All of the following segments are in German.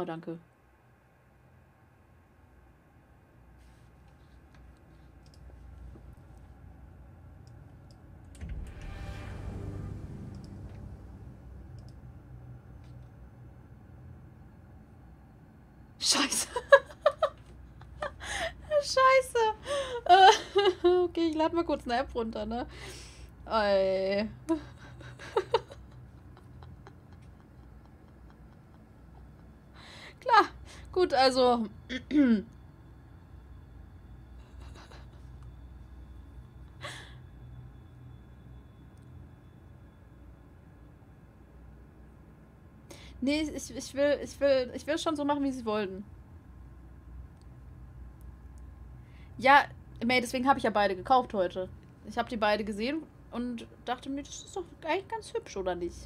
Oh, danke. Scheiße. Scheiße. okay, ich lade mal kurz eine App runter, ne? Ey. Klar. Gut, also. Nee, ich, ich will, ich will, ich will schon so machen, wie sie wollten. Ja, May, deswegen habe ich ja beide gekauft heute. Ich habe die beide gesehen und dachte mir, das ist doch eigentlich ganz hübsch, oder nicht?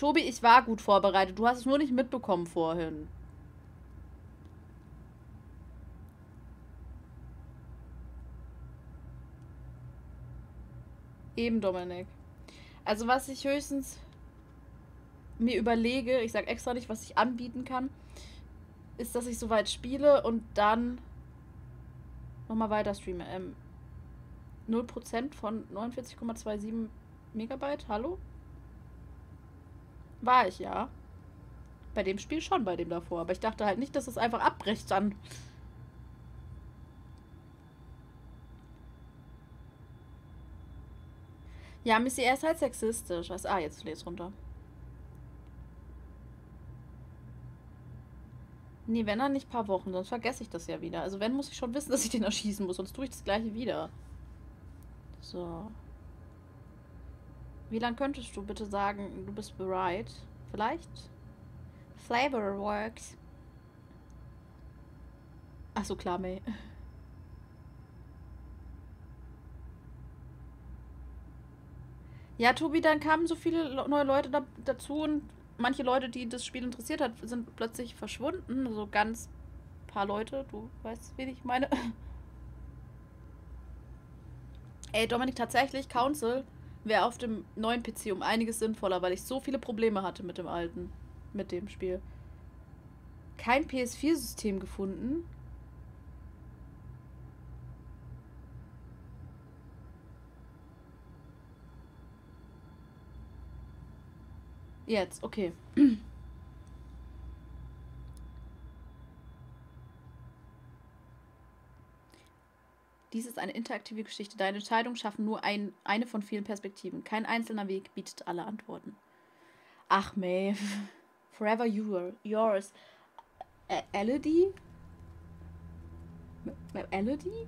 Tobi, ich war gut vorbereitet. Du hast es nur nicht mitbekommen vorhin. Eben, Dominik. Also was ich höchstens mir überlege, ich sag extra nicht, was ich anbieten kann, ist, dass ich soweit spiele und dann nochmal weiter streame. Ähm, 0% von 49,27 Megabyte, hallo? War ich ja. Bei dem Spiel schon, bei dem davor. Aber ich dachte halt nicht, dass es einfach abbricht dann. Ja, Missy, er ist halt sexistisch. Was? Ah, jetzt lese runter. Nee, wenn dann nicht ein paar Wochen, sonst vergesse ich das ja wieder. Also wenn, muss ich schon wissen, dass ich den erschießen muss, sonst tue ich das gleiche wieder. So. Wie lange könntest du bitte sagen, du bist bereit? Vielleicht? Flavor works. Ach so, klar, May. Ja, Tobi, dann kamen so viele neue Leute da, dazu und manche Leute, die das Spiel interessiert hat, sind plötzlich verschwunden. So also ganz paar Leute, du weißt, wen ich meine. Ey, Dominik, tatsächlich, Council wäre auf dem neuen PC um einiges sinnvoller, weil ich so viele Probleme hatte mit dem alten, mit dem Spiel. Kein PS4-System gefunden. Jetzt, okay. Dies ist eine interaktive Geschichte. Deine Entscheidungen schaffen nur ein, eine von vielen Perspektiven. Kein einzelner Weg bietet alle Antworten. Ach, Maeve. Forever you are yours. Elodie? Elodie?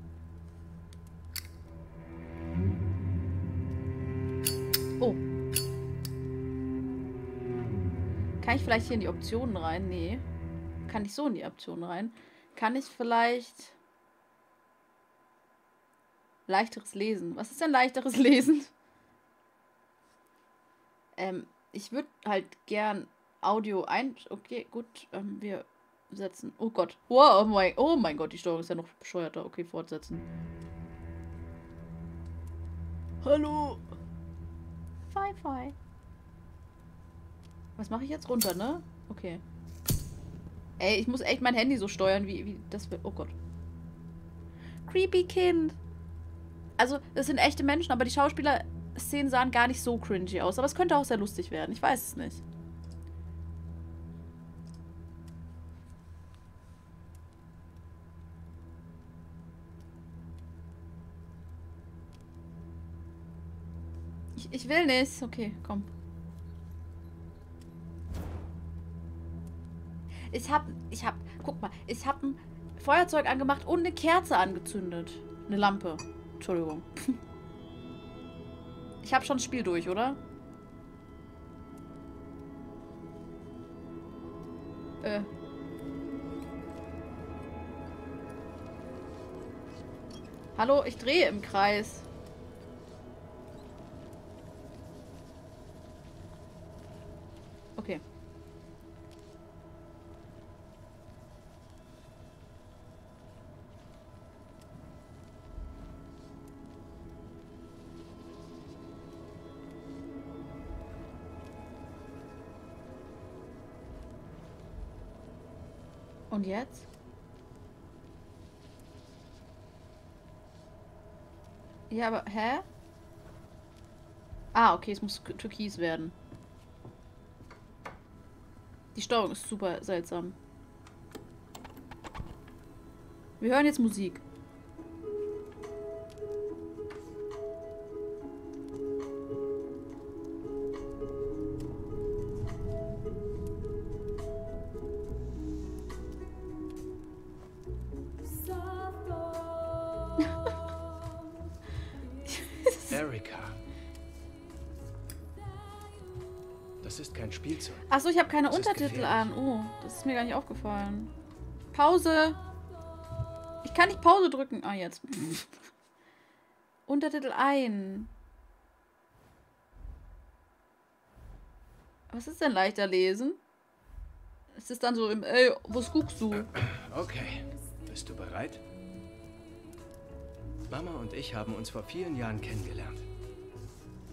Oh. Kann ich vielleicht hier in die Optionen rein? Nee. Kann ich so in die Optionen rein? Kann ich vielleicht leichteres Lesen? Was ist denn leichteres Lesen? Ähm, ich würde halt gern Audio ein... Okay, gut. Ähm, wir setzen... Oh Gott. Oh, mein, oh mein Gott, die Steuerung ist ja noch bescheuerter. Okay, fortsetzen. Hallo. Fi, fi. Was mache ich jetzt runter, ne? Okay. Ey, ich muss echt mein Handy so steuern, wie, wie das wird. Oh Gott. Creepy Kind. Also, das sind echte Menschen, aber die Schauspieler-Szenen sahen gar nicht so cringy aus. Aber es könnte auch sehr lustig werden. Ich weiß es nicht. Ich, ich will nicht. Okay, komm. Ich hab, ich hab, guck mal, ich hab ein Feuerzeug angemacht und eine Kerze angezündet. Eine Lampe. Entschuldigung. Ich hab schon das Spiel durch, oder? Äh. Hallo, ich drehe im Kreis. Und jetzt? Ja, aber, hä? Ah, okay, es muss türkis werden. Die Steuerung ist super seltsam. Wir hören jetzt Musik. Ich habe keine Untertitel an. Oh, das ist mir gar nicht aufgefallen. Pause. Ich kann nicht Pause drücken. Ah, jetzt. Untertitel ein. Was ist denn leichter lesen? Ist es dann so im, ey, was guckst du? Okay. Bist du bereit? Mama und ich haben uns vor vielen Jahren kennengelernt.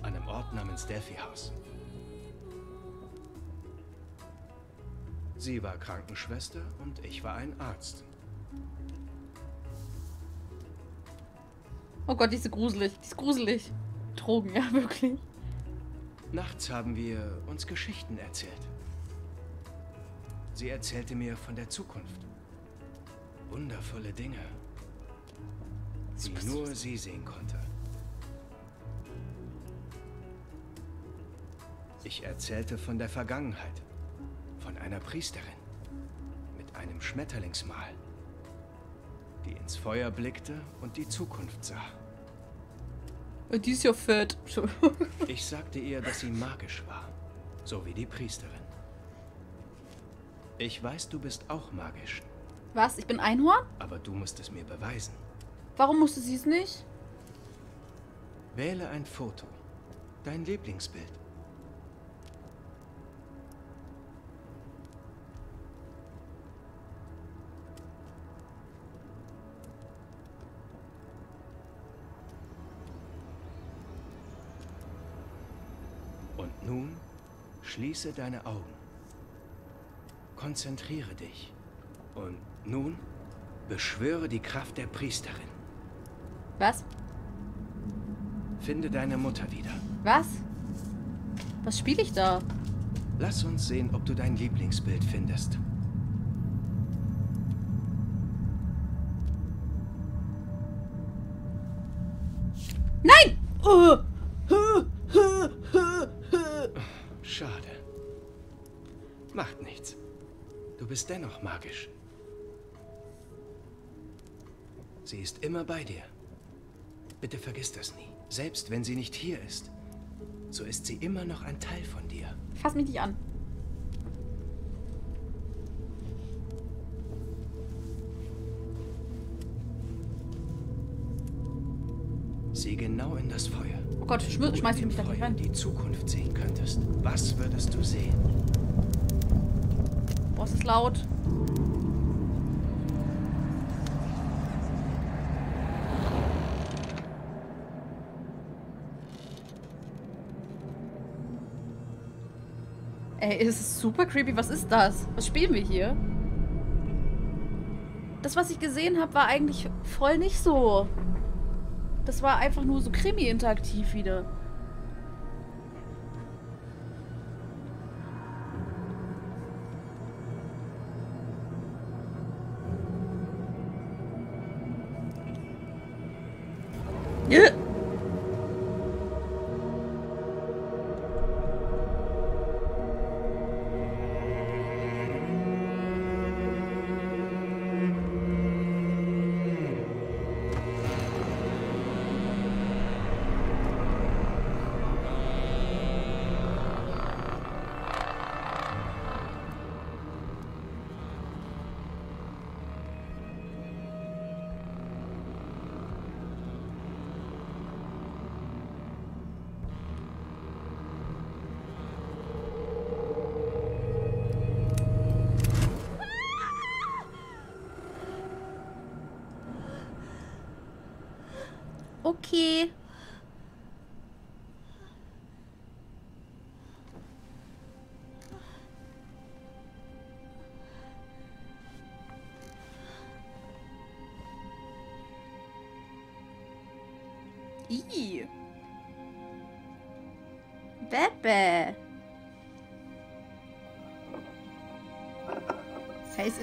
An einem Ort namens Delphi House. Sie war Krankenschwester und ich war ein Arzt. Oh Gott, die ist gruselig. Die ist gruselig. Drogen, ja, wirklich. Nachts haben wir uns Geschichten erzählt. Sie erzählte mir von der Zukunft. Wundervolle Dinge, die nur sie sehen konnte. Ich erzählte von der Vergangenheit einer Priesterin mit einem Schmetterlingsmal, die ins Feuer blickte und die Zukunft sah. Die ist ja fett. ich sagte ihr, dass sie magisch war, so wie die Priesterin. Ich weiß, du bist auch magisch. Was? Ich bin Einhorn? Aber du musst es mir beweisen. Warum musste sie es nicht? Wähle ein Foto. Dein Lieblingsbild. Schließe deine Augen. Konzentriere dich. Und nun beschwöre die Kraft der Priesterin. Was? Finde deine Mutter wieder. Was? Was spiele ich da? Lass uns sehen, ob du dein Lieblingsbild findest. Du bist dennoch magisch. Sie ist immer bei dir. Bitte vergiss das nie. Selbst wenn sie nicht hier ist, so ist sie immer noch ein Teil von dir. Fass mich nicht an. Sieh genau in das Feuer. Oh Gott, schmeiß ich mich da rein. die Zukunft sehen könntest. Was würdest du sehen? Es ist laut. Ey, es ist super creepy. Was ist das? Was spielen wir hier? Das, was ich gesehen habe, war eigentlich voll nicht so. Das war einfach nur so krimi-interaktiv wieder.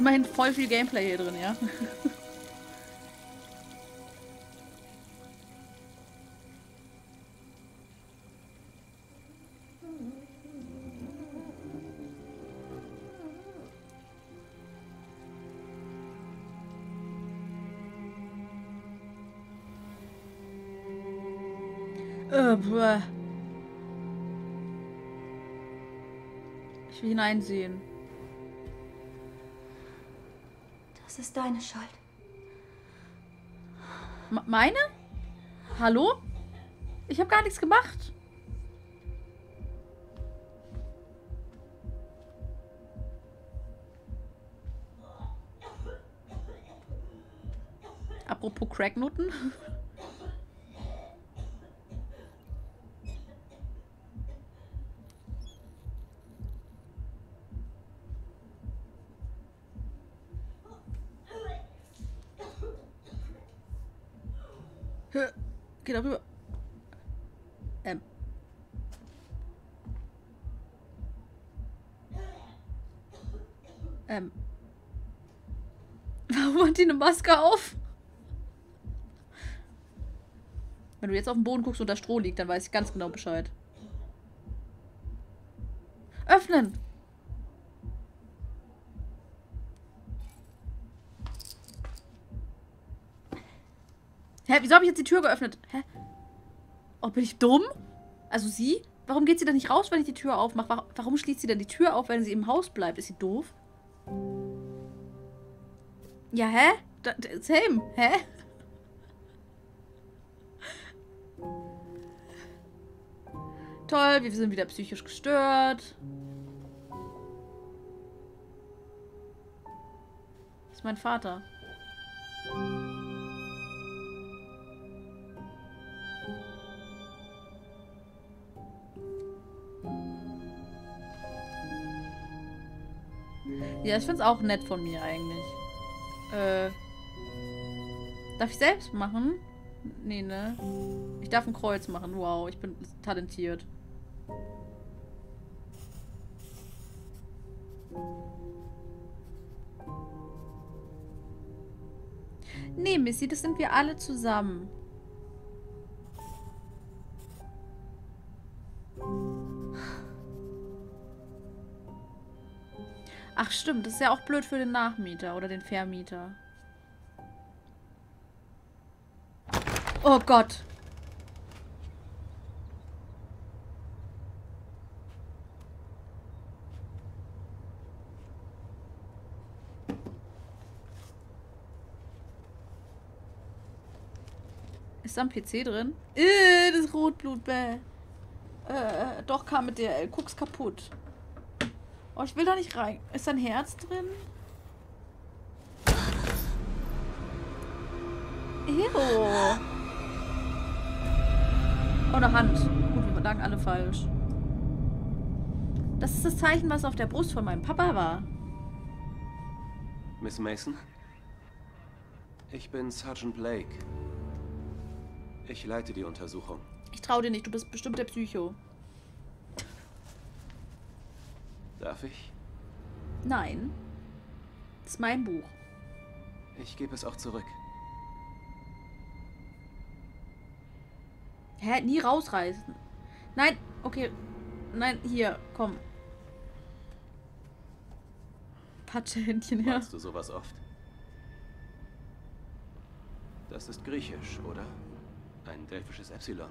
Immerhin voll viel Gameplay hier drin, ja? Äh, ich will hineinsehen. Deine Schuld. M meine? Hallo? Ich habe gar nichts gemacht. Apropos Cracknoten. Maske auf? Wenn du jetzt auf den Boden guckst und da Stroh liegt, dann weiß ich ganz genau Bescheid. Öffnen! Hä, wieso habe ich jetzt die Tür geöffnet? Hä? Oh, bin ich dumm? Also sie? Warum geht sie dann nicht raus, wenn ich die Tür aufmache? Warum schließt sie denn die Tür auf, wenn sie im Haus bleibt? Ist sie doof? Ja, hä? Da, same. Hä? Toll, wir sind wieder psychisch gestört. Das ist mein Vater. Ja, ich find's auch nett von mir eigentlich. Äh. Darf ich selbst machen? Nee, ne? Ich darf ein Kreuz machen. Wow, ich bin talentiert. Nee, Missy, das sind wir alle zusammen. Ach stimmt, das ist ja auch blöd für den Nachmieter oder den Vermieter. Oh Gott. Ist da ein PC drin? Äh, das Rotblut, bäh. Äh, doch, kam mit der. Guck's kaputt. Oh, ich will da nicht rein. Ist da ein Herz drin? Ew. Oh, eine Hand. Gut, wir lagen alle falsch. Das ist das Zeichen, was auf der Brust von meinem Papa war. Miss Mason? Ich bin Sergeant Blake. Ich leite die Untersuchung. Ich traue dir nicht, du bist bestimmt der Psycho. Darf ich? Nein. Das ist mein Buch. Ich gebe es auch zurück. Hä? Nie rausreißen. Nein, okay. Nein, hier, komm. Patschehändchen, ja. Machst du sowas oft? Das ist griechisch, oder? Ein delphisches Epsilon.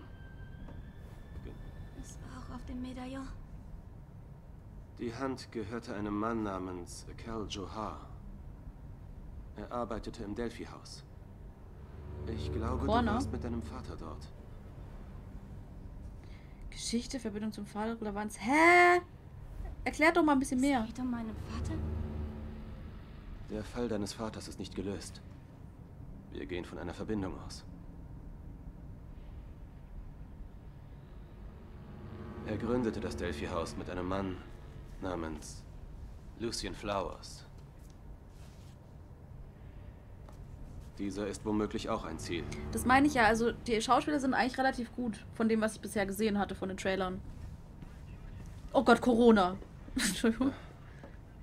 Es war auch auf dem Medaillon. Die Hand gehörte einem Mann namens Kel Johar. Er arbeitete im Delphi-Haus. Ich glaube, Corner. du warst mit deinem Vater dort. Geschichte, Verbindung zum Fall, Relevanz. Hä? Erklär doch mal ein bisschen mehr. Es geht um meinen Vater? Der Fall deines Vaters ist nicht gelöst. Wir gehen von einer Verbindung aus. Er gründete das Delphi-Haus mit einem Mann namens Lucian Flowers. Dieser ist womöglich auch ein Ziel. Das meine ich ja, also die Schauspieler sind eigentlich relativ gut, von dem, was ich bisher gesehen hatte, von den Trailern. Oh Gott, Corona. Entschuldigung.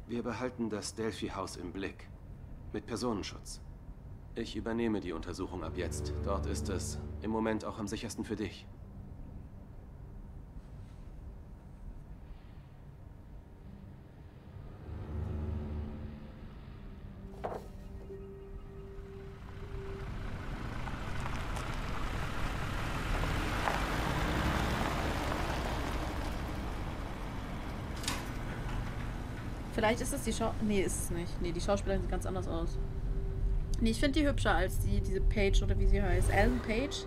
Wir behalten das Delphi-Haus im Blick. Mit Personenschutz. Ich übernehme die Untersuchung ab jetzt. Dort ist es im Moment auch am sichersten für dich. Vielleicht ist es die Schau... Nee, ist es nicht. Nee, die Schauspielerin sieht ganz anders aus. Nee, ich finde die hübscher als die, diese Page oder wie sie heißt. Ellen Page.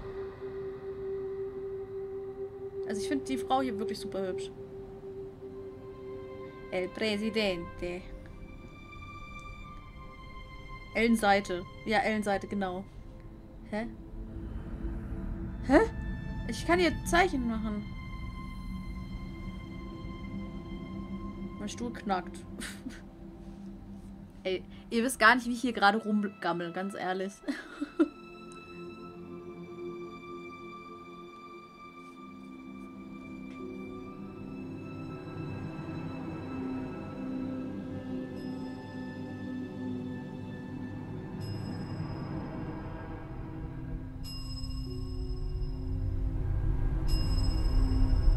Also ich finde die Frau hier wirklich super hübsch. El Presidente. Ellen Seite. Ja, Ellen Seite, genau. Hä? Hä? Ich kann hier Zeichen machen. Mein Stuhl knackt. Ey, ihr wisst gar nicht, wie ich hier gerade rumgammel, ganz ehrlich.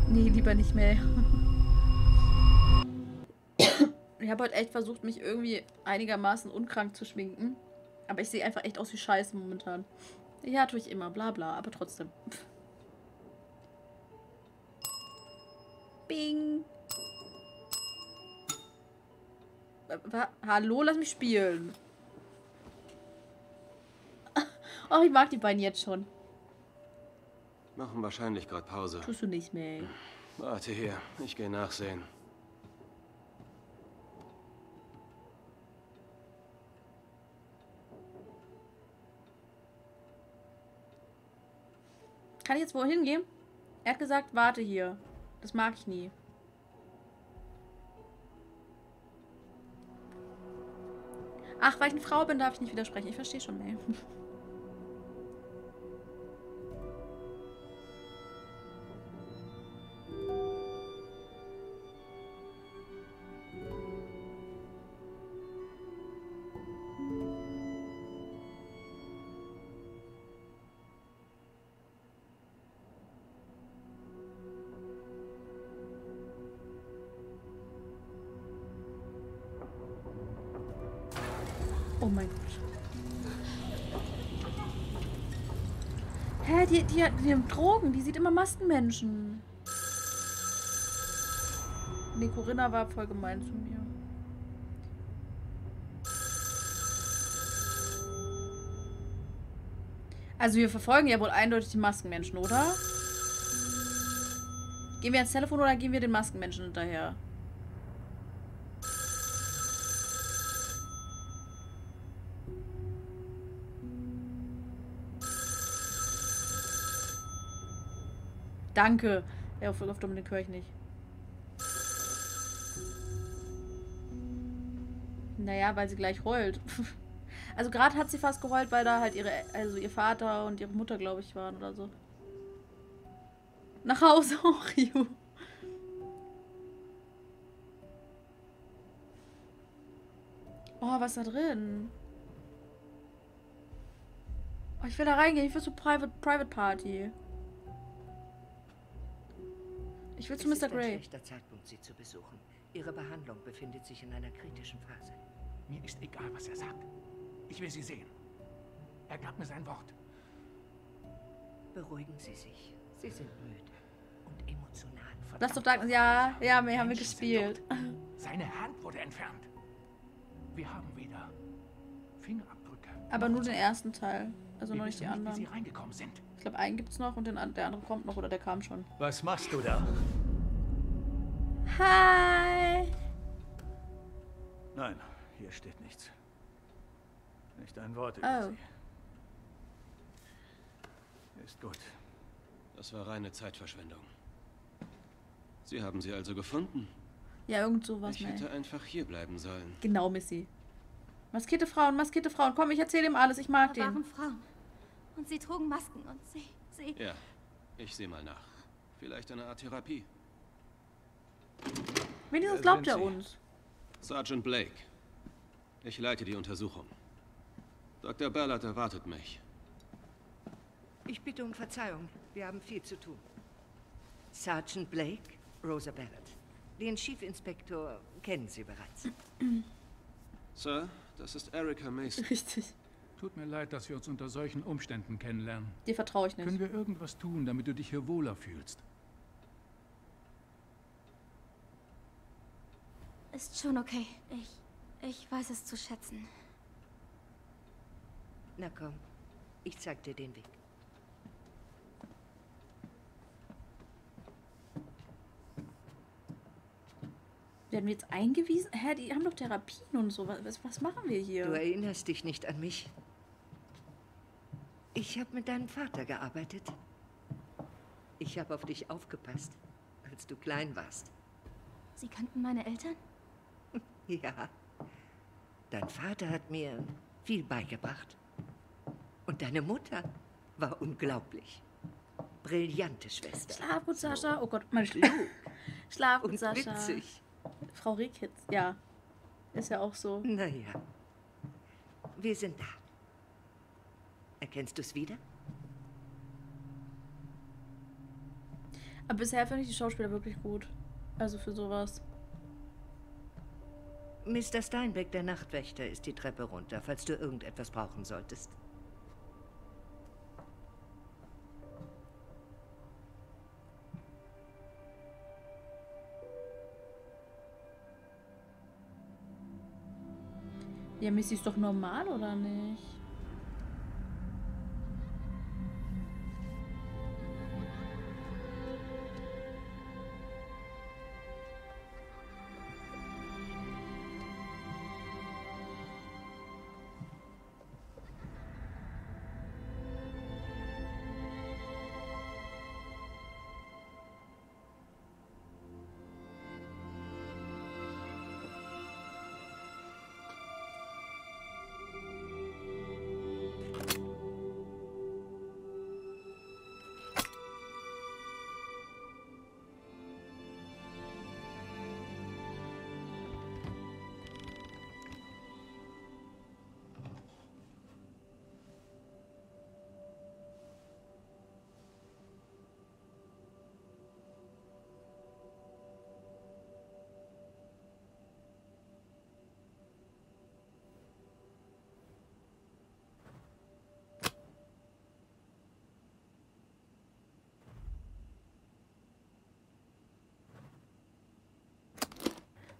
nee, lieber nicht mehr. Ich habe heute echt versucht, mich irgendwie einigermaßen unkrank zu schminken. Aber ich sehe einfach echt aus wie Scheiße momentan. Ja, tue ich immer, bla bla, aber trotzdem. Bing. Wa Hallo, lass mich spielen. Oh, ich mag die beiden jetzt schon. Machen wahrscheinlich gerade Pause. Tust du nicht mehr. Warte hier, ich gehe nachsehen. Kann ich jetzt wohin gehen? Er hat gesagt, warte hier. Das mag ich nie. Ach, weil ich eine Frau bin, darf ich nicht widersprechen. Ich verstehe schon, ey. die, die, Drogen. Die sieht immer Maskenmenschen. Nee, Corinna war voll gemein zu mir. Also wir verfolgen ja wohl eindeutig die Maskenmenschen, oder? Gehen wir ans Telefon oder gehen wir den Maskenmenschen hinterher? Danke. Ja, auf, auf Dominik höre ich nicht. Naja, weil sie gleich heult. Also gerade hat sie fast geheult, weil da halt ihre, also ihr Vater und ihre Mutter, glaube ich, waren oder so. Nach Hause, oh, Ryu. Oh, was ist da drin? Oh, ich will da reingehen. Ich will zur Private, Private Party. Ich will zu Es Mr. ist ein schlechter Zeitpunkt, Sie zu besuchen. Ihre Behandlung befindet sich in einer kritischen Phase. Mir ist egal, was er sagt. Ich will sie sehen. Er gab mir sein Wort. Beruhigen Sie sich. Sie sind müde und emotional. Lass doch Darkness. Ja, ja, wir haben wir gespielt. Seine Hand wurde entfernt. Wir haben wieder Fingerabdrücke. Aber nur den ersten Teil. Also Wir noch nicht die wissen Wie sie anderen. reingekommen sind. Ich glaube, einen gibt's noch und den, der andere kommt noch oder der kam schon. Was machst du da? Hi! Nein, hier steht nichts. Nicht ein Wort Oh. über sie. Ist gut. Das war reine Zeitverschwendung. Sie haben sie also gefunden. Ja, irgend sowas, ich hätte einfach hier bleiben sollen. Genau, Missy. Maskierte Frauen, maskierte Frauen. Komm, ich erzähle ihm alles. Ich mag Da den. Frauen. Und sie trugen Masken und sie, sie... Ja, ich sehe mal nach. Vielleicht eine Art Therapie. Wenigstens Wer glaubt er uns. Sergeant Blake. Ich leite die Untersuchung. Dr. Ballard erwartet mich. Ich bitte um Verzeihung. Wir haben viel zu tun. Sergeant Blake, Rosa Ballard. Den Chief Inspektor kennen Sie bereits. Sir, das ist Erika Mason. Richtig. Tut mir leid, dass wir uns unter solchen Umständen kennenlernen. Dir vertraue ich Können nicht. wir irgendwas tun, damit du dich hier wohler fühlst? Ist schon okay. Ich... Ich weiß es zu schätzen. Na komm, ich zeig dir den Weg. Werden wir jetzt eingewiesen? Hä, die haben doch Therapien und so. Was, was machen wir Du hier? erinnerst dich nicht an mich. Ich habe mit deinem Vater gearbeitet. Ich habe auf dich aufgepasst, als du klein warst. Sie kannten meine Eltern? Ja. Dein Vater hat mir viel beigebracht. Und deine Mutter war unglaublich. Brillante Schwester. Schlaf gut, Sascha. Oh Gott, mein Schlaf. Schlaf gut, Und Sascha. witzig. Frau Rehkitz, ja. Ist ja auch so. Naja. Wir sind da. Erkennst du es wieder? Aber bisher finde ich die Schauspieler wirklich gut. Also für sowas. Mr. Steinbeck, der Nachtwächter, ist die Treppe runter, falls du irgendetwas brauchen solltest. Ja, Missy ist doch normal, oder nicht?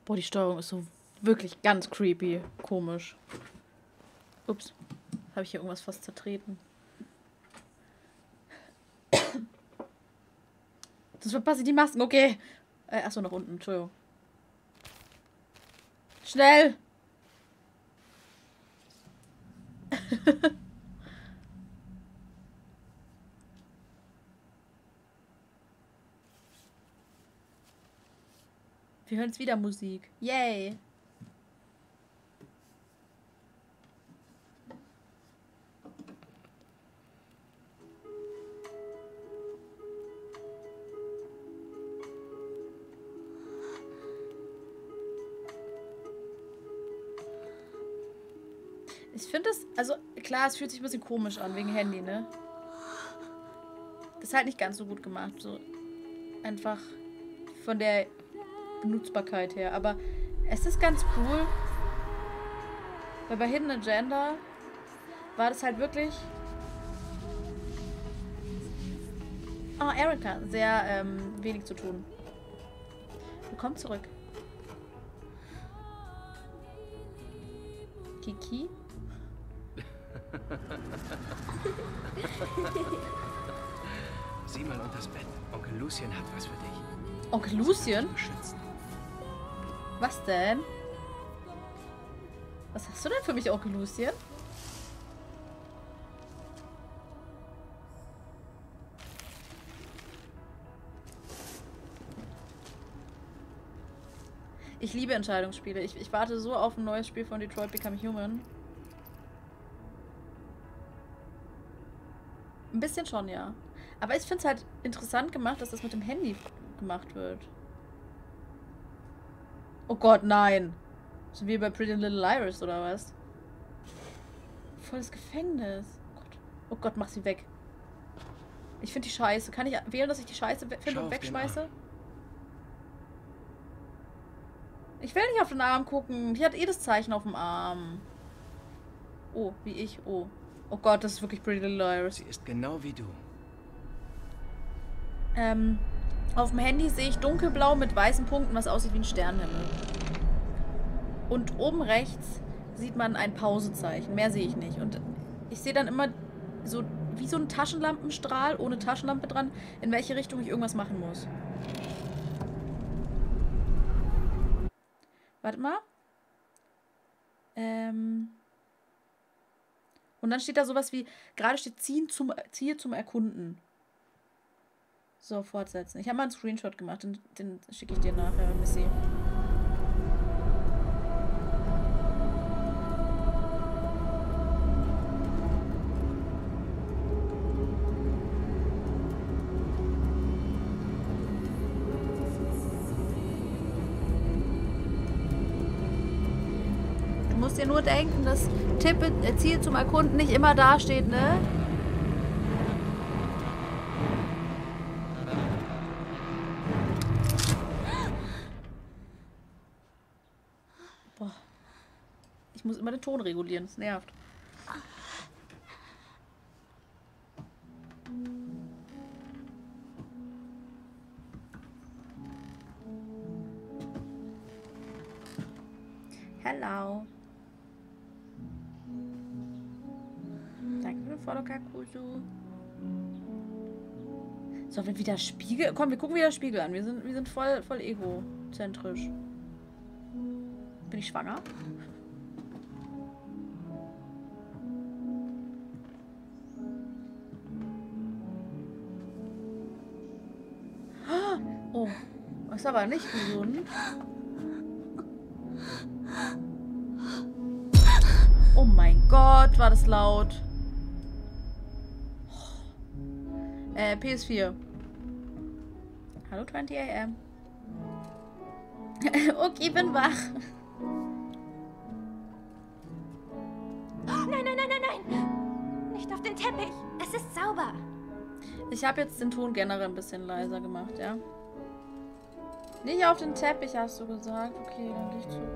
Boah, die Steuerung ist so wirklich ganz creepy. Komisch. Ups. Habe ich hier irgendwas fast zertreten? Das verpasse ich die Masken, okay. Äh, achso, nach unten, Entschuldigung. Schnell! Wir hören jetzt wieder Musik. Yay! Ich finde es, also klar, es fühlt sich ein bisschen komisch an wegen Handy, ne? Das ist halt nicht ganz so gut gemacht, so einfach von der Benutzbarkeit her. Aber es ist ganz cool, weil bei Hidden Agenda war das halt wirklich. Oh, Erika, sehr ähm, wenig zu tun. Willkommen zurück. Kiki? Sieh mal unters Bett. Onkel Lucien hat was für dich. Onkel Lucien? Beschützen. Was denn? Was hast du denn für mich, Onkel Lucien? Ich liebe Entscheidungsspiele. Ich, ich warte so auf ein neues Spiel von Detroit Become Human. Ein bisschen schon, ja. Aber ich finde es halt interessant gemacht, dass das mit dem Handy gemacht wird. Oh Gott, nein. Sind wir bei Pretty Little Iris oder was? Volles Gefängnis. Oh Gott, oh Gott mach sie weg. Ich finde die scheiße. Kann ich wählen, dass ich die scheiße finde und wegschmeiße? Ich will nicht auf den Arm gucken. Die hat eh das Zeichen auf dem Arm. Oh, wie ich. Oh. Oh Gott, das ist wirklich Pretty Little Iris. Sie ist genau wie du. Ähm, auf dem Handy sehe ich dunkelblau mit weißen Punkten, was aussieht wie ein Sternenhimmel. Und oben rechts sieht man ein Pausezeichen. Mehr sehe ich nicht. Und ich sehe dann immer so wie so ein Taschenlampenstrahl ohne Taschenlampe dran, in welche Richtung ich irgendwas machen muss. Warte mal. Ähm. Und dann steht da sowas wie, gerade steht ziehen zum, Ziel zum Erkunden. So, fortsetzen. Ich habe mal einen Screenshot gemacht, den, den schicke ich dir nachher, Missy. Du musst dir nur denken, dass Tipp, äh, Ziel zum Erkunden nicht immer dasteht, ne? Boah. Ich muss immer den Ton regulieren, das nervt. Hello. Danke für den Follow, Kakuzu. Sollen wir wieder Spiegel? Komm, wir gucken wieder Spiegel an. Wir sind, wir sind voll, voll egozentrisch. Bin ich schwanger? Ist aber nicht gesund. Oh mein Gott, war das laut. Äh, PS4. Hallo 20 AM. okay, bin wach. Nein, nein, nein, nein, nein! Nicht auf den Teppich! Es ist sauber! Ich habe jetzt den Ton generell ein bisschen leiser gemacht, ja. Nicht auf den Teppich, hast du gesagt. Okay, dann gehe ich zurück.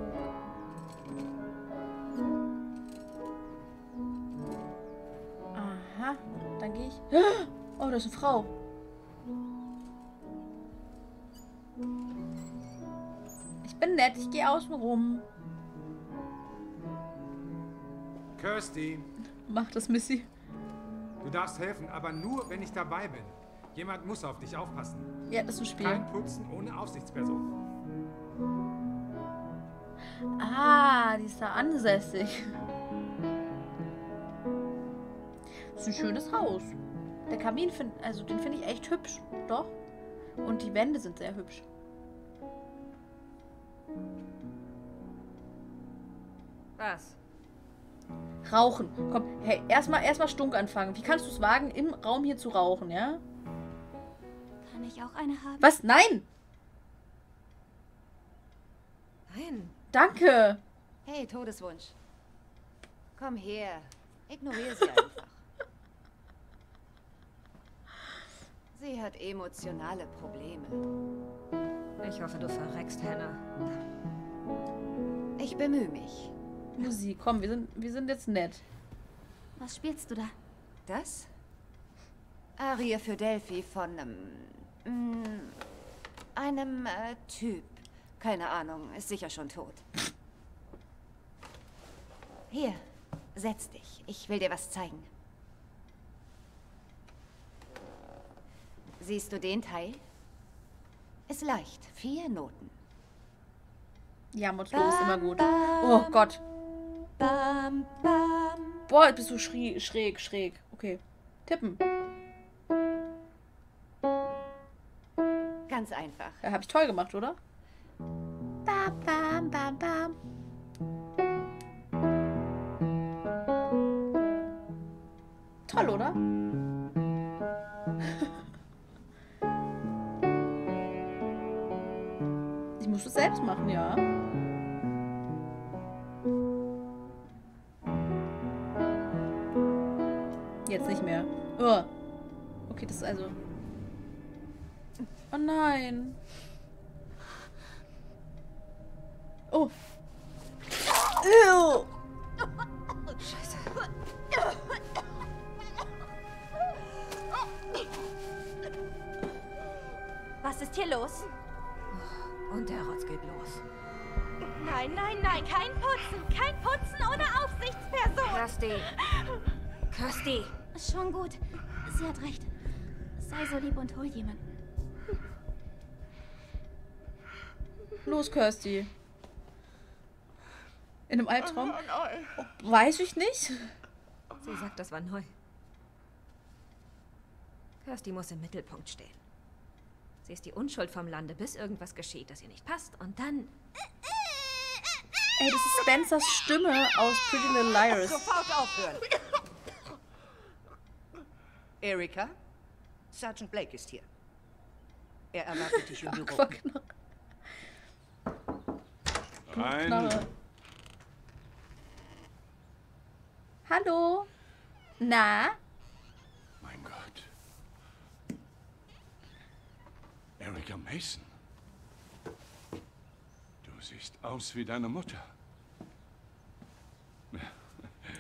Aha, dann gehe ich. Oh, da ist eine Frau. Ich bin nett, ich gehe außen rum. Kirsty, Mach das, Missy. du darfst helfen, aber nur, wenn ich dabei bin. Jemand muss auf dich aufpassen. Ja, das ist ein Spiel. Kein Putzen ohne Aufsichtsperson. Ah, die ist da ansässig. Das ist ein schönes Haus. Der Kamin, find, also den finde ich echt hübsch. Doch. Und die Wände sind sehr hübsch. Was? Rauchen. Komm, hey, erstmal erstmal stunk anfangen. Wie kannst du es wagen, im Raum hier zu rauchen, ja? Kann ich auch eine haben? Was? Nein! Nein. Danke! Hey, Todeswunsch. Komm her. Ignoriere sie einfach. Sie hat emotionale Probleme. Ich hoffe, du verreckst, Hannah. Ich bemühe mich. Musik, komm, wir sind, wir sind jetzt nett. Was spielst du da? Das? Arie für Delphi von ähm, einem äh, Typ. Keine Ahnung, ist sicher schon tot. Hier, setz dich. Ich will dir was zeigen. Siehst du den Teil? Ist leicht. Vier Noten. Ja, Motto ist immer gut. Oh Gott. Bam, bam. Boah, bist du schräg, schräg. Okay. Tippen. Ganz einfach. Ja, hab ich toll gemacht, oder? Ba, ba, Bam, bam, bam. Toll, oder? Ich muss es selbst machen, ja. Jetzt nicht mehr. Oh. Okay, das ist also... Oh nein. Oh. Ew. Scheiße. Was ist hier los? Und der Rotz geht los. Nein, nein, nein, kein Putzen. Kein Putzen ohne Aufsichtsperson. Kirsty. Kirsty. Schon gut. Sie hat recht. Sei so lieb und hol jemanden. Los, Kirsty. In einem Albtraum? Oh, weiß ich nicht. Sie sagt, das war neu. Kirsty muss im Mittelpunkt stehen. Sie ist die Unschuld vom Lande, bis irgendwas geschieht, das ihr nicht passt. Und dann... Ey, das ist Spencers Stimme aus Pretty Little Liars. Sofort aufhören! Erika, Sergeant Blake ist hier. Er erwartet dich im Büro. Rein. Hallo? Na? Mein Gott. Erika Mason. Du siehst aus wie deine Mutter.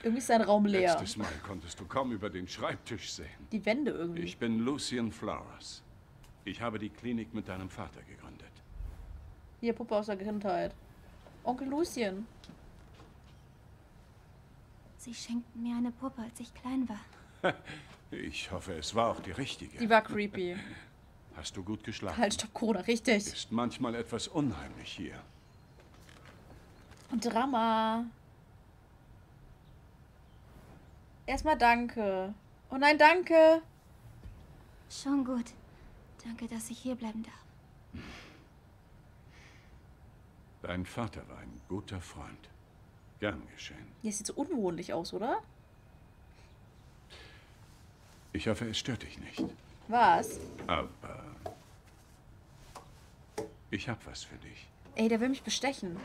Irgendwie ist sein Raum leer. Letztes Mal konntest du kaum über den Schreibtisch sehen. Die Wände irgendwie. Ich bin Lucian Flowers. Ich habe die Klinik mit deinem Vater gegründet. Hier, Puppe aus der Kindheit. Onkel Lucien. Sie schenkten mir eine Puppe, als ich klein war. Ich hoffe, es war auch die richtige. Die war creepy. Hast du gut geschlafen? Halt, stopp, Corona, richtig. Ist manchmal etwas unheimlich hier. Und Drama. Erstmal danke. Oh nein, danke. Schon gut. Danke, dass ich hier bleiben darf. Dein Vater war ein guter Freund. Gern geschehen. Hier sieht so unwohnlich aus, oder? Ich hoffe, es stört dich nicht. Was? Aber ich hab was für dich. Ey, der will mich bestechen.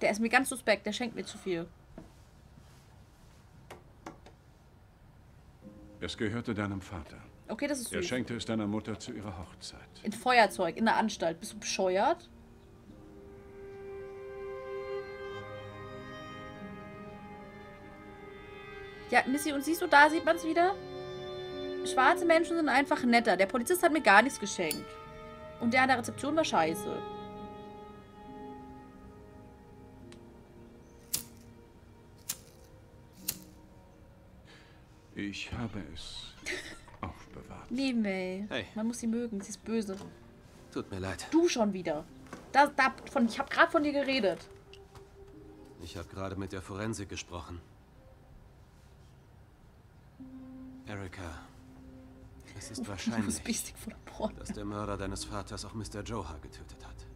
Der ist mir ganz suspekt, der schenkt mir zu viel. Es gehörte deinem Vater. Okay, das ist Er süß. schenkte es deiner Mutter zu ihrer Hochzeit. In Feuerzeug, in der Anstalt. Bist du bescheuert? Ja, Missy, und siehst du, da sieht man es wieder? Schwarze Menschen sind einfach netter. Der Polizist hat mir gar nichts geschenkt. Und der an der Rezeption war scheiße. Ich habe es aufbewahrt. Nee, May. Hey. Man muss sie mögen. Sie ist böse. Tut mir leid. Du schon wieder. Da, da, von, ich habe gerade von dir geredet. Ich habe gerade mit der Forensik gesprochen. Erika, es ist wahrscheinlich, dass der Mörder deines Vaters auch Mr. Joha getötet hat.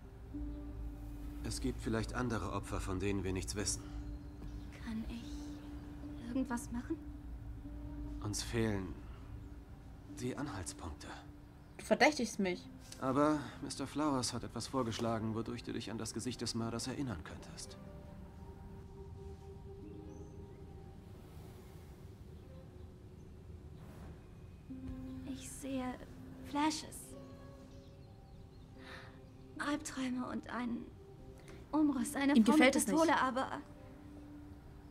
Es gibt vielleicht andere Opfer, von denen wir nichts wissen. Kann ich irgendwas machen? Uns fehlen die Anhaltspunkte. Du verdächtigst mich. Aber Mr. Flowers hat etwas vorgeschlagen, wodurch du dich an das Gesicht des Mörders erinnern könntest. Flashes. Albträume und einen Umriss, eine Ihm Form gefällt es nicht. Pistole, aber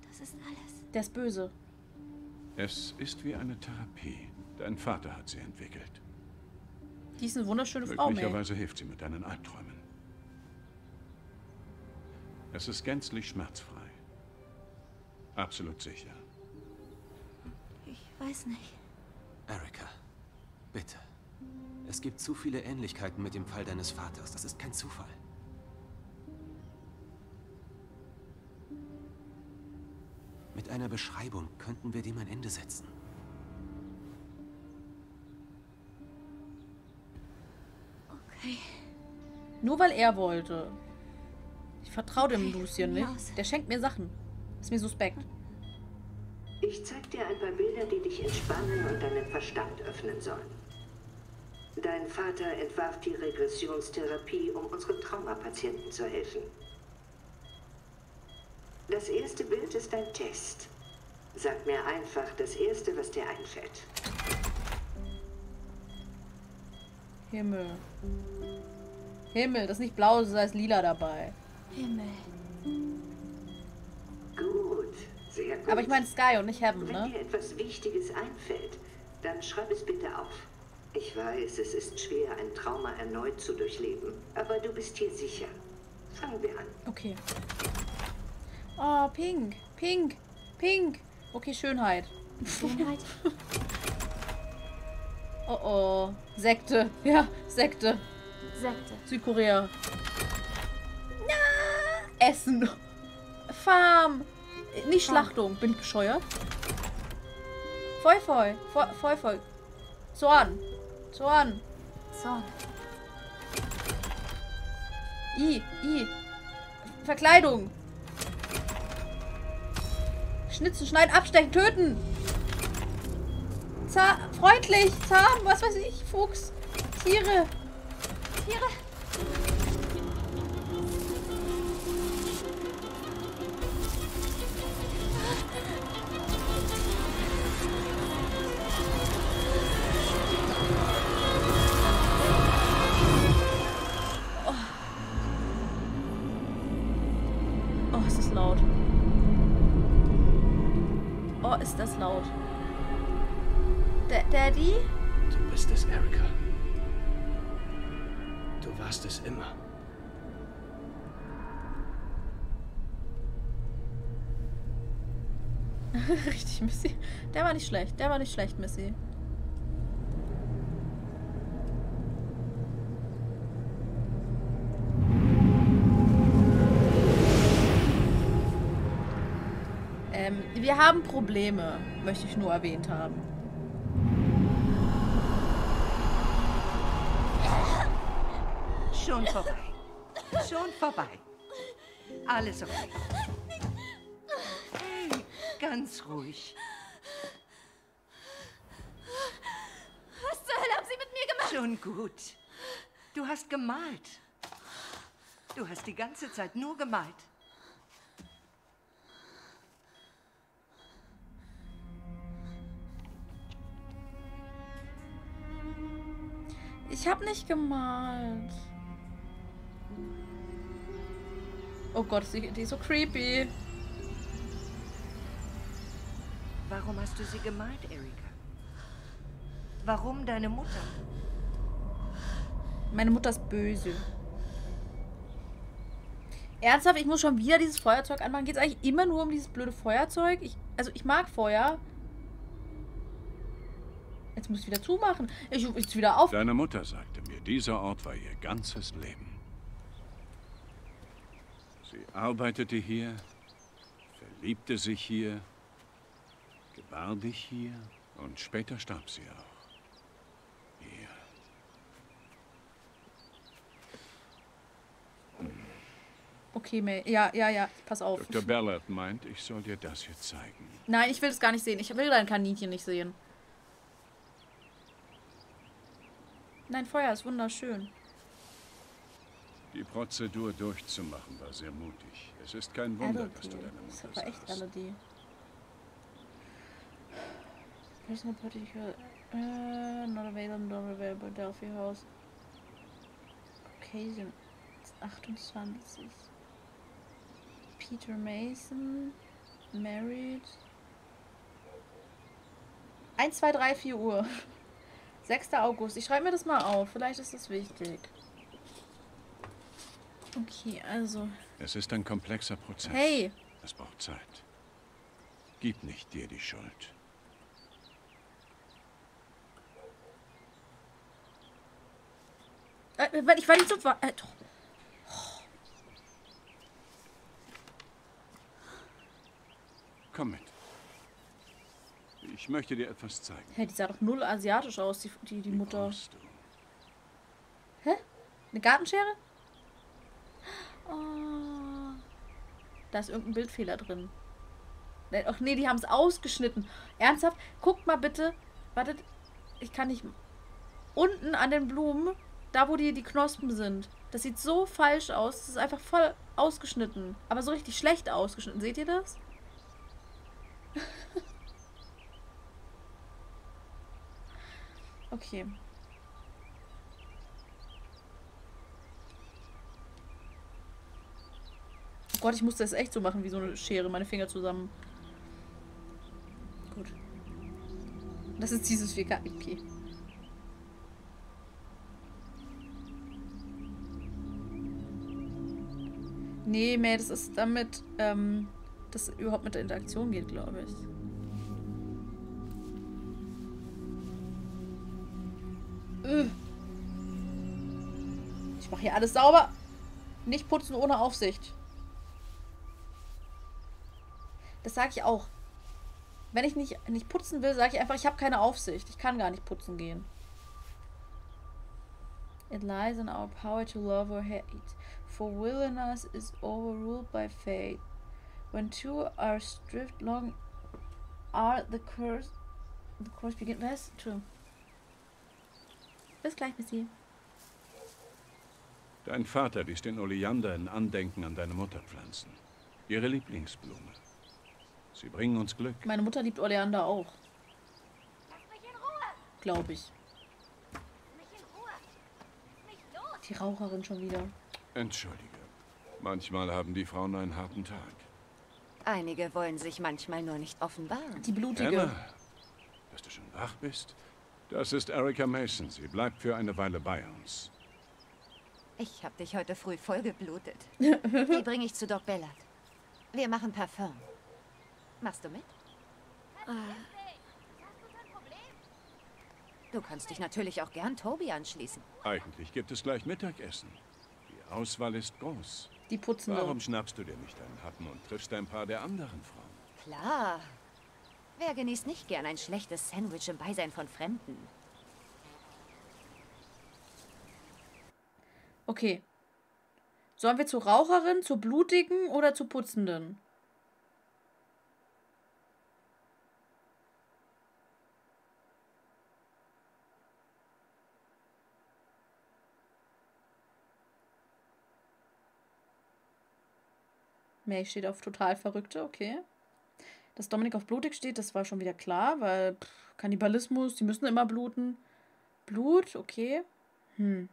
das ist alles. Der ist böse. Es ist wie eine Therapie. Dein Vater hat sie entwickelt. Die ist eine wunderschöne Frau. Möglicherweise hilft sie mit deinen Albträumen. Es ist gänzlich schmerzfrei. Absolut sicher. Ich weiß nicht. Erika, bitte. Es gibt zu viele Ähnlichkeiten mit dem Fall deines Vaters. Das ist kein Zufall. Mit einer Beschreibung könnten wir dem ein Ende setzen. Okay. Nur weil er wollte. Ich vertraue dem Lucien nicht. Der schenkt mir Sachen. Ist mir suspekt. Ich zeig dir ein paar Bilder, die dich entspannen und deinen Verstand öffnen sollen. Dein Vater entwarf die Regressionstherapie, um unseren Traumapatienten zu helfen. Das erste Bild ist ein Test. Sag mir einfach das erste, was dir einfällt. Himmel. Himmel, das ist nicht blau, das heißt lila dabei. Himmel. Gut, sehr gut. Aber ich meine Sky und nicht Heaven, Wenn ne? dir etwas Wichtiges einfällt, dann schreib es bitte auf. Ich weiß, es ist schwer, ein Trauma erneut zu durchleben, aber du bist hier sicher. Fangen wir an. Okay. Oh, pink. Pink. Pink. Okay, Schönheit. Schönheit. Oh oh. Sekte. Ja, Sekte. Sekte. Südkorea. Na, Essen. Farm. Nicht Schlachtung. Bin ich bescheuert? Voll, voll. Voll, voll, voll. Zorn. Zorn. Zorn. I, I. Verkleidung. Schnitzen, schneiden, abstechen, töten. Zah freundlich, zahm, was weiß ich, Fuchs. Tiere. Tiere. Schlecht. Der war nicht schlecht, Missy. Ähm, wir haben Probleme, möchte ich nur erwähnt haben. Schon vorbei. Schon vorbei. Alles okay. Hey, ganz ruhig. Was zur Hölle haben Sie mit mir gemacht? Schon gut. Du hast gemalt. Du hast die ganze Zeit nur gemalt. Ich habe nicht gemalt. Oh Gott, die, die ist so creepy. Warum hast du sie gemalt, Erika? Warum deine Mutter? Meine Mutter ist böse. Ernsthaft, ich muss schon wieder dieses Feuerzeug anmachen. Geht es eigentlich immer nur um dieses blöde Feuerzeug? Ich, also ich mag Feuer. Jetzt muss ich wieder zumachen. Ich rufe jetzt wieder auf. Deine Mutter sagte mir, dieser Ort war ihr ganzes Leben. Sie arbeitete hier, verliebte sich hier, gebar dich hier und später starb sie auch. Okay, May. Ja, ja, ja. Pass auf. Dr. Ballard meint, ich soll dir das hier zeigen. Nein, ich will es gar nicht sehen. Ich will dein Kaninchen nicht sehen. Nein, Feuer ist wunderschön. Die Prozedur durchzumachen war sehr mutig. Es ist kein Wunder, dass du deine Das Mutter war echt. LED. Personal particular. Uh, not available, not available. Delphi House. Occasion. 28. Peter Mason. Married. 1, 2, 3, 4 Uhr. 6. August. Ich schreibe mir das mal auf. Vielleicht ist das wichtig. Okay, also. Es ist ein komplexer Prozess. Hey! Es braucht Zeit. Gib nicht dir die Schuld. Äh, ich war nicht so. Äh, doch. Komm mit. Ich möchte dir etwas zeigen. Hä, die sah doch null asiatisch aus, die, die, die Mutter. Hä? Eine Gartenschere? Oh. Da ist irgendein Bildfehler drin. Ne, Ach nee, die haben es ausgeschnitten. Ernsthaft? Guckt mal bitte. Wartet. Ich kann nicht. Unten an den Blumen, da wo die, die Knospen sind. Das sieht so falsch aus. Das ist einfach voll ausgeschnitten. Aber so richtig schlecht ausgeschnitten. Seht ihr das? Okay. Oh Gott, ich musste das echt so machen wie so eine Schere. Meine Finger zusammen. Gut. Das ist dieses 4K. Okay. Nee, mehr, das ist damit, ähm, das überhaupt mit der Interaktion geht, glaube ich. Ich mache hier alles sauber. Nicht putzen ohne Aufsicht. Das sage ich auch. Wenn ich nicht, nicht putzen will, sage ich einfach, ich habe keine Aufsicht. Ich kann gar nicht putzen gehen. It lies in our power to love or hate. For will in us is overruled by fate. When two are stripped long are the curse the course begin. Was? True. Bis gleich, Missy. Dein Vater ließ den Oleander in Andenken an deine Mutter pflanzen. Ihre Lieblingsblume. Sie bringen uns Glück. Meine Mutter liebt Oleander auch. Glaube ich. Die Raucherin schon wieder. Entschuldige. Manchmal haben die Frauen einen harten Tag. Einige wollen sich manchmal nur nicht offenbaren. Die blutige. Emma, dass du schon wach bist? Das ist Erika Mason. Sie bleibt für eine Weile bei uns. Ich habe dich heute früh vollgeblutet. Die bringe ich zu Doc Bellard. Wir machen Parfum. Machst du mit? Du kannst dich natürlich auch gern Toby anschließen. Eigentlich gibt es gleich Mittagessen. Die Auswahl ist groß. Die putzen Warum schnappst du dir nicht einen Happen und triffst ein paar der anderen Frauen? Klar. Wer genießt nicht gern ein schlechtes Sandwich im Beisein von Fremden? Okay. Sollen wir zur Raucherin, zur Blutigen oder zur Putzenden? May steht auf total Verrückte, okay. Dass Dominik auf blutig steht, das war schon wieder klar, weil pff, Kannibalismus, die müssen immer bluten. Blut, okay. Hm.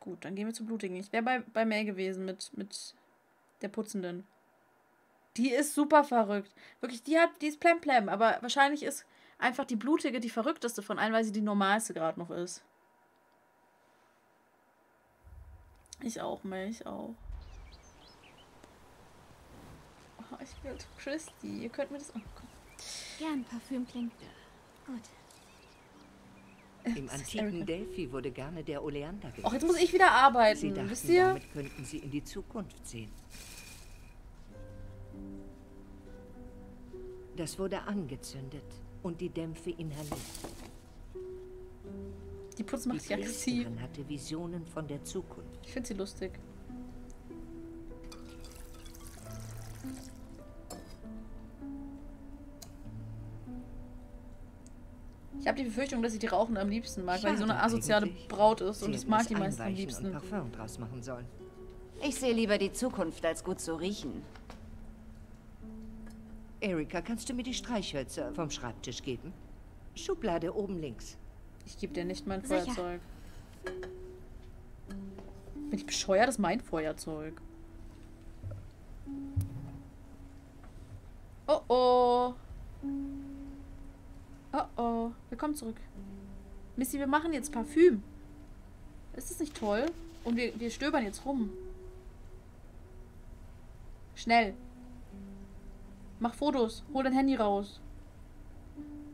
Gut, dann gehen wir zu Blutigen. Ich wäre bei, bei May gewesen mit, mit der Putzenden. Die ist super verrückt. Wirklich, die hat, die ist plemplem, aber wahrscheinlich ist einfach die Blutige die verrückteste von allen, weil sie die normalste gerade noch ist. Ich auch, May, ich auch. Oh, ich will zu Christy. Ihr könnt mir das angucken. Gern, Parfüm klingt gut. Im antiken Delphi wurde gerne der Oleander genutzt. Och, jetzt muss ich wieder arbeiten. Sie dachten, Wisst ihr? damit könnten sie in die Zukunft sehen. Das wurde angezündet und die Dämpfe inhaliert. Die Putz macht sich aggressiv. Hatte Visionen von der Zukunft. Ich finde sie lustig. Ich habe die Befürchtung, dass ich die Rauchende am liebsten mag, weil die so eine Schade asoziale eigentlich. Braut ist und Sie das hätten mag die meisten am liebsten. Und Parfum draus machen sollen. Ich sehe lieber die Zukunft, als gut zu riechen. Erika, kannst du mir die Streichhölzer vom Schreibtisch geben? Schublade oben links. Ich gebe dir nicht mein Sicher. Feuerzeug. Bin ich bescheuert? Das ist mein Feuerzeug. Oh oh. Oh oh. Willkommen zurück. Missy, wir machen jetzt Parfüm. Ist das nicht toll? Und wir, wir stöbern jetzt rum. Schnell. Mach Fotos. Hol dein Handy raus.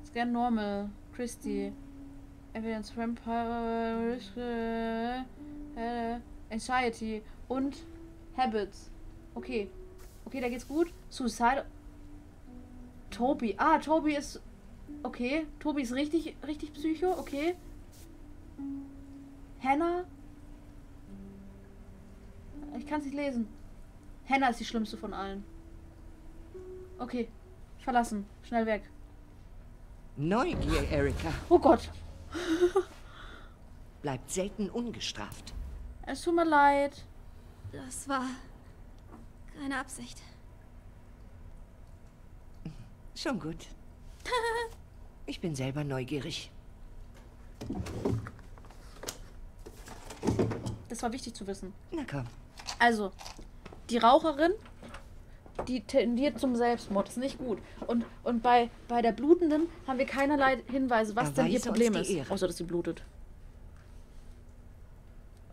Scan Normal. Christy. Evidence Vampire. Anxiety. Und Habits. Okay. Okay, da geht's gut. Suicide. Toby. Ah, Toby ist. Okay. Toby ist richtig, richtig psycho. Okay. Hannah. Ich kann es nicht lesen. Hannah ist die schlimmste von allen. Okay, verlassen. Schnell weg. Neugier, Erika. Oh Gott. Bleibt selten ungestraft. Es tut mir leid. Das war keine Absicht. Schon gut. Ich bin selber neugierig. Das war wichtig zu wissen. Na komm. Also, die Raucherin, die tendiert zum Selbstmord. Das ist nicht gut. Und, und bei, bei der Blutenden haben wir keinerlei Hinweise, was denn ihr Problem ist. Ehre. Außer, dass sie blutet.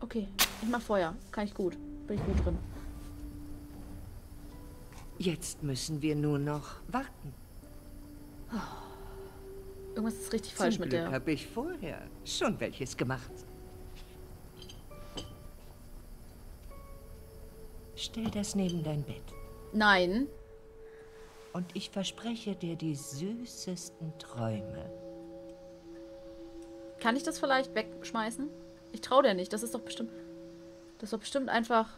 Okay, ich mach Feuer. Kann ich gut. Bin ich gut drin. Jetzt müssen wir nur noch warten. Irgendwas ist richtig falsch Zum mit Glück der. habe ich vorher schon welches gemacht. Stell das neben dein Bett. Nein. Und ich verspreche dir die süßesten Träume. Kann ich das vielleicht wegschmeißen? Ich traue der nicht. Das ist doch bestimmt. Das ist doch bestimmt einfach.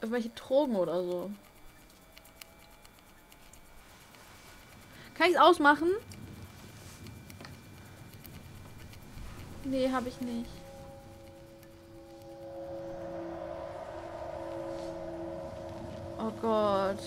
Irgendwelche Drogen oder so. Kann ich es ausmachen? Nee, habe ich nicht. Oh Gott.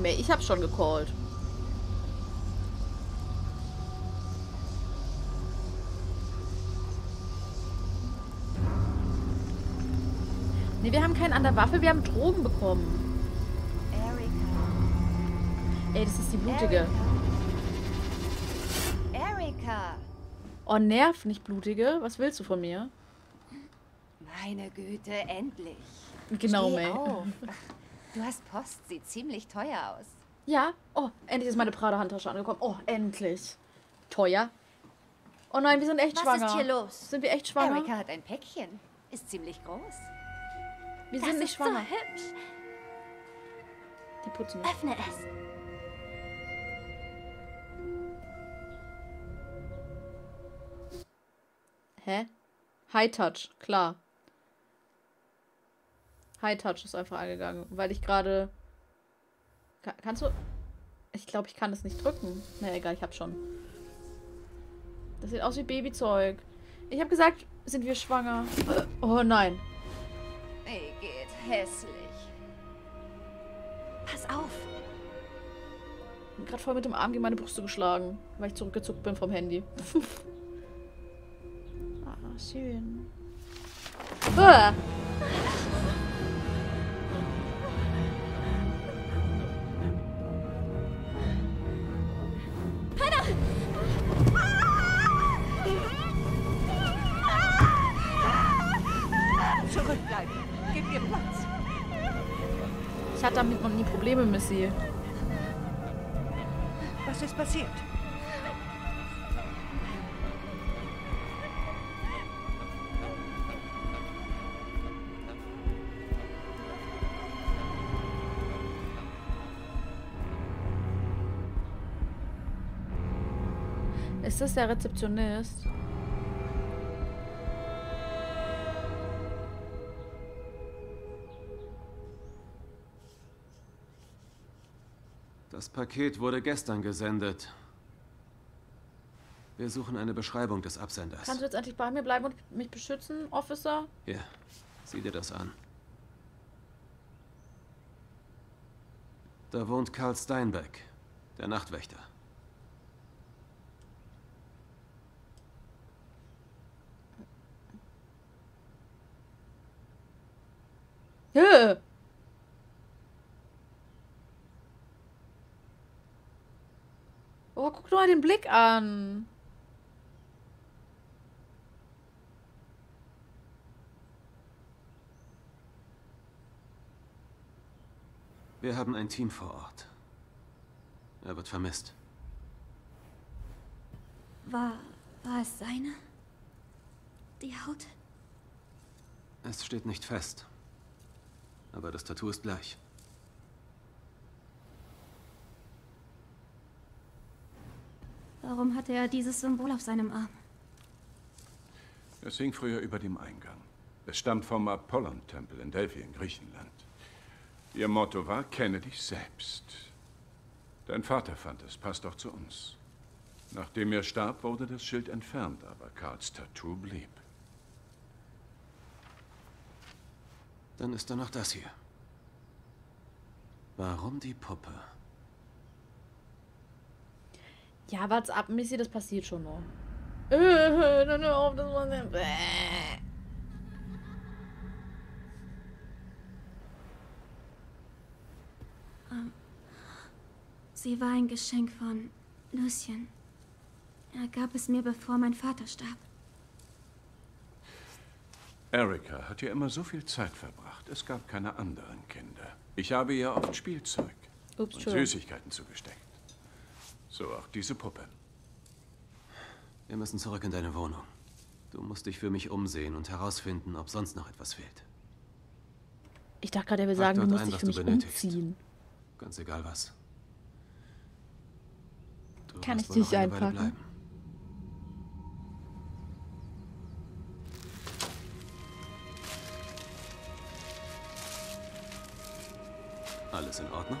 Nee, mehr. Ich hab schon gecallt. Nee, wir haben keinen an der Waffe, wir haben Drogen bekommen. Ey, das ist die blutige. Erika! Oh, nerv, nicht blutige. Was willst du von mir? Meine Güte, endlich. Genau, Steh May. auf. Du hast Post, sieht ziemlich teuer aus. Ja. Oh, endlich ist meine Prada-Handtasche angekommen. Oh, endlich. Teuer. Oh nein, wir sind echt Was schwanger. ist hier los? Sind wir echt schwanger? Erika hat ein Päckchen. Ist ziemlich groß. Wir das sind nicht ist schwanger. so hübsch. Die putzen nicht. Öffne es. Hä? High Touch, klar. High Touch ist einfach angegangen, weil ich gerade. Ka- Kannst du. Ich glaube, ich kann das nicht drücken. Na egal, ich hab schon. Das sieht aus wie Babyzeug. Ich habe gesagt, sind wir schwanger? Oh nein. Ey, geht hässlich. Pass auf. Ich bin gerade voll mit dem Arm gegen meine Brüste geschlagen, weil ich zurückgezuckt bin vom Handy. ah, schön. Ah. Damit noch nie Probleme, Missy. Was ist passiert? Ist das der Rezeptionist? Paket wurde gestern gesendet. Wir suchen eine Beschreibung des Absenders. Kannst du jetzt endlich bei mir bleiben und mich beschützen, Officer? Ja, sieh dir das an. Da wohnt Karl Steinbeck, der Nachtwächter. Höh! Oh, guck doch mal den Blick an. Wir haben ein Team vor Ort. Er wird vermisst. War, war es seine? Die Haut? Es steht nicht fest. Aber das Tattoo ist gleich. Warum hatte er dieses Symbol auf seinem Arm? Es hing früher über dem Eingang. Es stammt vom Apollon-Tempel in Delphi in Griechenland. Ihr Motto war, kenne dich selbst. Dein Vater fand es, passt auch zu uns. Nachdem er starb, wurde das Schild entfernt, aber Karls Tattoo blieb. Dann ist da noch das hier. Warum die Puppe? Ja, warte ab, Missy, das passiert schon noch. Äh, dann hör auf, das war. Ähm, sie war ein Geschenk von Lucien. Er gab es mir, bevor mein Vater starb. Erika hat hier immer so viel Zeit verbracht. Es gab keine anderen Kinder. Ich habe ihr oft Spielzeug Ups, und. Süßigkeiten zugesteckt. So auch diese Puppe. Wir müssen zurück in deine Wohnung. Du musst dich für mich umsehen und herausfinden, ob sonst noch etwas fehlt. Ich dachte gerade, er will Pack sagen, du musst ein, dich für du mich benötigst. umziehen. Ganz egal was. Du Kann ich dich einpacken? Alles in Ordnung?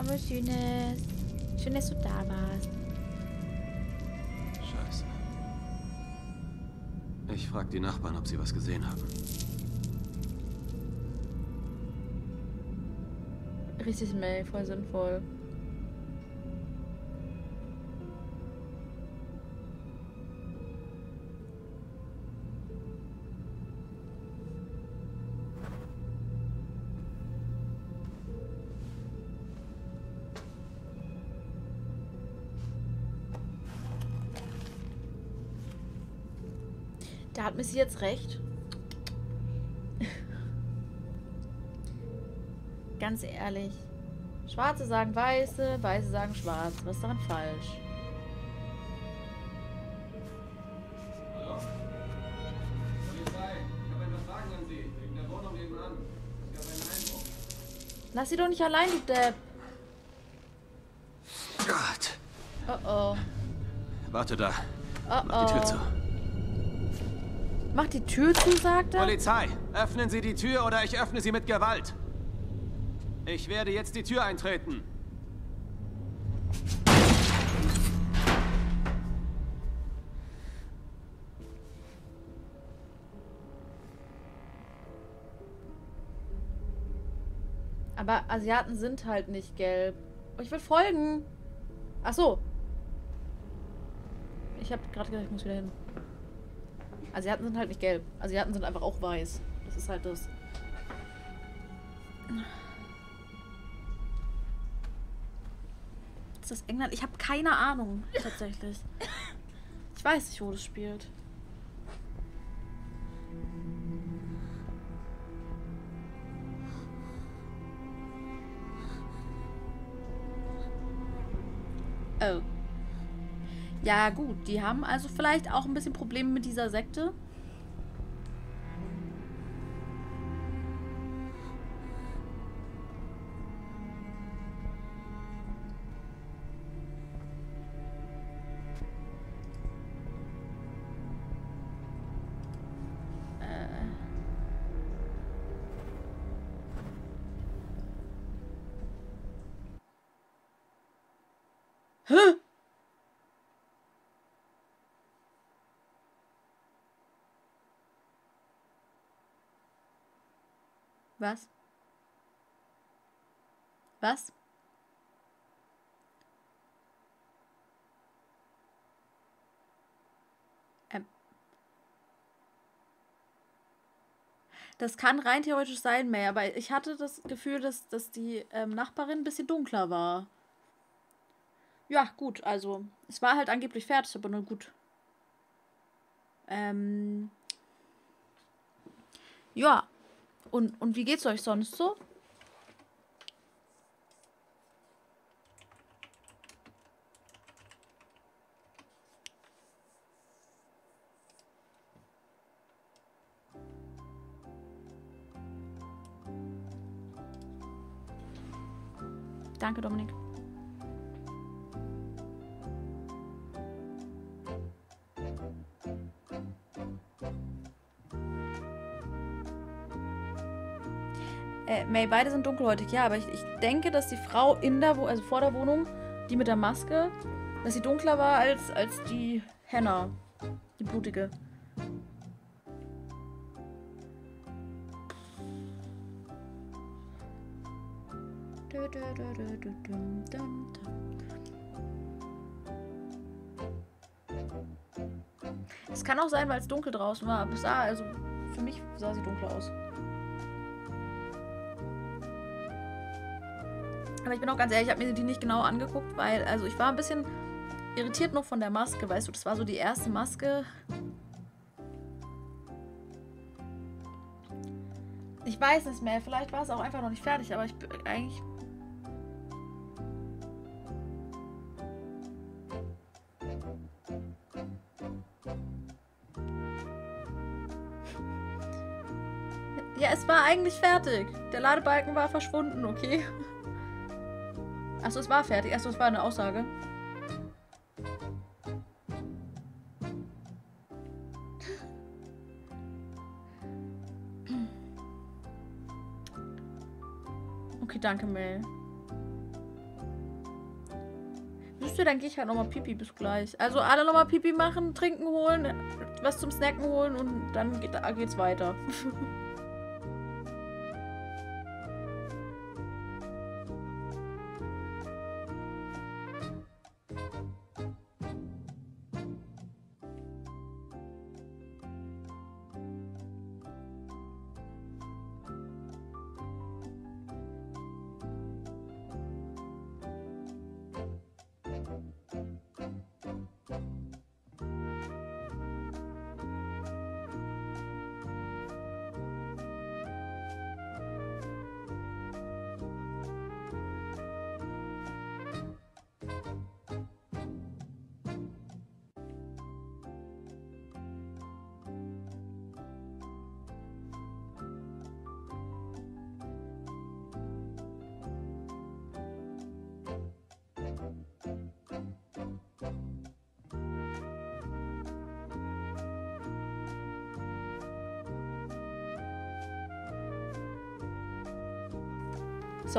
Träume Schönes. Schön, dass du da warst. Scheiße. Ich frag die Nachbarn, ob sie was gesehen haben. Richtig, May. Voll sinnvoll. Missy jetzt recht. Ganz ehrlich. Schwarze sagen Weiße, Weiße sagen Schwarz. Was ist daran falsch? Hallo? Polizei, ich habe eine Frage an Sie, wegen der Wohnung nebenan. Ich habe einen Einbruch. Lass sie doch nicht allein, du Depp. Gott. Oh oh. Warte da. Oh Mach die Tür zu. Mach die Tür zu, sagt er. Polizei, öffnen Sie die Tür oder ich öffne sie mit Gewalt. Ich werde jetzt die Tür eintreten. Aber Asiaten sind halt nicht gelb. Oh, ich will folgen. Ach so. Ich habe gerade gedacht, ich muss wieder hin. Asiaten sind halt nicht gelb. Asiaten sind einfach auch weiß. Das ist halt das. Ist das England? Ich habe keine Ahnung, tatsächlich. Ich weiß nicht, wo das spielt. Ja, gut. Die haben also vielleicht auch ein bisschen Probleme mit dieser Sekte. Was? Was? Ähm. Das kann rein theoretisch sein, May, aber ich hatte das Gefühl, dass, dass die ähm, Nachbarin ein bisschen dunkler war. Ja, gut, also es war halt angeblich fertig, aber nur gut. Ähm. Ja. Und, und wie geht's euch sonst so? May, beide sind dunkelhäutig, ja, aber ich, ich denke, dass die Frau in der, Wo also vor der Wohnung, die mit der Maske, dass sie dunkler war als, als die Hannah, die blutige. Es kann auch sein, weil es dunkel draußen war. Aber es sah, also für mich sah sie dunkler aus. Aber ich bin auch ganz ehrlich, ich habe mir die nicht genau angeguckt, weil, also ich war ein bisschen irritiert noch von der Maske, weißt du, das war so die erste Maske. Ich weiß nicht mehr, vielleicht war es auch einfach noch nicht fertig, aber ich eigentlich Ja, es war eigentlich fertig. Der Ladebalken war verschwunden, okay? Achso, es war fertig. Achso, es war eine Aussage. Okay, danke, Mel. Wisst ihr, dann gehe ich halt nochmal Pipi. Bis gleich. Also alle nochmal Pipi machen, trinken holen, was zum Snacken holen und dann geht, geht's weiter.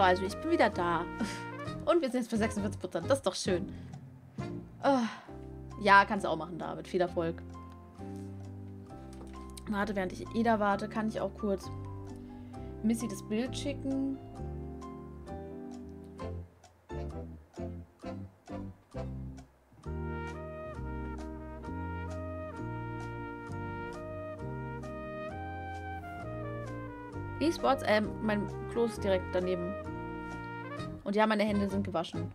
So, also ich bin wieder da. Und wir sind jetzt bei 46%. Das ist doch schön. Oh. Ja, kannst du auch machen, David. Viel Erfolg. Warte, während ich Eda warte, kann ich auch kurz Missy das Bild schicken. E-Sports, ähm, mein Klo ist direkt daneben. Und ja, meine Hände sind gewaschen.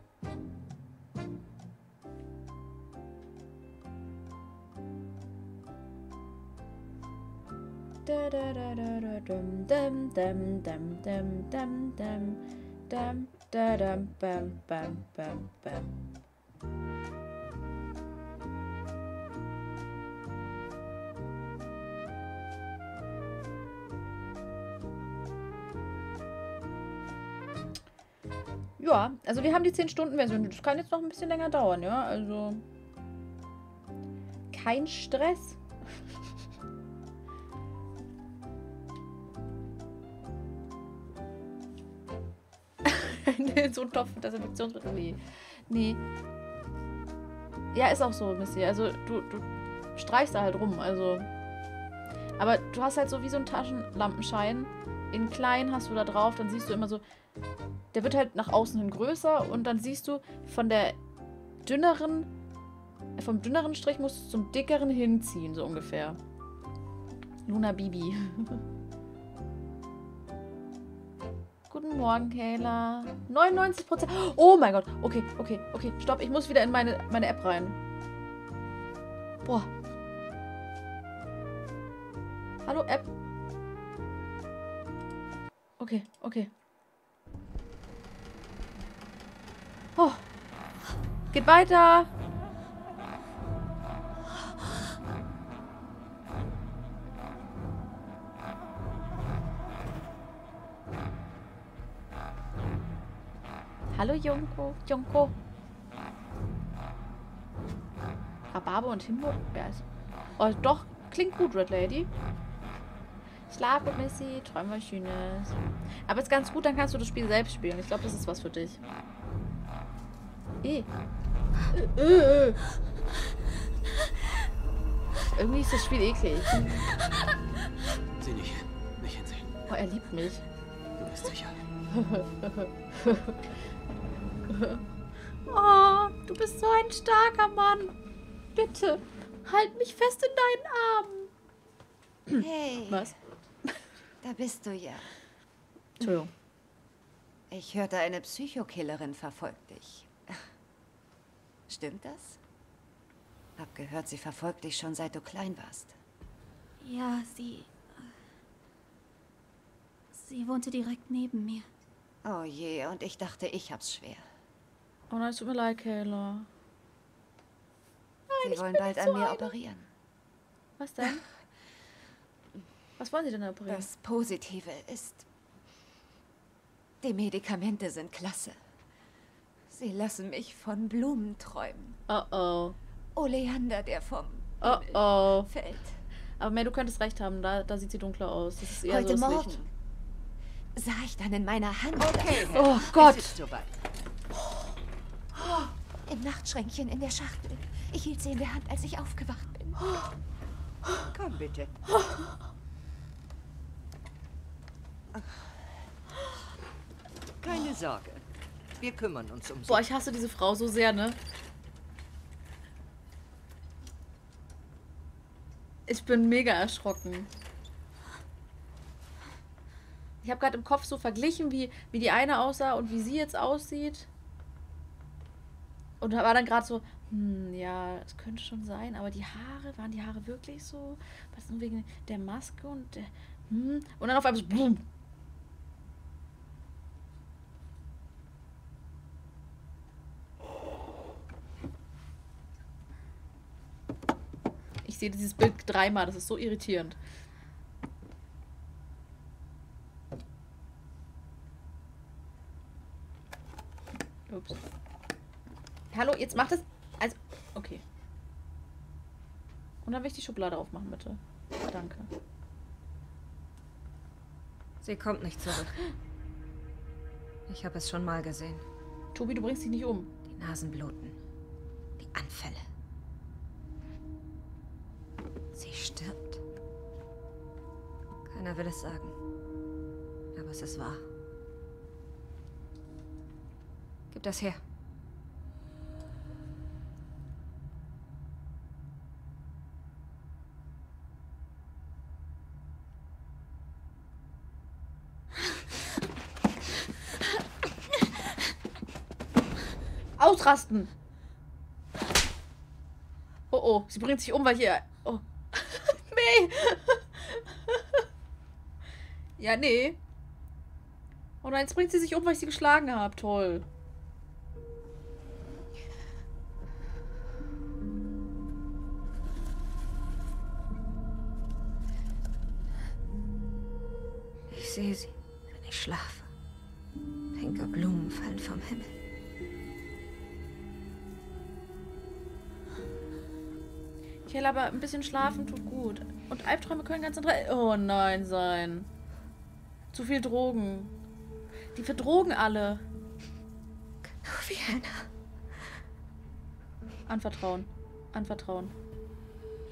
Wir haben die 10-Stunden-Version. Das kann jetzt noch ein bisschen länger dauern, ja. Also. Kein Stress. so ein Topf mit Desinfektionsmittel. Nee. Nee. Ja, ist auch so, Missy. Also, du, du streichst da halt rum. Also. Aber du hast halt so wie so einen Taschenlampenschein in klein hast du da drauf, dann siehst du immer so, der wird halt nach außen hin größer und dann siehst du von der dünneren, vom dünneren Strich musst du zum dickeren hinziehen, so ungefähr. Luna Bibi. Guten Morgen, Kayla. 99%. Oh mein Gott. Okay, okay, okay. Stopp, ich muss wieder in meine, meine App rein. Boah. Hallo, App. Okay, okay. Oh. Geht weiter. Hallo Junko. Junko. Rhabarber und Himbo. Wer ist? Oh, doch. Klingt gut, Red Lady. Schlaf gut, Missy. Träum was Schönes. Aber ist ganz gut, dann kannst du das Spiel selbst spielen. Ich glaube, das ist was für dich. Eh. Äh, äh, äh. Irgendwie ist das Spiel eklig. Sieh nicht, nicht hinsehen. Oh, er liebt mich. Du bist sicher. oh, du bist so ein starker Mann. Bitte, halt mich fest in deinen Armen. Hey. Was? Da bist du ja. Entschuldigung. Ich hörte, eine Psychokillerin verfolgt dich. Stimmt das? Hab gehört, sie verfolgt dich schon seit du klein warst. Ja, sie. Sie wohnte direkt neben mir. Oh je, und ich dachte, ich hab's schwer. Oh nein, es tut mir leid, Kayla. sie wollen bin bald nicht an so mir eine. operieren. Was denn? Was wollen sie denn operieren? Das Positive ist, die Medikamente sind klasse. Sie lassen mich von Blumen träumen. Oh oh. Oleander, der vom Oh oh. fällt. Aber May, du könntest recht haben. Da, da sieht sie dunkler aus. Das ist eher Heute so Morgen Licht. sah ich dann in meiner Hand. Okay, Oh Gott. Im Nachtschränkchen in der Schachtel. Ich hielt sie in der Hand, als ich aufgewacht bin. Komm bitte. Keine Sorge. Wir kümmern uns um sie. Boah, ich hasse diese Frau so sehr, ne? Ich bin mega erschrocken. Ich habe gerade im Kopf so verglichen, wie, wie die eine aussah und wie sie jetzt aussieht. Und war dann gerade so, hm, ja, es könnte schon sein, aber die Haare, waren die Haare wirklich so? Was nur wegen der Maske und der, hm? Und dann auf einmal so, boom. Ich sehe dieses Bild dreimal, das ist so irritierend. Ups. Hallo, jetzt macht es. Also, okay. Und dann will ich die Schublade aufmachen, bitte. Danke. Sie kommt nicht zurück. Ich habe es schon mal gesehen. Tobi, du bringst dich nicht um. Die Nasenbluten. Die Anfälle. Sie stirbt. Keiner will es sagen. Aber es ist wahr. Gib das her. Ausrasten! Oh oh, sie bringt sich um, weil hier. Oh. Nee! ja, nee. Nein, jetzt bringt sie sich um, weil ich sie geschlagen habe. Toll. Ich sehe sie, wenn ich schlafe. Pinke Blumen fallen vom Himmel. Kerl, aber ein bisschen schlafen tut gut. Und Albträume können ganz andere... Oh nein, sein. Zu viel Drogen. Die verdrogen alle. Nur wie Hannah. Anvertrauen. Anvertrauen.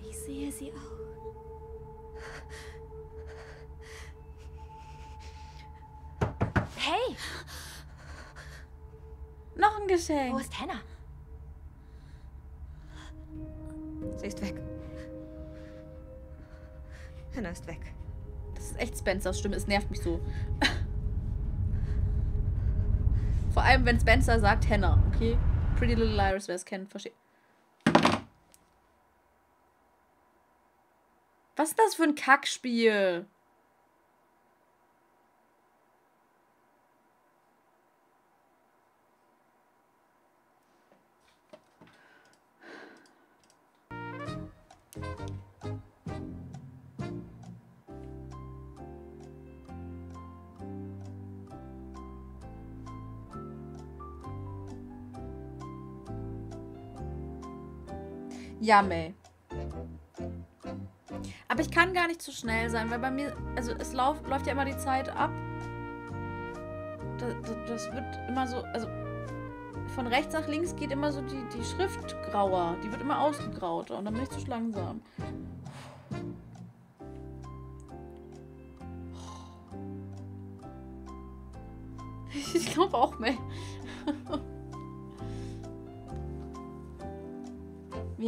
Ich sehe sie auch. Hey! Noch ein Geschenk. Wo ist Hannah? Sie ist weg. Hannah ist weg. Das ist echt Spencers Stimme. Es nervt mich so. Vor allem, wenn Spencer sagt Hannah, okay? Pretty Little Iris, wer es kennt, versteht. Was ist das für ein Kackspiel? Ja, May. Aber ich kann gar nicht zu schnell sein, weil bei mir, also es lauf, läuft ja immer die Zeit ab. Das, das, das wird immer so, also von rechts nach links geht immer so die, die Schrift grauer. Die wird immer ausgegrauter und dann bin ich zu langsam.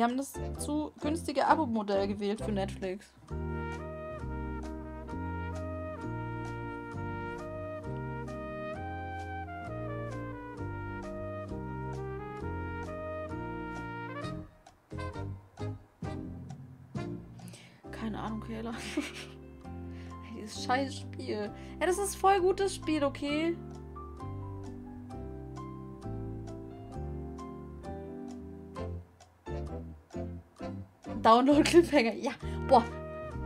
Haben das zu günstige Abo-Modell gewählt für Netflix. Keine Ahnung, Kayla. Dieses scheiß Spiel. Ja, das ist voll gutes Spiel, okay? Download-Cliffhanger. Ja, boah.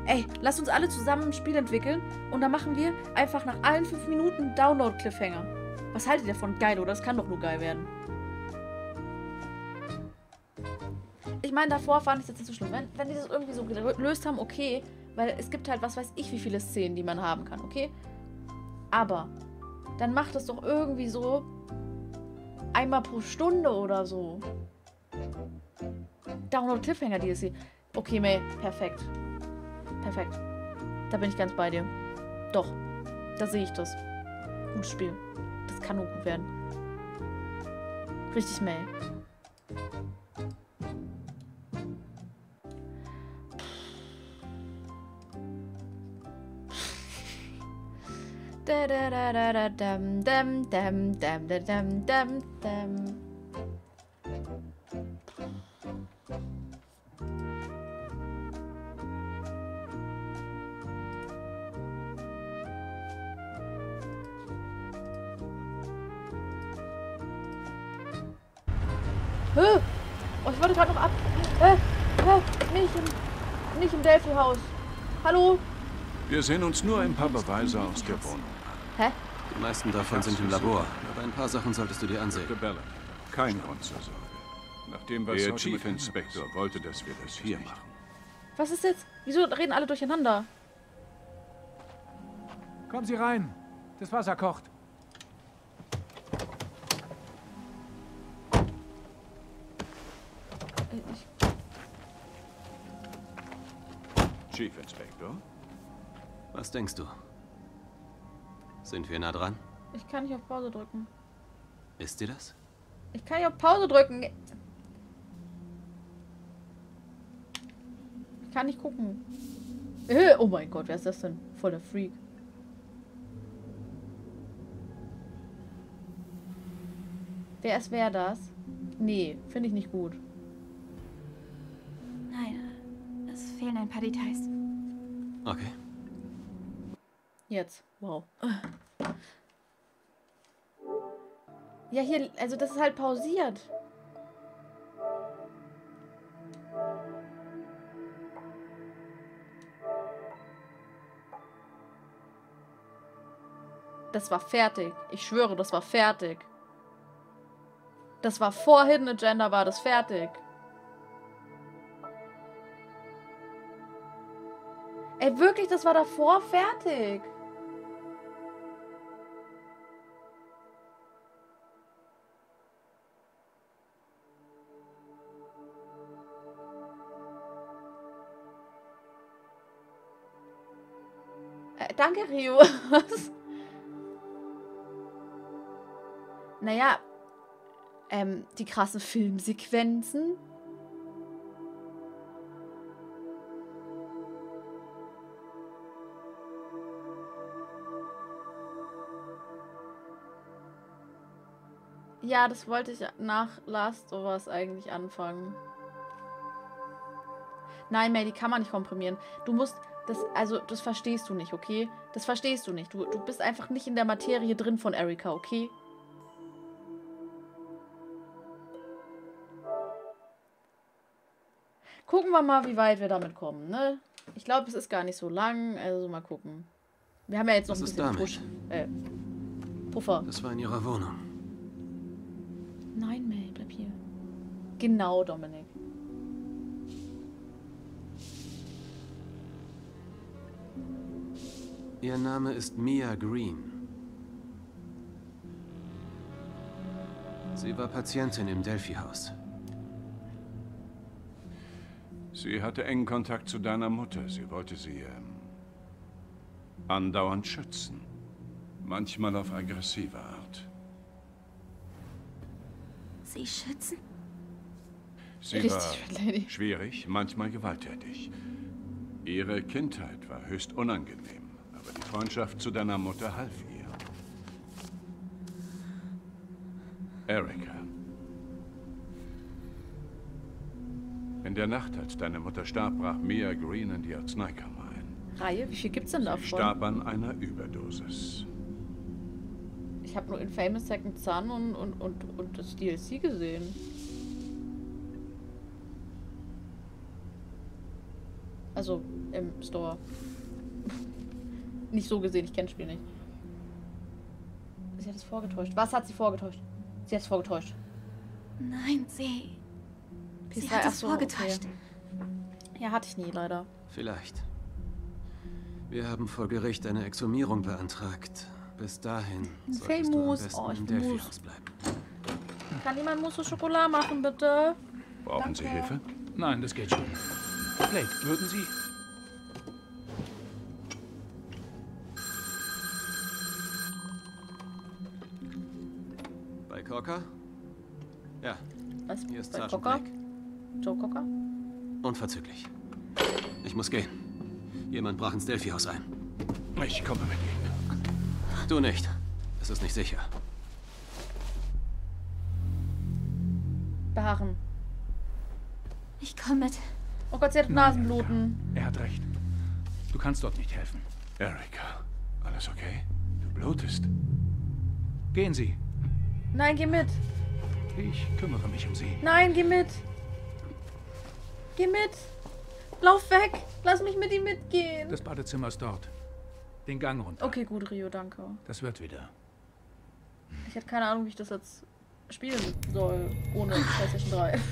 Ey, lass uns alle zusammen ein Spiel entwickeln und dann machen wir einfach nach allen fünf Minuten Download-Cliffhanger. Was haltet ihr davon? Geil, oder? Das kann doch nur geil werden. Ich meine, davor fand ich es jetzt nicht so schlimm. Wenn, wenn die das irgendwie so gelöst haben, okay. Weil es gibt halt, was weiß ich, wie viele Szenen, die man haben kann, okay? Aber dann macht es doch irgendwie so einmal pro Stunde oder so. Download Cliffhanger DLC. Okay, May, perfekt. Perfekt. Da bin ich ganz bei dir. Doch, da sehe ich das. Gutes Spiel. Das kann nur gut werden. Richtig, May. Da da da da da dam dam dam dam da dam dam dam. Delphi-Haus. Hallo? Wir sehen uns nur ein paar Beweise aus der Wohnung. Hä? Die meisten davon sind im Labor, aber ein paar Sachen solltest du dir ansehen. Kein Grund zur Sorge. Nachdem was der Chief Inspector wollte, dass wir das hier machen. Was ist jetzt? Wieso reden alle durcheinander? Kommen Sie rein. Das Wasser kocht. Chief Inspector? Was denkst du? Sind wir nah dran? ich kann nicht auf Pause drücken. Ist dir das? Ich kann nicht auf Pause drücken. Ich kann nicht gucken. Äh, Oh mein Gott, wer ist das denn? Voll der Freak. Wer ist wer das? Nee, finde ich nicht gut. Nein, fehlen ein paar Details. Okay. Jetzt. Wow. Ja, hier, also das ist halt pausiert. Das war fertig. Ich schwöre, das war fertig. Das war vor Hidden Agenda, war das fertig. Ey, wirklich, das war davor fertig. Äh, danke, Rio. Was? Naja, Ähm, die krassen Filmsequenzen. Ja, das wollte ich nach Last of Us eigentlich anfangen. Nein, May, die kann man nicht komprimieren. Du musst, das, also, das verstehst du nicht, okay? Das verstehst du nicht. Du, du bist einfach nicht in der Materie drin von Erika, okay? Gucken wir mal, wie weit wir damit kommen, ne? Ich glaube, es ist gar nicht so lang, also mal gucken. Wir haben ja jetzt noch Was ein bisschen? Push, äh, Puffer. Das war in ihrer Wohnung. Nein, May, bleib hier. Genau, Dominik. Ihr Name ist Mia Green. Sie war Patientin im Delphi-Haus. Sie hatte engen Kontakt zu deiner Mutter. Sie wollte sie ähm, andauernd schützen. Manchmal auf aggressive Art. Sie schützen? Sie Richtig, war Lady. schwierig, manchmal gewalttätig. Ihre Kindheit war höchst unangenehm, aber die Freundschaft zu deiner Mutter half ihr. Erika. In der Nacht, als deine Mutter starb, brach Mia Green in die Arzneikammer ein. Reihe, wie viel gibt's denn Sie davon? starb an einer Überdosis. Ich habe nur Infamous Second Son und, und, und, und das DLC gesehen. Also im Store. nicht so gesehen, ich kenne das Spiel nicht. Sie hat es vorgetäuscht. Was hat sie vorgetäuscht? Sie hat es vorgetäuscht. Nein, sie. Sie PS3, hat es so, vorgetäuscht. okay. Ja, hatte ich nie, leider. Vielleicht. Wir haben vor Gericht eine Exhumierung beantragt. Bis dahin solltest du am Famous. besten Oh, ich bin Delphi-Haus Mus. bleiben. Kann jemand Mousse au Chocolat machen, bitte? Brauchen Sie Danke. Hilfe? Nein, das geht schon. Blake, würden Sie? Bei Cocker? Ja, Was? hier ist Bei Sergeant Cocker? Blake. Joe Cocker? Unverzüglich. Ich muss gehen. Jemand brach ins Delphi-Haus ein. Ich komme mit Ihnen. Du nicht. Es ist nicht sicher. Beharren. Ich komme mit. Oh Gott, sie hat Nein, Nasenbluten. Er hat recht. Du kannst dort nicht helfen. Erika, alles okay? Du blutest. Gehen Sie. Nein, geh mit. Ich kümmere mich um Sie. Nein, geh mit. Geh mit. Lauf weg. Lass mich mit ihm mitgehen. Das Badezimmer ist dort. Den Gang runter. Okay, gut, Rio, danke. Das wird wieder. Ich hätte keine Ahnung, wie ich das jetzt spielen soll, ohne PlayStation 3.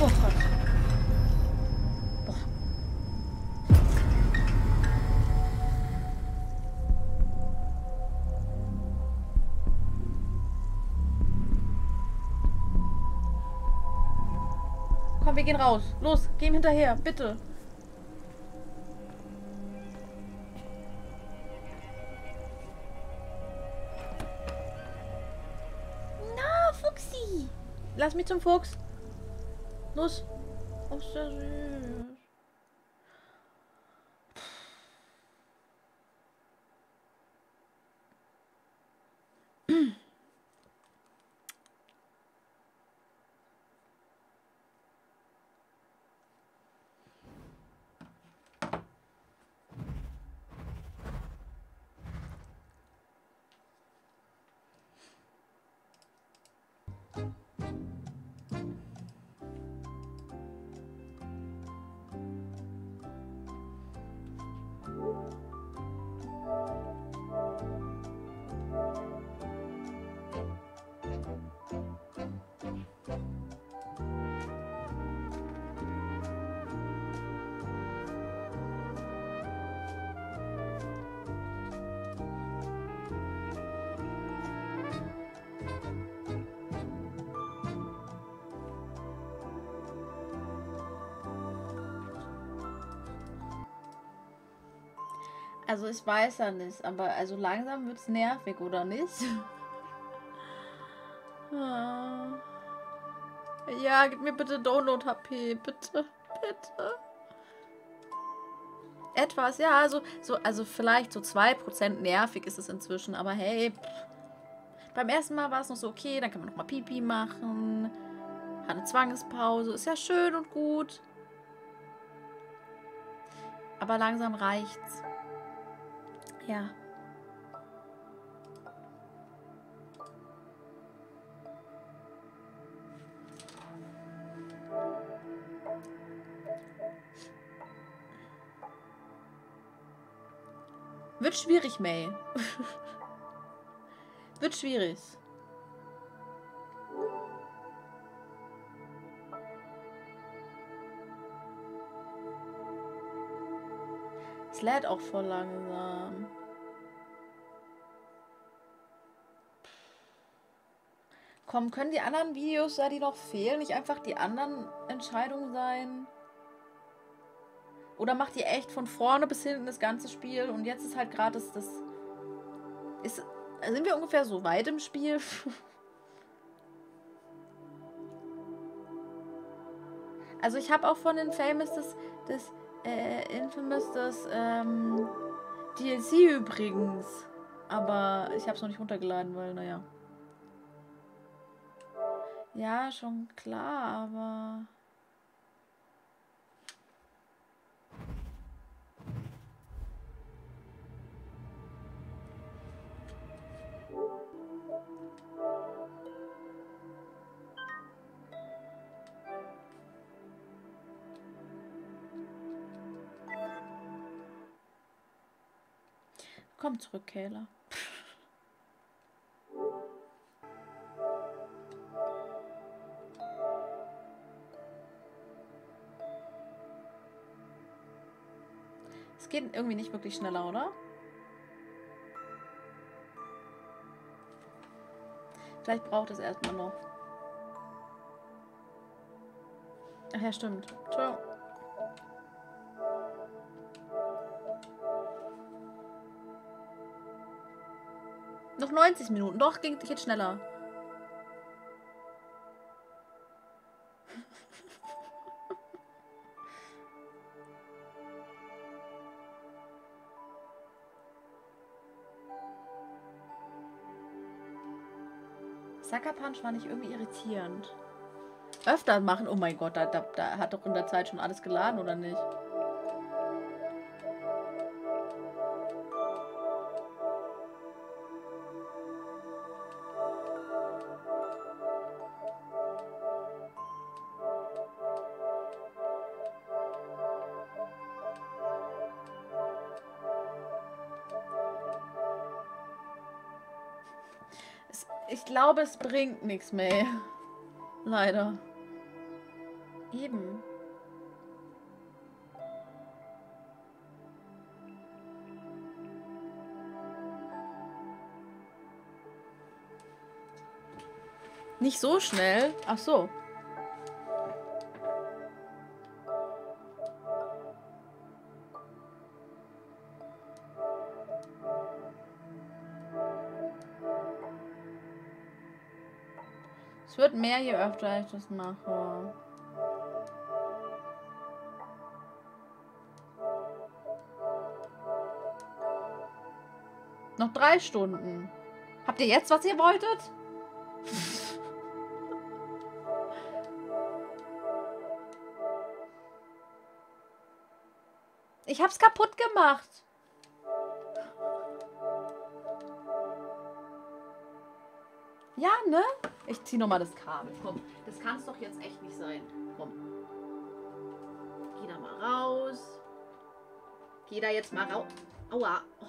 Oh Gott. Wir gehen raus. Los, geh ihm hinterher, bitte. Na, Fuchsi. Lass mich zum Fuchs. Los. Oh, der süß. Also ich weiß ja nicht, aber also langsam wird es nervig, oder nicht? Ah. ja, gib mir bitte Download-HP, bitte, bitte. Etwas, ja, also, so, also vielleicht so 2% nervig ist es inzwischen, aber hey, beim ersten Mal war es noch so okay, dann kann man noch mal Pipi machen, hat eine Zwangspause, ist ja schön und gut. Aber langsam reicht's. Ja. Wird schwierig, May. Wird schwierig. Lädt auch voll langsam. Komm, können die anderen Videos, da die noch fehlen, nicht einfach die anderen Entscheidungen sein? Oder macht ihr echt von vorne bis hinten das ganze Spiel und jetzt ist halt gerade das, das. Ist, sind wir ungefähr so weit im Spiel? also ich habe auch von den Famous das, das äh, Infamous das ähm, DLC übrigens. Aber ich habe es noch nicht runtergeladen, weil, naja. Ja, schon klar, aber... Komm zurück, Kayla. Es geht irgendwie nicht wirklich schneller, oder? Vielleicht braucht es erstmal noch. Ach ja, stimmt. Ciao. 90 Minuten. Doch, geht, geht schneller. Sucker Punch war nicht irgendwie irritierend. Öfter machen. Oh mein Gott, da, da, da hat doch in der Zeit schon alles geladen, oder nicht? Glaube, es bringt nichts mehr. Leider. Eben. Nicht so schnell. Ach so. Mehr, je öfter ich das mache. Noch drei Stunden. Habt ihr jetzt, was ihr wolltet? Ich hab's kaputt gemacht. Ja, ne? Ich zieh noch mal das Kabel. Komm, das kann es doch jetzt echt nicht sein. Komm. Geh da mal raus. Geh da jetzt mal raus. Aua. Oh.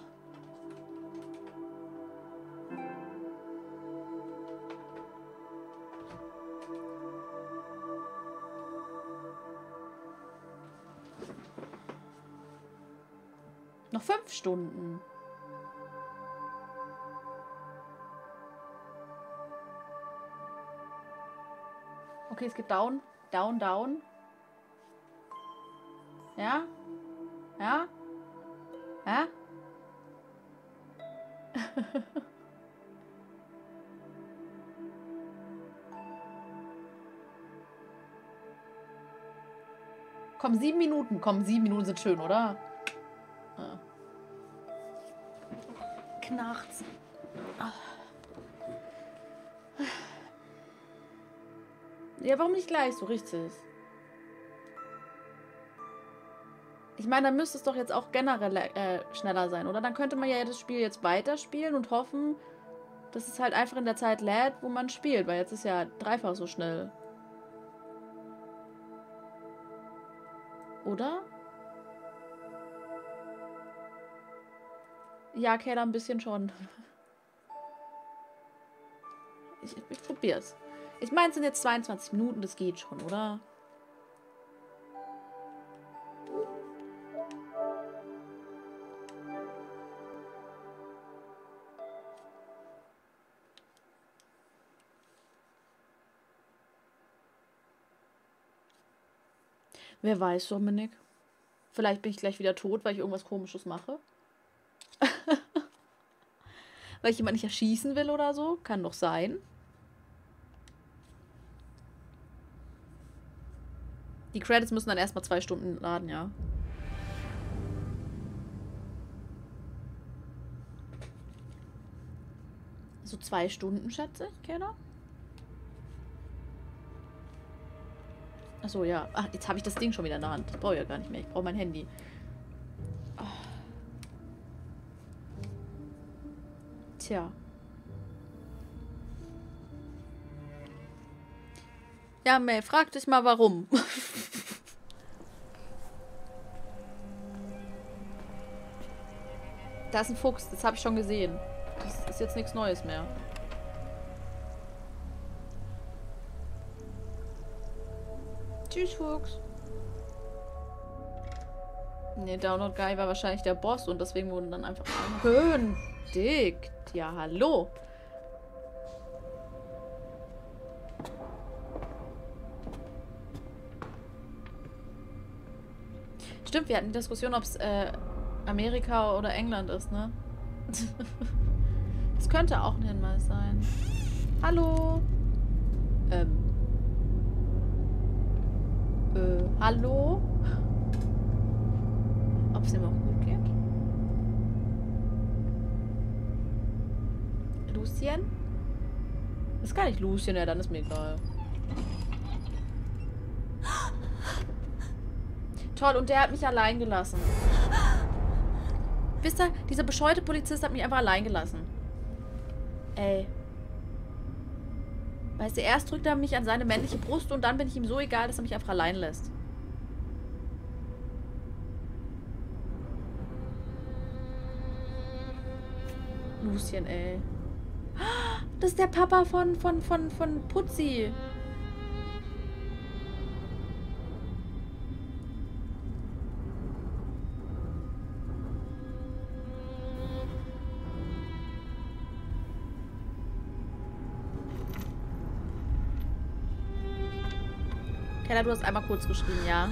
Noch fünf Stunden. Okay, es geht down, down, down. Ja? Ja? Ja? Komm, sieben Minuten. Komm, sieben Minuten sind schön, oder? Ja. Knarz. Ja, warum nicht gleich so richtig? Ich meine, dann müsste es doch jetzt auch generell äh, schneller sein, oder? Dann könnte man ja das Spiel jetzt weiterspielen und hoffen, dass es halt einfach in der Zeit lädt, wo man spielt, weil jetzt ist ja dreifach so schnell. Oder? Ja, Kayla, ein bisschen schon. Ich, ich probier's. Ich meine, es sind jetzt 22 Minuten, das geht schon, oder? Wer weiß, Dominik. Vielleicht bin ich gleich wieder tot, weil ich irgendwas Komisches mache. weil ich jemanden nicht erschießen will oder so. Kann doch sein. Die Credits müssen dann erstmal zwei Stunden laden, ja. So zwei Stunden, schätze ich, Kenner. Achso, ja. Ach, jetzt habe ich das Ding schon wieder in der Hand. Das brauche ich ja gar nicht mehr. Ich brauche mein Handy. Oh. Tja. Ja, May, frag dich mal warum. da ist ein Fuchs, das habe ich schon gesehen. Das ist jetzt nichts Neues mehr. Tschüss, Fuchs. Ne, Download Guy war wahrscheinlich der Boss und deswegen wurden dann einfach angekündigt. Ja, hallo. Stimmt, wir hatten die Diskussion, ob es äh, Amerika oder England ist, ne? Das könnte auch ein Hinweis sein. Hallo. Ähm. Äh, hallo? Ob es ihm auch gut geht? Lucien? Ist gar nicht Lucien, ja, dann ist mir egal. Toll, und der hat mich allein gelassen. Wisst ihr, dieser bescheute Polizist hat mich einfach allein gelassen. Ey. Weißt du, erst drückt er mich an seine männliche Brust und dann bin ich ihm so egal, dass er mich einfach allein lässt. Lucien, ey. Das ist der Papa von, von, von, von Putzi. Keller, du hast einmal kurz geschrieben, ja.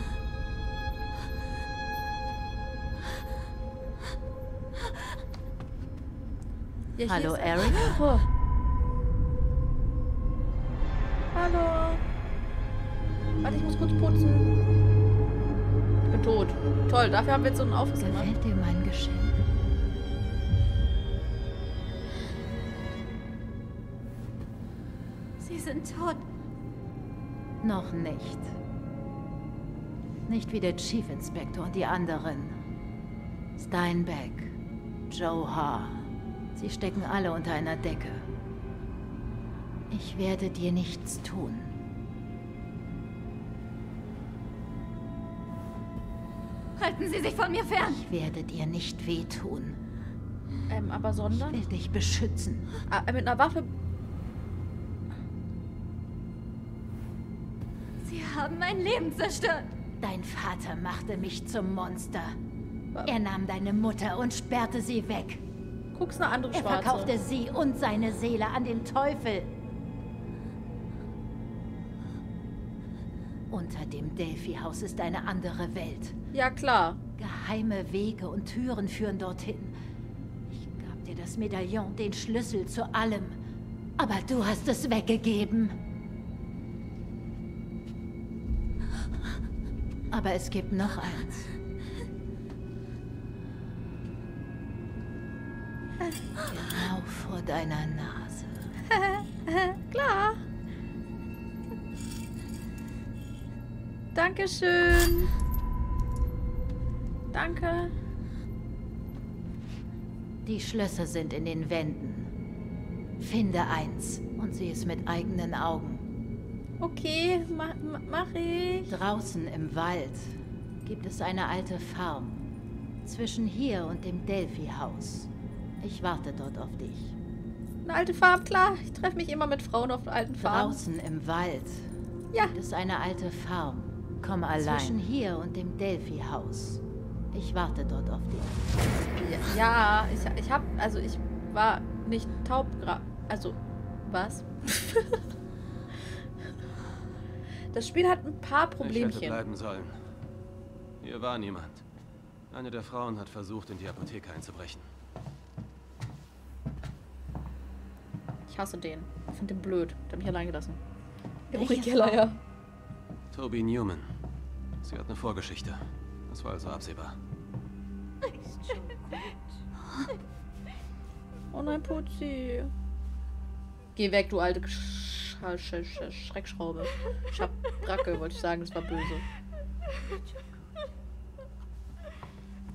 ja Hallo, Eric. Oh. Hallo. Warte, ich muss kurz putzen. Ich bin tot. Toll, dafür haben wir jetzt so einen Aufriss gemacht. Gefällt dir mein Geschenk? Sie sind tot. Noch nicht. Nicht wie der Chief Inspector und die anderen. Steinbeck, Joe Haar. Sie stecken alle unter einer Decke. Ich werde dir nichts tun. Halten Sie sich von mir fern! Ich werde dir nicht wehtun. Ähm, aber sondern? Ich will dich beschützen. Ah, mit einer Waffe. Sie haben mein Leben zerstört. Dein Vater machte mich zum Monster. Er nahm deine Mutter und sperrte sie weg. Guck's eine andere Er Schwarze. verkaufte sie und seine Seele an den Teufel. Unter dem Delphi-Haus ist eine andere Welt. Ja, klar. Geheime Wege und Türen führen dorthin. Ich gab dir das Medaillon, den Schlüssel zu allem. Aber du hast es weggegeben. Aber es gibt noch eins. Genau vor deiner Nase. Klar. Dankeschön. Danke. Die Schlösser sind in den Wänden. Finde eins und sieh es mit eigenen Augen. Okay, ma ma mach ich. Draußen im Wald gibt es eine alte Farm. Zwischen hier und dem Delphi-Haus. Ich warte dort auf dich. Eine alte Farm, klar. Ich treffe mich immer mit Frauen auf alten Farmen. Draußen im Wald ja. gibt es eine alte Farm. Komm allein. Zwischen hier und dem Delphi-Haus. Ich warte dort auf dich. Ja, ich, ich hab, also ich war nicht taub, also, was? das Spiel hat ein paar Problemchen. Ich hätte bleiben sollen. Hier war niemand. Eine der Frauen hat versucht, in die Apotheke einzubrechen. Ich hasse den. Ich finde den blöd. Der hat mich allein gelassen. Uri Geller, ja. Toby Newman. Sie hat eine Vorgeschichte. Das war also absehbar. Oh nein, Putzi. Geh weg, du alte Sch Sch Sch Schreckschraube. Schabracke, wollte ich sagen, das war böse.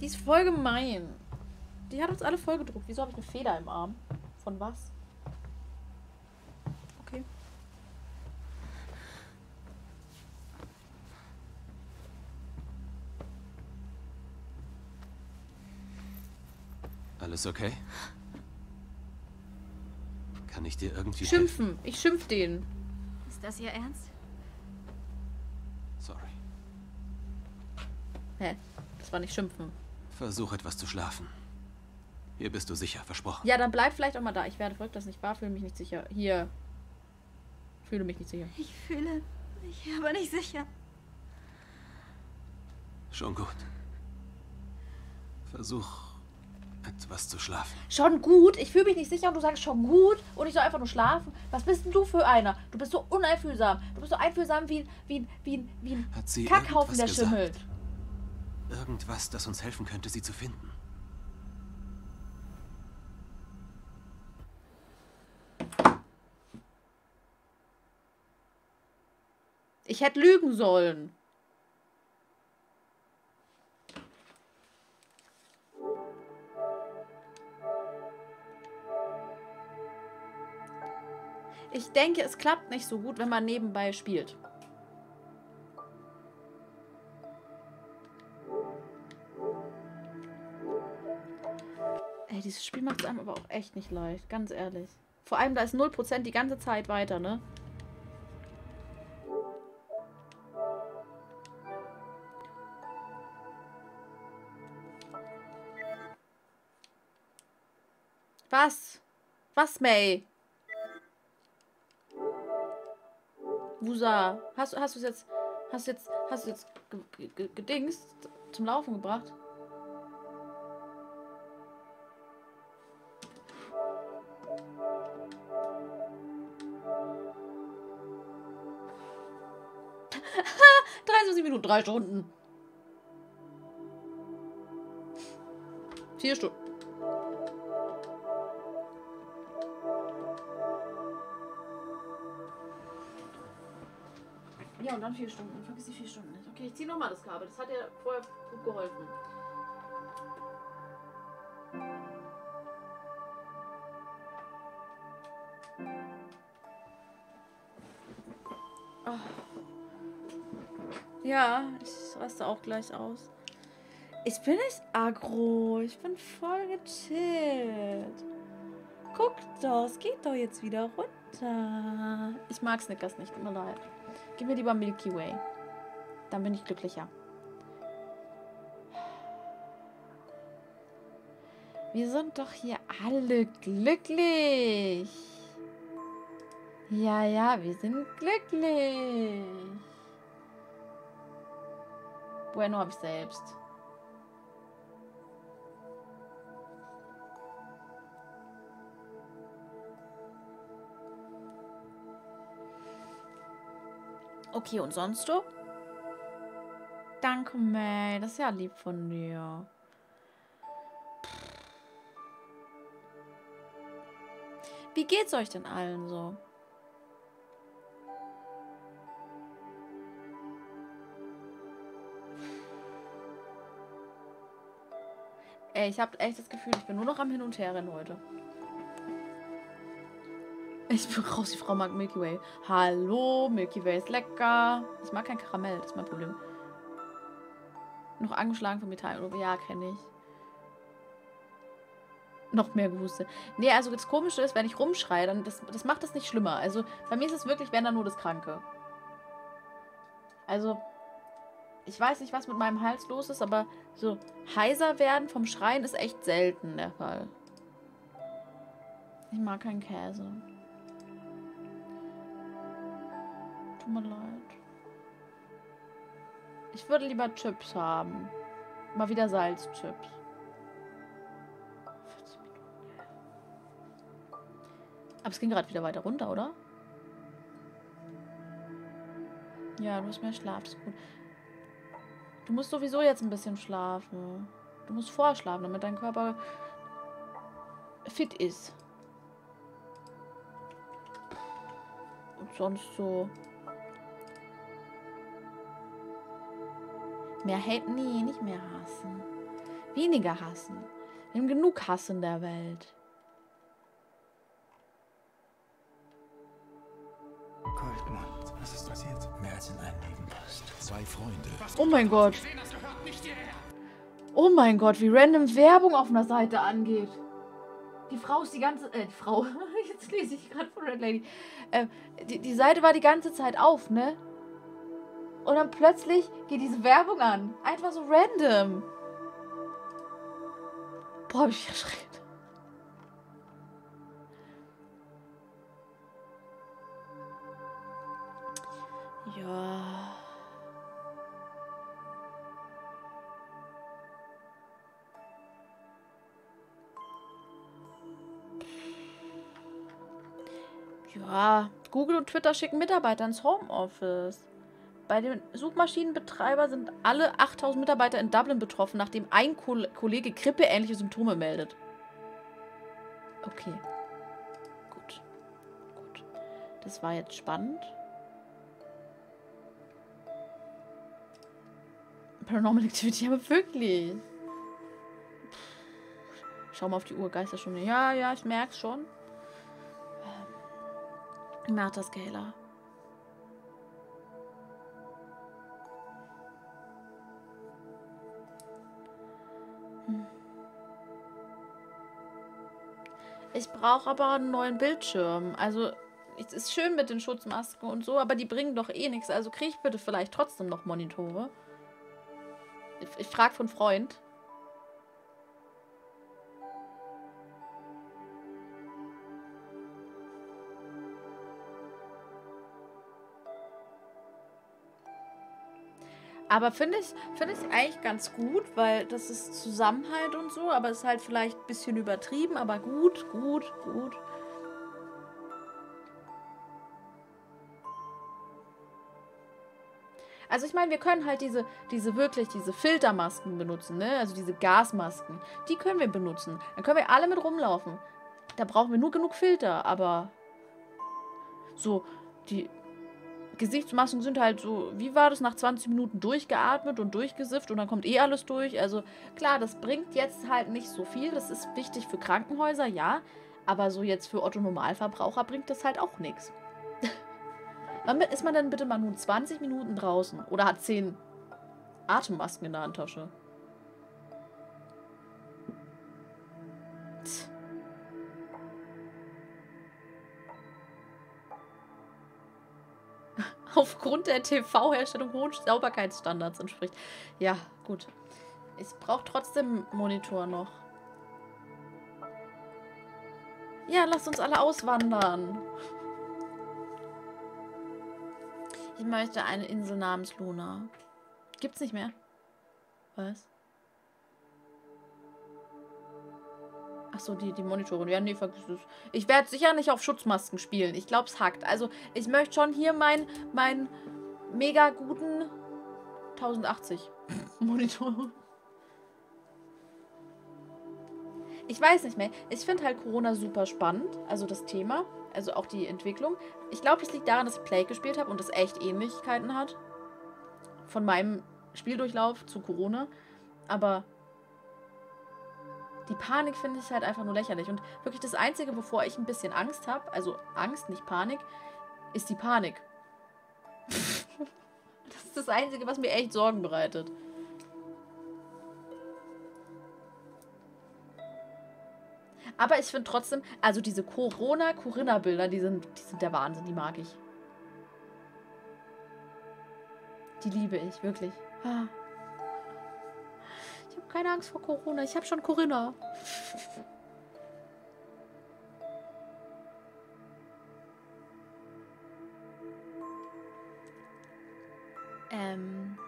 Die ist voll gemein. Die hat uns alle vollgedruckt. Wieso habe ich eine Feder im Arm? Von was? Okay. Alles okay? Kann ich dir irgendwie Schimpfen. helfen? Ich schimpf den. Ist das Ihr Ernst? Sorry. Hä? Das war nicht schimpfen. Versuch etwas zu schlafen. Hier bist du sicher, versprochen. Ja, dann bleib vielleicht auch mal da. Ich werde verrückt, das nicht wahr. Fühle mich nicht sicher. Hier. Fühle mich nicht sicher. Ich fühle mich aber nicht sicher. Schon gut. Versuch etwas zu schlafen. Schon gut? Ich fühle mich nicht sicher und du sagst schon gut und ich soll einfach nur schlafen? Was bist denn du für einer? Du bist so uneinfühlsam. Du bist so einfühlsam wie, wie, wie, wie ein Hat sie Kackhaufen, der gesagt? schimmelt. Irgendwas, das uns helfen könnte, sie zu finden. Ich hätte lügen sollen. Ich denke, es klappt nicht so gut, wenn man nebenbei spielt. Ey, dieses Spiel macht es einem aber auch echt nicht leicht, ganz ehrlich. Vor allem, da ist 0% die ganze Zeit weiter, ne? Was? Was, May? Wusa, hast, hast du es jetzt, hast du jetzt, hast du jetzt ge- ge- gedingst, zum Laufen gebracht? ...23 Minuten, drei Stunden. Vier Stunden. Dann vier Stunden. Vergiss die vier Stunden nicht. Okay, ich ziehe nochmal das Kabel. Das hat ja vorher gut geholfen. Oh. Ja, ich raste auch gleich aus. Ich bin nicht aggro. Ich bin voll gechillt. Guck doch, es geht doch jetzt wieder runter. Ich mag Snickers nicht, tut mir leid. Gib mir lieber Milky Way. Dann bin ich glücklicher. Wir sind doch hier alle glücklich. Ja, ja, wir sind glücklich. Bueno habe ich selbst. Okay, und sonst du? Danke, May. Das ist ja lieb von dir. Wie geht's euch denn allen so? Ey, ich habe echt das Gefühl, ich bin nur noch am Hin und Her rennen heute. Ich bin raus, die Frau mag Milky Way. Hallo, Milky Way ist lecker. Ich mag kein Karamell, das ist mein Problem. Noch angeschlagen von Metall. Ja, kenne ich. Noch mehr Guste. Nee, also das Komische ist, wenn ich rumschreie, dann das, das macht das nicht schlimmer. Also bei mir ist es wirklich, wenn dann nur das Kranke. Also ich weiß nicht, was mit meinem Hals los ist, aber so heiser werden vom Schreien ist echt selten der Fall. Ich mag keinen Käse. Tut mir leid. Ich würde lieber Chips haben. Mal wieder Salzchips. Aber es ging gerade wieder weiter runter, oder? Ja, du hast mehr Schlaf, ist gut. Du musst sowieso jetzt ein bisschen schlafen. Du musst vorschlafen, damit dein Körper fit ist. Und sonst so. Mehr Hate? Nee, nicht mehr hassen. Weniger hassen. Wir haben genug Hass in der Welt. Goldmund, was ist passiert? Mehr als in einem Leben passt. Zwei Freunde. Oh mein Gott. Oh mein Gott, wie random Werbung auf einer Seite angeht. Die Frau ist die ganze... Äh, die Frau. Jetzt lese ich gerade von Red Lady. Äh, die, die Seite war die ganze Zeit auf, ne? Und dann plötzlich geht diese Werbung an. Einfach so random. Boah, hab ich erschreckt. Ja. Ja, Google und Twitter schicken Mitarbeiter ins Homeoffice. Bei den Suchmaschinenbetreiber sind alle 8000 Mitarbeiter in Dublin betroffen, nachdem ein Ko Kollege grippeähnliche Symptome meldet. Okay. Gut. Gut. Das war jetzt spannend. Paranormal Activity, aber wirklich. Schau mal auf die Uhr, Geisterstunde. Ja, ja, ich merk's schon. Martha Scaler. Hm. Ich brauche aber einen neuen Bildschirm. Also, es ist schön mit den Schutzmasken und so, aber die bringen doch eh nichts. Also kriege ich bitte vielleicht trotzdem noch Monitore. Ich, ich frage von Freund. Aber finde ich, find ich eigentlich ganz gut, weil das ist Zusammenhalt und so, aber ist halt vielleicht ein bisschen übertrieben, aber gut, gut, gut. Also ich meine, wir können halt diese, diese wirklich, diese Filtermasken benutzen, ne? Also diese Gasmasken. Die können wir benutzen. Dann können wir alle mit rumlaufen. Da brauchen wir nur genug Filter, aber so, die Gesichtsmasken sind halt so, wie war das, nach 20 Minuten durchgeatmet und durchgesifft und dann kommt eh alles durch. Also klar, das bringt jetzt halt nicht so viel. Das ist wichtig für Krankenhäuser, ja. Aber so jetzt für Otto Normalverbraucher bringt das halt auch nichts. Wann ist man denn bitte mal nun 20 Minuten draußen oder hat 10 Atemmasken in der Handtasche? Aufgrund der TV-Herstellung hohen Sauberkeitsstandards entspricht. Ja, gut. Ich brauche trotzdem Monitor noch. Ja, lasst uns alle auswandern. Ich möchte eine Insel namens Luna. Gibt's nicht mehr? Was? Achso, die, die Monitore. Ja, nee, vergiss es. Ich werde sicher nicht auf Schutzmasken spielen. Ich glaube, es hackt. Also, ich möchte schon hier mein, mein mega guten 1080 Monitor. Ich weiß nicht mehr. Ich finde halt Corona super spannend. Also das Thema. Also auch die Entwicklung. Ich glaube, das liegt daran, dass ich Plague gespielt habe und das echt Ähnlichkeiten hat. Von meinem Spieldurchlauf zu Corona. Aber die Panik finde ich halt einfach nur lächerlich. Und wirklich das Einzige, wovor ich ein bisschen Angst habe, also Angst, nicht Panik, ist die Panik. das ist das Einzige, was mir echt Sorgen bereitet. Aber ich finde trotzdem, also diese Corona-Corinna-Bilder, die sind, die sind der Wahnsinn, die mag ich. Die liebe ich, wirklich. Ah. Keine Angst vor Corona, ich habe schon Corinna. ähm.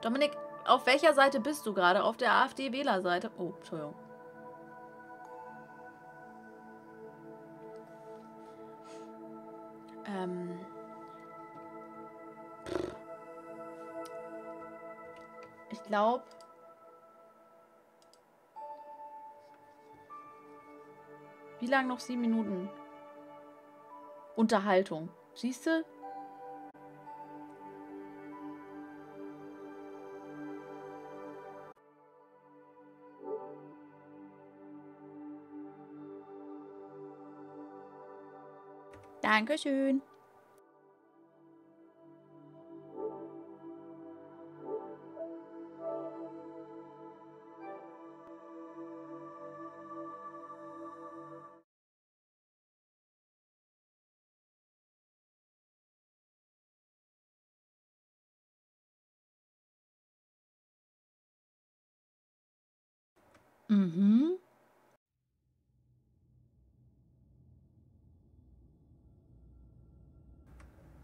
Dominik, auf welcher Seite bist du gerade? Auf der AfD-Wählerseite? Oh, Entschuldigung. Ähm. Glaube. Wie lang noch? Sieben Minuten. Unterhaltung. Siehst du? Dankeschön. Mhm.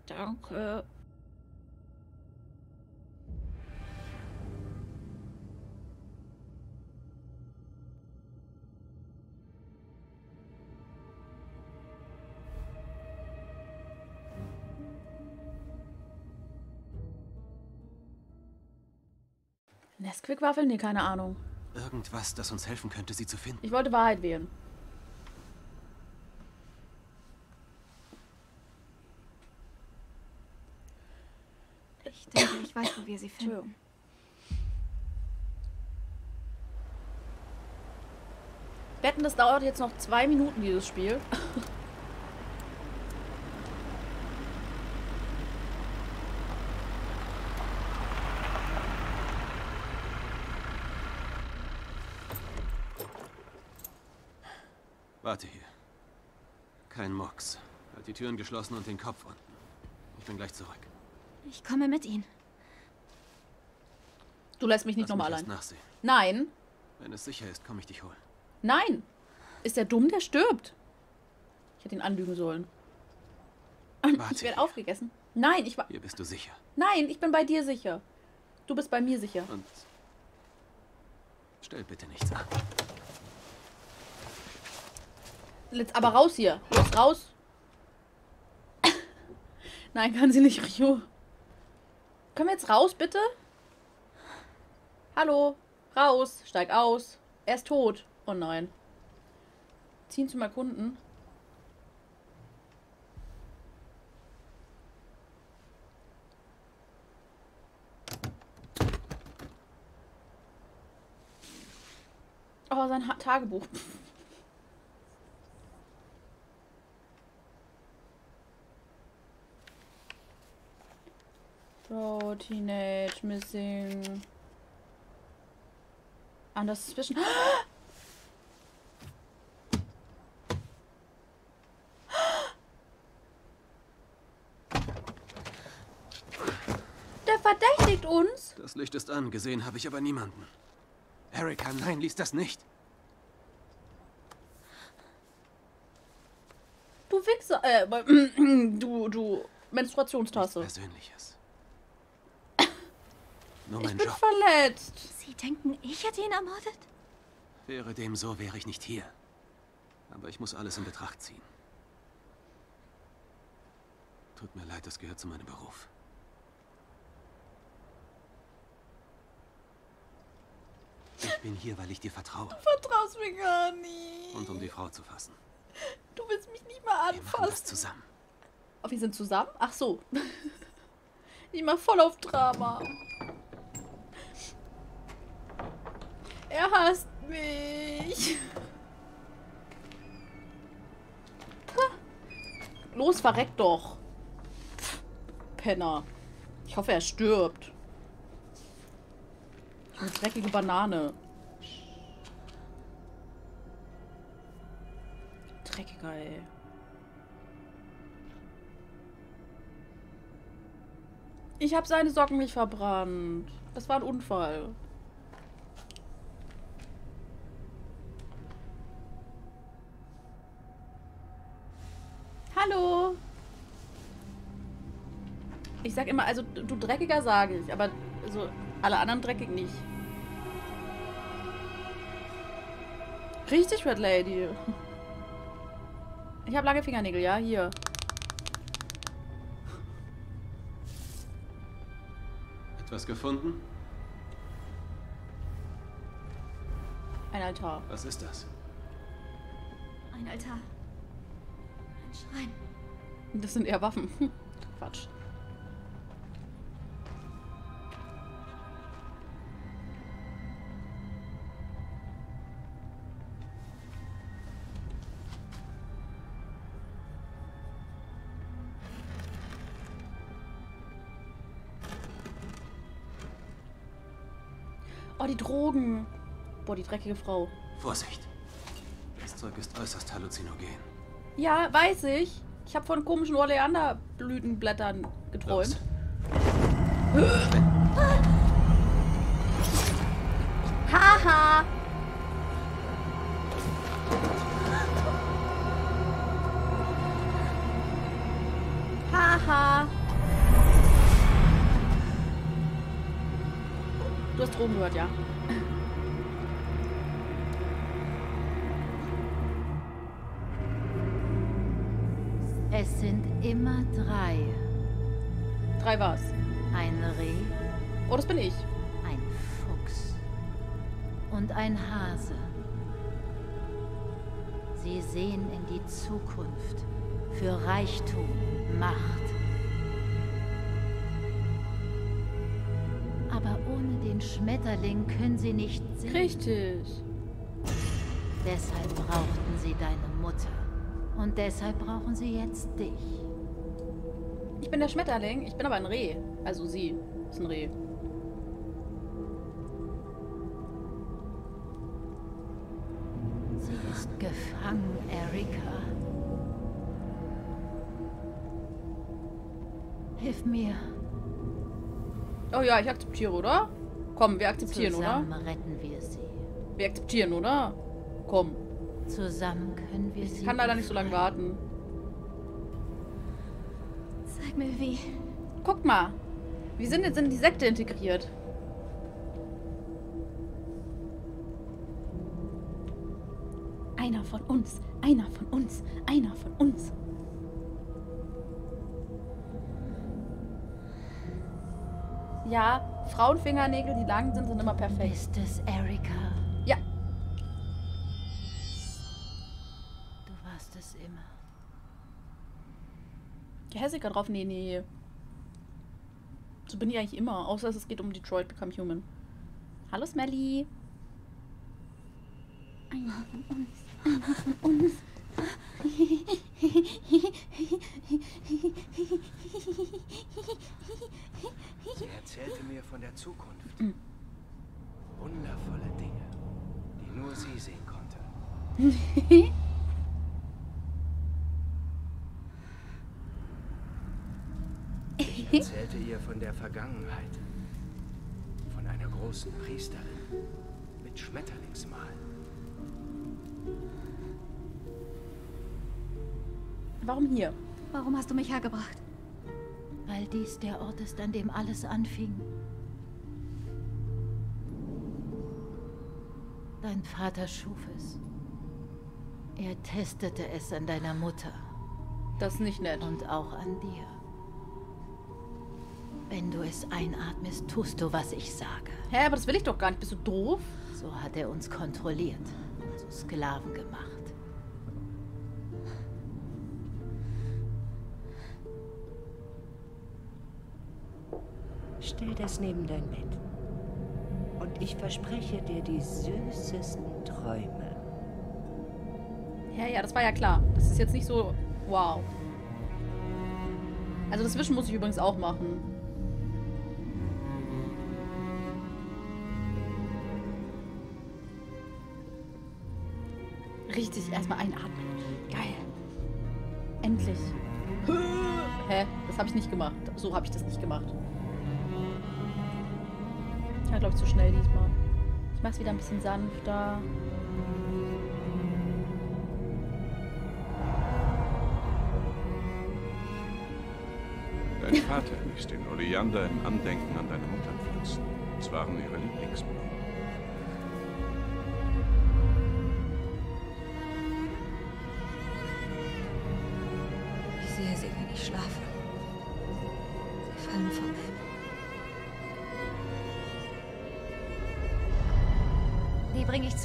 Danke. Nesquik-Waffeln? Nee, keine Ahnung. Irgendwas, das uns helfen könnte, sie zu finden. Ich wollte Wahrheit wählen. Ich denke, ich weiß, wo wir sie finden. Wetten, das dauert jetzt noch zwei Minuten, dieses Spiel. Warte hier. Kein Mox. Halt die Türen geschlossen und den Kopf unten. Ich bin gleich zurück. Ich komme mit Ihnen. Du lässt mich nicht nochmal allein. nachsehen. Nein. Wenn es sicher ist, komme ich dich holen. Nein. Ist der dumm, der stirbt. Ich hätte ihn anlügen sollen. ich werde aufgegessen. Nein, ich war. Hier bist du sicher. Nein, ich bin bei dir sicher. Du bist bei mir sicher. Und stell bitte nichts an. Jetzt aber raus hier. Los, raus. Nein, kann sie nicht, Rio. Können wir jetzt raus, bitte? Hallo. Raus. Steig aus. Er ist tot. Oh nein. Ziehen zum Erkunden. Oh, sein ha Tagebuch. Bro, Teenage, Missing. Anders zwischen. Der verdächtigt uns. Das Licht ist an, gesehen habe ich aber niemanden. Erika, nein, lies das nicht. Du Wichser. Äh, du, du Menstruationstasse. Persönliches. Nur Ich mein bin Job. verletzt. Sie denken, ich hätte ihn ermordet? Wäre dem so, wäre ich nicht hier. Aber ich muss alles in Betracht ziehen. Tut mir leid, das gehört zu meinem Beruf. Ich bin hier, weil ich dir vertraue. Du vertraust mir gar nicht. Und um die Frau zu fassen. Du willst mich nicht mal Wir machen das anfassen. zusammen. Oh, wir sind zusammen? Ach so. Ich mach voll auf Drama. Er hasst mich. Los, verreck doch. Penner. Ich hoffe, er stirbt. Eine dreckige Banane. Dreckiger, ey. Ich habe seine Socken nicht verbrannt. Das war ein Unfall. Hallo. Ich sag immer, also du Dreckiger sage ich, aber so alle anderen dreckig nicht. Richtig, Red Lady. Ich habe lange Fingernägel, ja? Hier. Etwas gefunden? Ein Altar. Was ist das? Ein Altar. Ein Schrein. Das sind eher Waffen. Quatsch. Boah, die dreckige Frau. Vorsicht. Das Zeug ist äußerst halluzinogen. Ja, weiß ich. Ich habe von komischen Oleander-Blütenblättern geträumt. Haha. Haha. Du hast Drogen gehört, ja? Die Zukunft für Reichtum, Macht. Aber ohne den Schmetterling können sie nicht sehen. Richtig. Deshalb brauchten sie deine Mutter. Und deshalb brauchen sie jetzt dich. Ich bin der Schmetterling, ich bin aber ein Reh. Also sie ist ein Reh. Hilf mir. Oh ja, ich akzeptiere, oder? Komm, wir akzeptieren, Zusammen oder? retten wir sie. Wir akzeptieren, oder? Komm. Zusammen können wir sie. Ich kann leider nicht so lange warten. Sag mir wie. Guck mal. Wir sind jetzt in die Sekte integriert. Einer von uns. Einer von uns. Einer von uns. Ja, Frauenfingernägel, die lang sind, sind immer perfekt. Ist es Erika? Ja. Du warst es immer. Jessica drauf? Nee, nee. So bin ich eigentlich immer. Außer es geht um Detroit Become Human. Hallo Smelly. Einer von uns. Einer von uns. Sie erzählte mir von der Zukunft. Mhm. Wundervolle Dinge, die nur sie sehen konnte. Ich erzählte ihr von der Vergangenheit. Von einer großen Priesterin mit Schmetterlingsmal. Warum hier? Warum hast du mich hergebracht? Weil dies der Ort ist, an dem alles anfing. Dein Vater schuf es. Er testete es an deiner Mutter. Das ist nicht nett. Und auch an dir. Wenn du es einatmest, tust du, was ich sage. Hä, aber das will ich doch gar nicht. Bist du doof? So hat er uns kontrolliert, zu Sklaven gemacht. Stell das neben dein Bett. Und ich verspreche dir die süßesten Träume. Ja, ja, das war ja klar. Das ist jetzt nicht so. Wow. Also das Wischen muss ich übrigens auch machen. Richtig, erstmal einatmen. Geil. Endlich. Hä? Das habe ich nicht gemacht. So habe ich das nicht gemacht. Glaube ich, zu schnell diesmal. Ich mache es wieder ein bisschen sanfter. Dein Vater ließ den Oleander im Andenken an deine Mutter pflanzen. Es waren ihre Lieblingsblumen.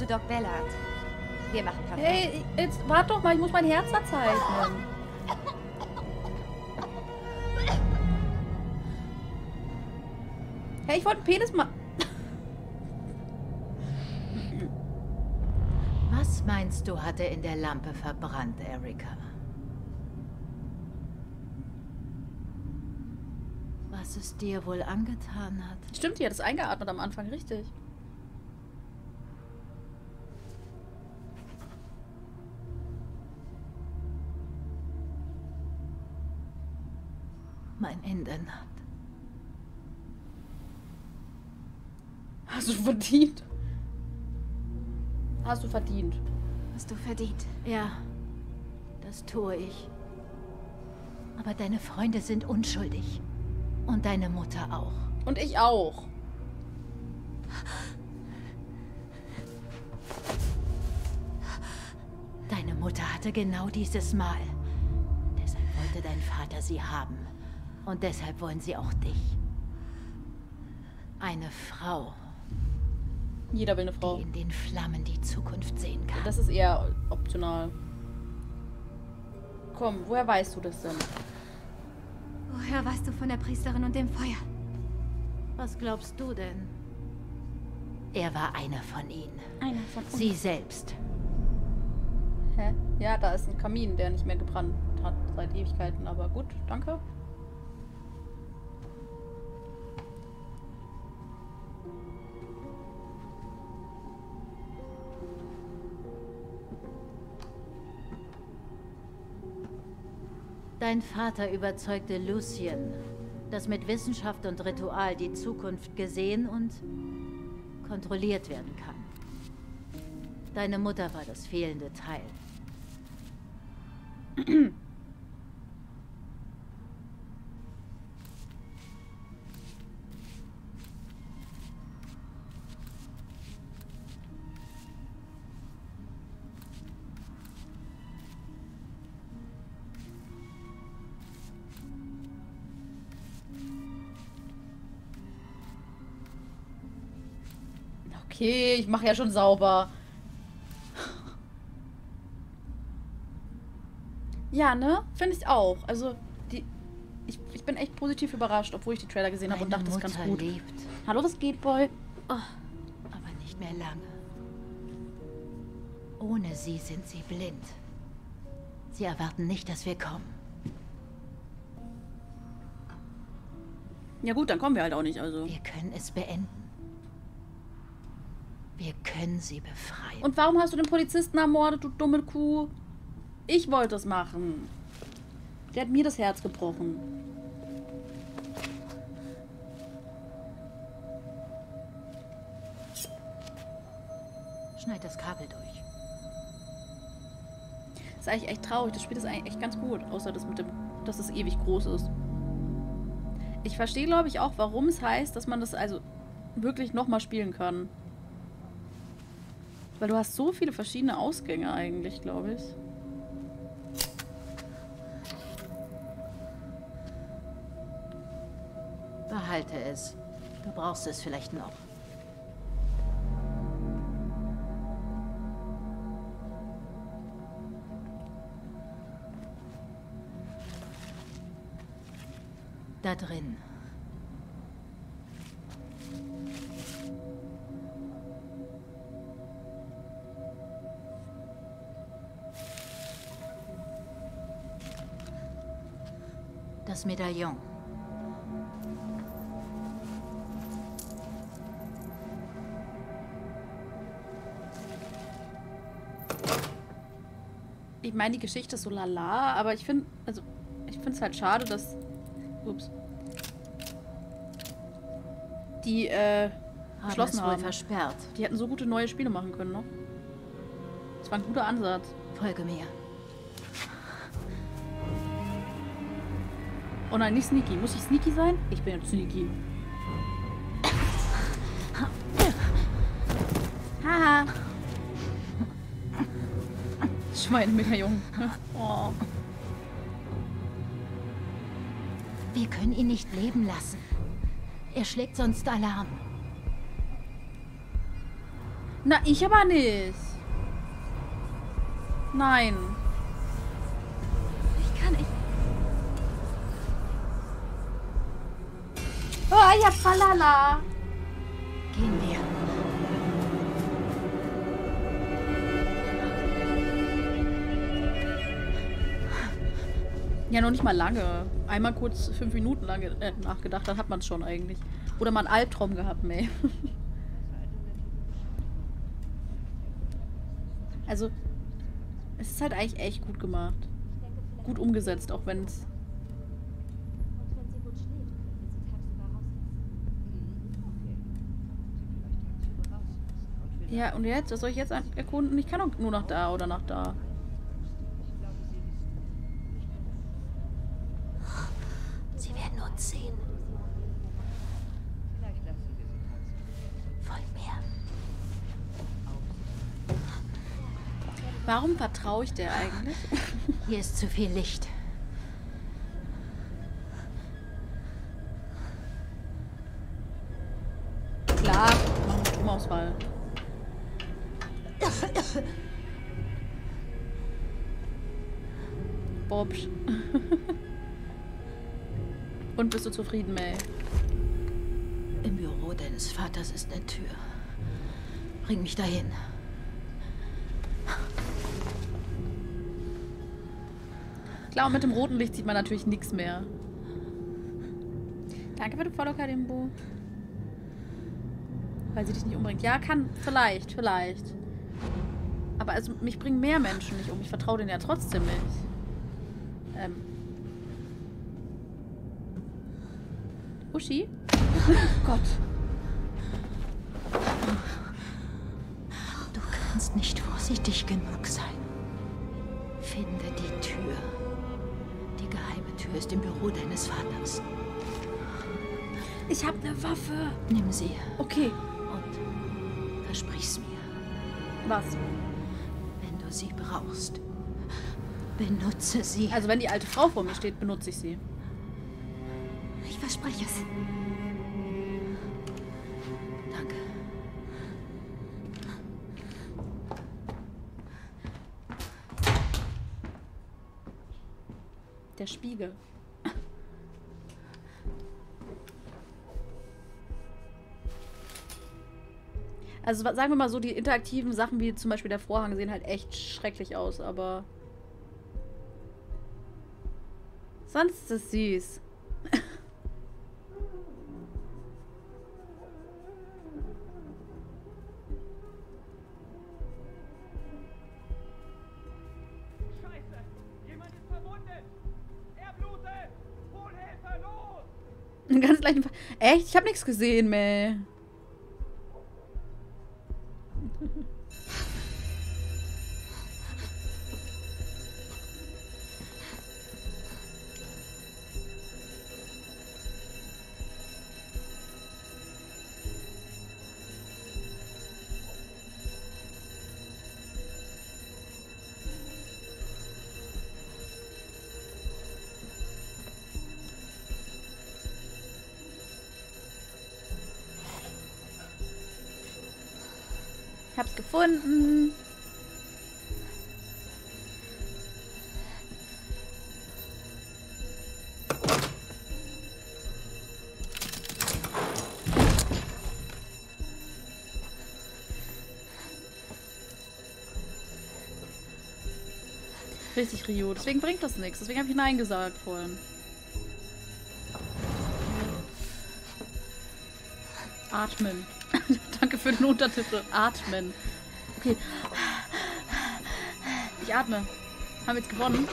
Doc Bellard. Wir machen Kaffee. Hey, jetzt warte doch mal, ich muss mein Herz verzeichnen. Hey, ich wollte einen Penis machen. Was meinst du, hat er in der Lampe verbrannt, Erika? Was es dir wohl angetan hat? Stimmt, die hat es eingeatmet am Anfang, richtig. Naht. Hast du verdient? Hast du verdient. Hast du verdient. Ja, das tue ich. Aber deine Freunde sind unschuldig. Und deine Mutter auch. Und ich auch. Deine Mutter hatte genau dieses Mal. Deshalb wollte dein Vater sie haben. Und deshalb wollen sie auch dich. Eine Frau. Jeder will eine Frau. Die in den Flammen die Zukunft sehen kann. Das ist eher optional. Komm, woher weißt du das denn? Woher weißt du von der Priesterin und dem Feuer? Was glaubst du denn? Er war einer von ihnen. Einer von uns. Sie selbst. Hä? Ja, da ist ein Kamin, der nicht mehr gebrannt hat seit Ewigkeiten. Aber gut, danke. Dein Vater überzeugte Lucien, dass mit Wissenschaft und Ritual die Zukunft gesehen und kontrolliert werden kann. Deine Mutter war das fehlende Teil. ich mache ja schon sauber. Ja, ne? Finde ich auch. Also, die. Ich, ich bin echt positiv überrascht, obwohl ich die Trailer gesehen habe und dachte, das ist ganz Mutter gut. lebt. Hallo, was geht, Boy? Oh. Aber nicht mehr lange. Ohne sie sind sie blind. Sie erwarten nicht, dass wir kommen. Ja gut, dann kommen wir halt auch nicht, also. Wir können es beenden. Wir können sie befreien. Und warum hast du den Polizisten ermordet, du dumme Kuh? Ich wollte es machen. Der hat mir das Herz gebrochen. Schneid das Kabel durch. Das ist eigentlich echt traurig. Das Spiel ist eigentlich echt ganz gut. Außer das mit dem, dass es ewig groß ist. Ich verstehe, glaube ich, auch, warum es heißt, dass man das also wirklich nochmal spielen kann. Weil du hast so viele verschiedene Ausgänge eigentlich, glaube ich. Behalte es. Du brauchst es vielleicht noch. Da drin. Das Medaillon. Ich meine, die Geschichte ist so lala, aber ich finde, also, ich finde es halt schade, dass. Ups. Die, äh, Haben geschlossen es wohl haben. versperrt. Die hätten so gute neue Spiele machen können, ne? Das war ein guter Ansatz. Folge mir. Oh nein, nicht sneaky. Muss ich sneaky sein? Ich bin jetzt sneaky. Haha. Schwein mit der Jungen. Oh. Wir können ihn nicht leben lassen. Er schlägt sonst Alarm. Na, ich aber nicht. Nein. Falala. Gehen wir. Ja, noch nicht mal lange. Einmal kurz fünf Minuten lang äh, nachgedacht, dann hat man es schon eigentlich. Oder mal einen Albtraum gehabt, May. also, es ist halt eigentlich echt gut gemacht. Gut umgesetzt, auch wenn es... Ja, und jetzt? Was soll ich jetzt erkunden? Ich kann doch nur nach da oder nach da. Sie werden uns sehen. Folg mir. Warum vertraue ich der eigentlich? Hier ist zu viel Licht. Zufrieden, May? Im Büro deines Vaters ist eine Tür. Bring mich dahin. Klar, und mit dem roten Licht sieht man natürlich nichts mehr. Danke für den Follow, Kadimbo. Weil sie dich nicht umbringt. Ja, kann. Vielleicht, vielleicht. Aber also, mich bringen mehr Menschen nicht um. Ich vertraue denen ja trotzdem nicht. Ähm. Uschi? Gott. Du kannst nicht vorsichtig genug sein. Finde die Tür. Die geheime Tür ist im Büro deines Vaters. Ich habe eine Waffe. Nimm sie. Okay. Und versprich's mir. Was? Wenn du sie brauchst, benutze sie. Also wenn die alte Frau vor mir steht, benutze ich sie. Ich verspreche es. Danke. Der Spiegel. Also sagen wir mal so, die interaktiven Sachen wie zum Beispiel der Vorhang sehen halt echt schrecklich aus, aber sonst ist es süß. Echt? Ich habe nichts gesehen, Mel. Richtig, Rio. Deswegen bringt das nichts. Deswegen habe ich Nein gesagt vorhin. Atmen. Danke für den Untertitel. Atmen. Okay. Ich atme. Haben wir jetzt gewonnen?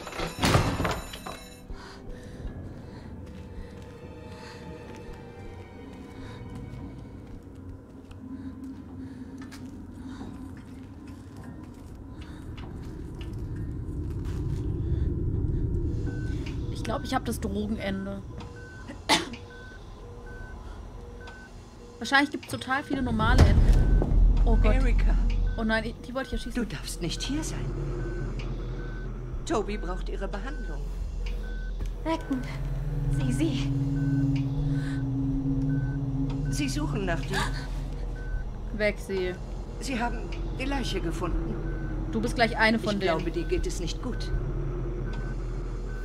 Habe das Drogenende. Wahrscheinlich gibt es total viele normale Enden. Oh Gott. Erika. Oh nein, die wollte ich ja schießen. Du darfst nicht hier sein. Toby braucht ihre Behandlung. Wecken. Sie, sie. Sie suchen nach dir. Weg sie. Sie haben die Leiche gefunden. Du bist gleich eine von ich denen. Ich glaube, dir geht es nicht gut.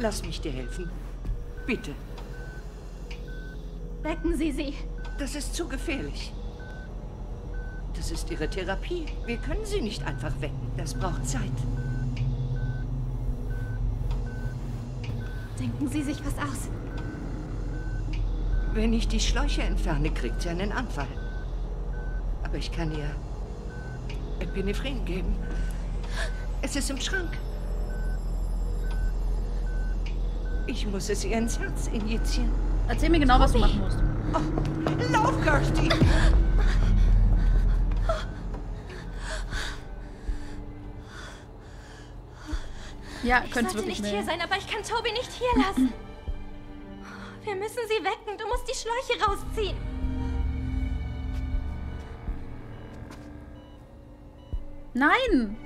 Lass mich dir helfen. Bitte. Wecken Sie sie. Das ist zu gefährlich. Das ist ihre Therapie. Wir können sie nicht einfach wecken. Das braucht Zeit. Denken Sie sich was aus. Wenn ich die Schläuche entferne, kriegt sie einen Anfall. Aber ich kann ihr Epinephrin geben. Es ist im Schrank. Ich muss es ihr ins Herz injizieren. Erzähl mir genau, was du machen musst. Oh, lauf, Kirsty! Ja, sollte wirklich nicht mehr. hier sein, aber ich kann Toby nicht hier lassen. Wir müssen sie wecken. Du musst die Schläuche rausziehen. Nein!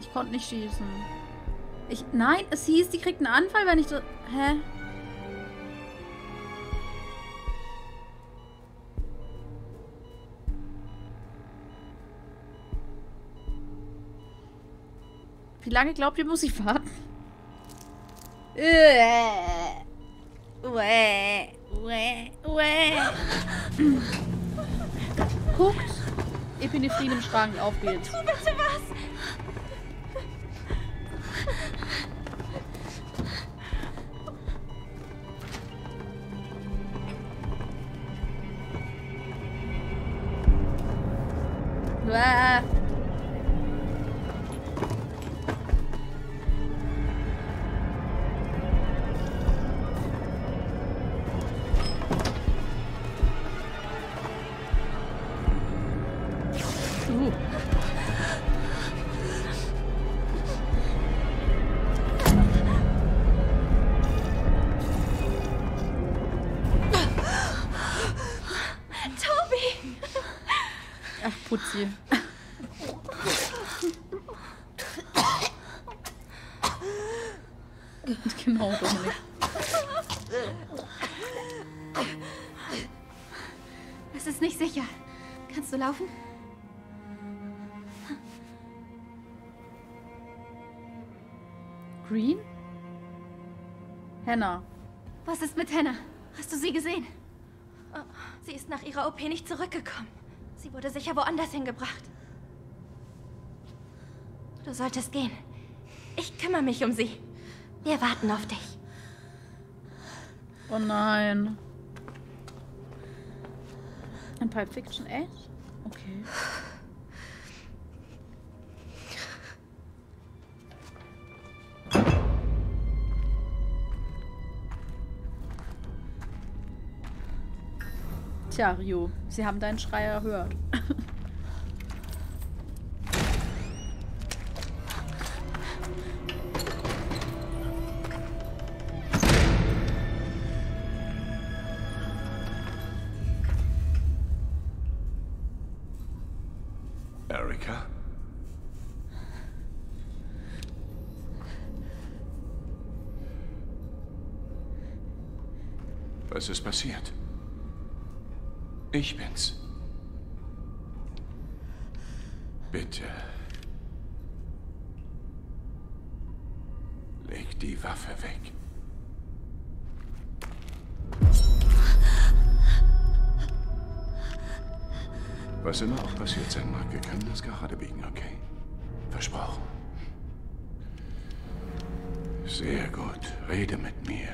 Ich konnte nicht schießen. Ich. Nein, es hieß, die kriegt einen Anfall, wenn ich das. Hä? Wie lange glaubt ihr, muss ich warten? Guckt. Epinephrin im Schrank, auf geht's. Green? Hannah. Was ist mit Hannah? Hast du sie gesehen? Oh, sie ist nach ihrer OP nicht zurückgekommen. Sie wurde sicher woanders hingebracht. Du solltest gehen. Ich kümmere mich um sie. Wir warten auf dich. Oh nein. Ein Pulp Fiction, echt? Okay. Tja, Rio, sie haben deinen Schrei erhört. Erika? Was ist passiert? Ich bin's. Bitte. Leg die Waffe weg. Was immer auch passiert sein mag, wir können das gerade biegen, okay? Versprochen. Sehr gut. Rede mit mir.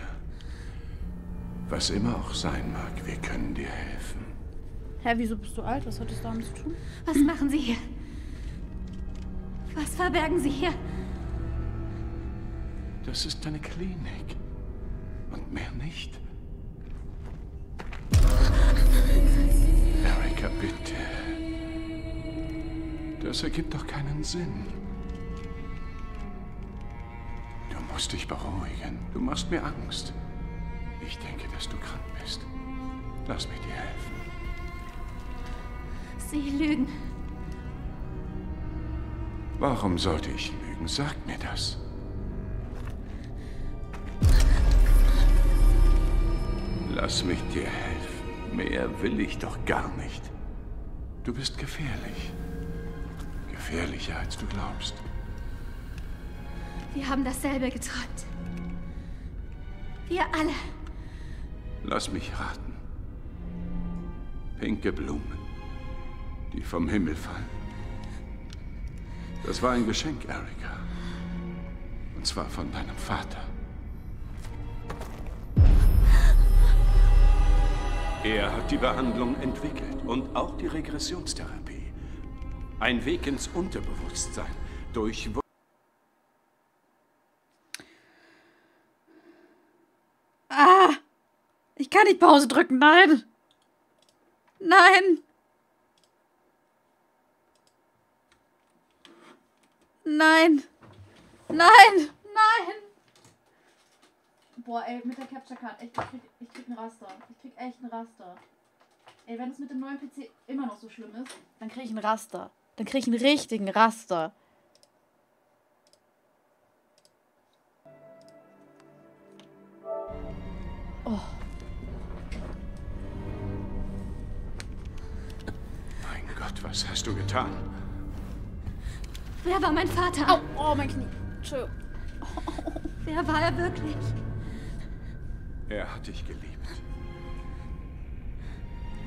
Was immer auch sein mag, wir können dir helfen. Hä, wieso bist du alt? Was hat das damit zu tun? Was machen Sie hier? Was verbergen Sie hier? Das ist deine Klinik. Und mehr nicht. Erika, bitte. Das ergibt doch keinen Sinn. Du musst dich beruhigen. Du machst mir Angst. Ich denke, dass du krank bist. Lass mich dir helfen. Sie lügen. Warum sollte ich lügen? Sag mir das. Lass mich dir helfen. Mehr will ich doch gar nicht. Du bist gefährlich. Gefährlicher, als du glaubst. Wir haben dasselbe geträumt. Wir alle. Lass mich raten. Pinke Blumen, die vom Himmel fallen. Das war ein Geschenk, Erika. Und zwar von deinem Vater. Er hat die Behandlung entwickelt und auch die Regressionstherapie. Ein Weg ins Unterbewusstsein durch... Ah! Ich kann nicht Pause drücken, nein! Nein! Nein! Nein! Nein! Boah, ey, mit der Capture Card, echt, ich krieg, ich krieg ein Raster. Ich krieg echt ein Raster. Ey, wenn es mit dem neuen PC immer noch so schlimm ist, dann krieg ich ein Raster. Dann krieg ich einen richtigen Raster. Oh. Mein Gott, was hast du getan? Wer war mein Vater? Au, oh, mein Knie. Entschuldigung. Wer war er wirklich? Er hat dich geliebt.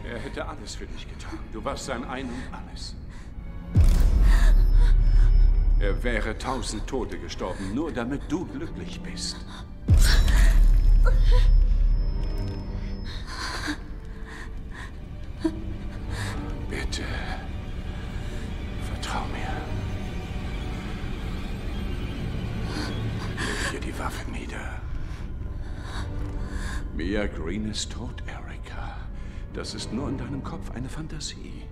Er hätte alles für dich getan. Du warst sein Ein und Alles. Er wäre tausend Tote gestorben, nur damit du glücklich bist. Ist tot, Erika. Das ist nur in deinem Kopf eine Fantasie.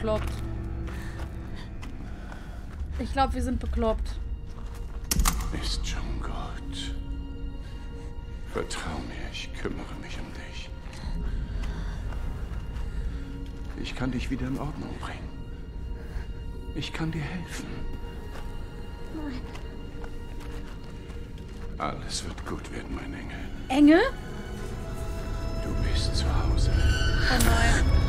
Bekloppt. Ich glaube, wir sind bekloppt. Ist schon gut. Vertrau mir, ich kümmere mich um dich. Ich kann dich wieder in Ordnung bringen. Ich kann dir helfen. Nein. Alles wird gut werden, mein Engel. Engel? Du bist zu Hause. Oh nein.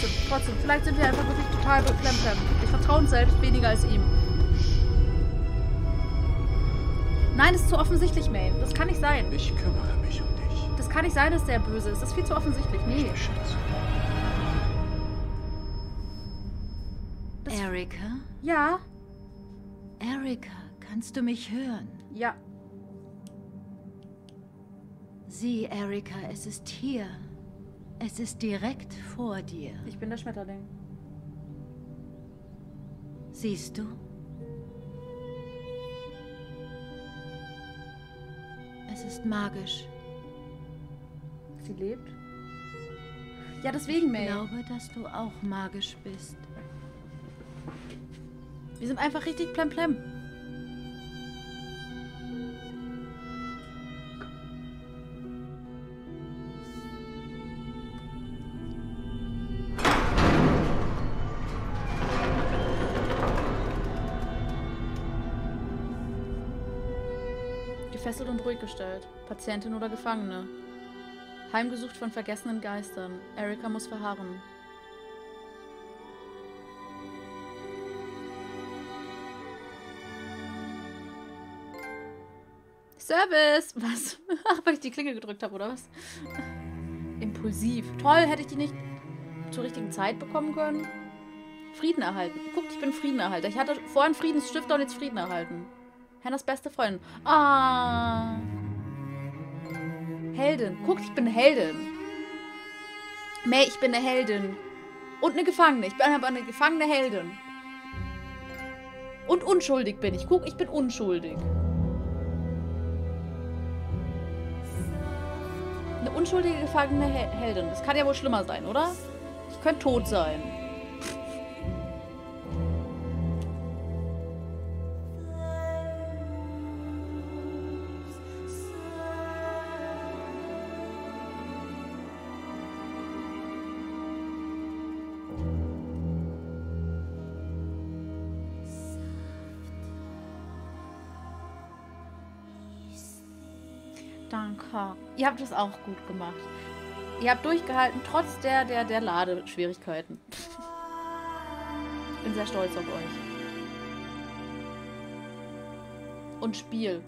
Trotzdem, trotzdem. Vielleicht sind wir einfach wirklich total beklemmt. Ich vertraue uns selbst weniger als ihm. Nein, das ist zu offensichtlich, Maine. Das kann nicht sein. Ich kümmere mich um dich. Das kann nicht sein, dass der böse ist. Das ist viel zu offensichtlich. Nee. Erika? Ja? Erika, kannst du mich hören? Ja. Sieh, Erika, es ist hier. Es ist direkt vor dir. Ich bin der Schmetterling. Siehst du? Es ist magisch. Sie lebt? Ja, deswegen, May. Ich glaube, dass du auch magisch bist. Wir sind einfach richtig plemplem. Gefesselt und ruhig gestellt. Patientin oder Gefangene. Heimgesucht von vergessenen Geistern. Erika muss verharren. Service! Was? Ach, weil ich die Klinge gedrückt habe, oder was? Impulsiv. Toll, hätte ich die nicht zur richtigen Zeit bekommen können? Frieden erhalten. Guckt, ich bin Frieden erhalten. Ich hatte vorhin Friedensstifter und jetzt Frieden erhalten. Hennas beste Freundin. Ah. Heldin. Guckt, ich bin eine Heldin. May, ich bin eine Heldin. Und eine Gefangene. Ich bin aber eine gefangene Heldin. Und unschuldig bin ich. Guck, ich bin unschuldig. Eine unschuldige gefangene Hel Heldin. Das kann ja wohl schlimmer sein, oder? Ich könnte tot sein. Danke. Ihr habt es auch gut gemacht. Ihr habt durchgehalten, trotz der, der, der Ladeschwierigkeiten. Ich bin sehr stolz auf euch. Und Spiel.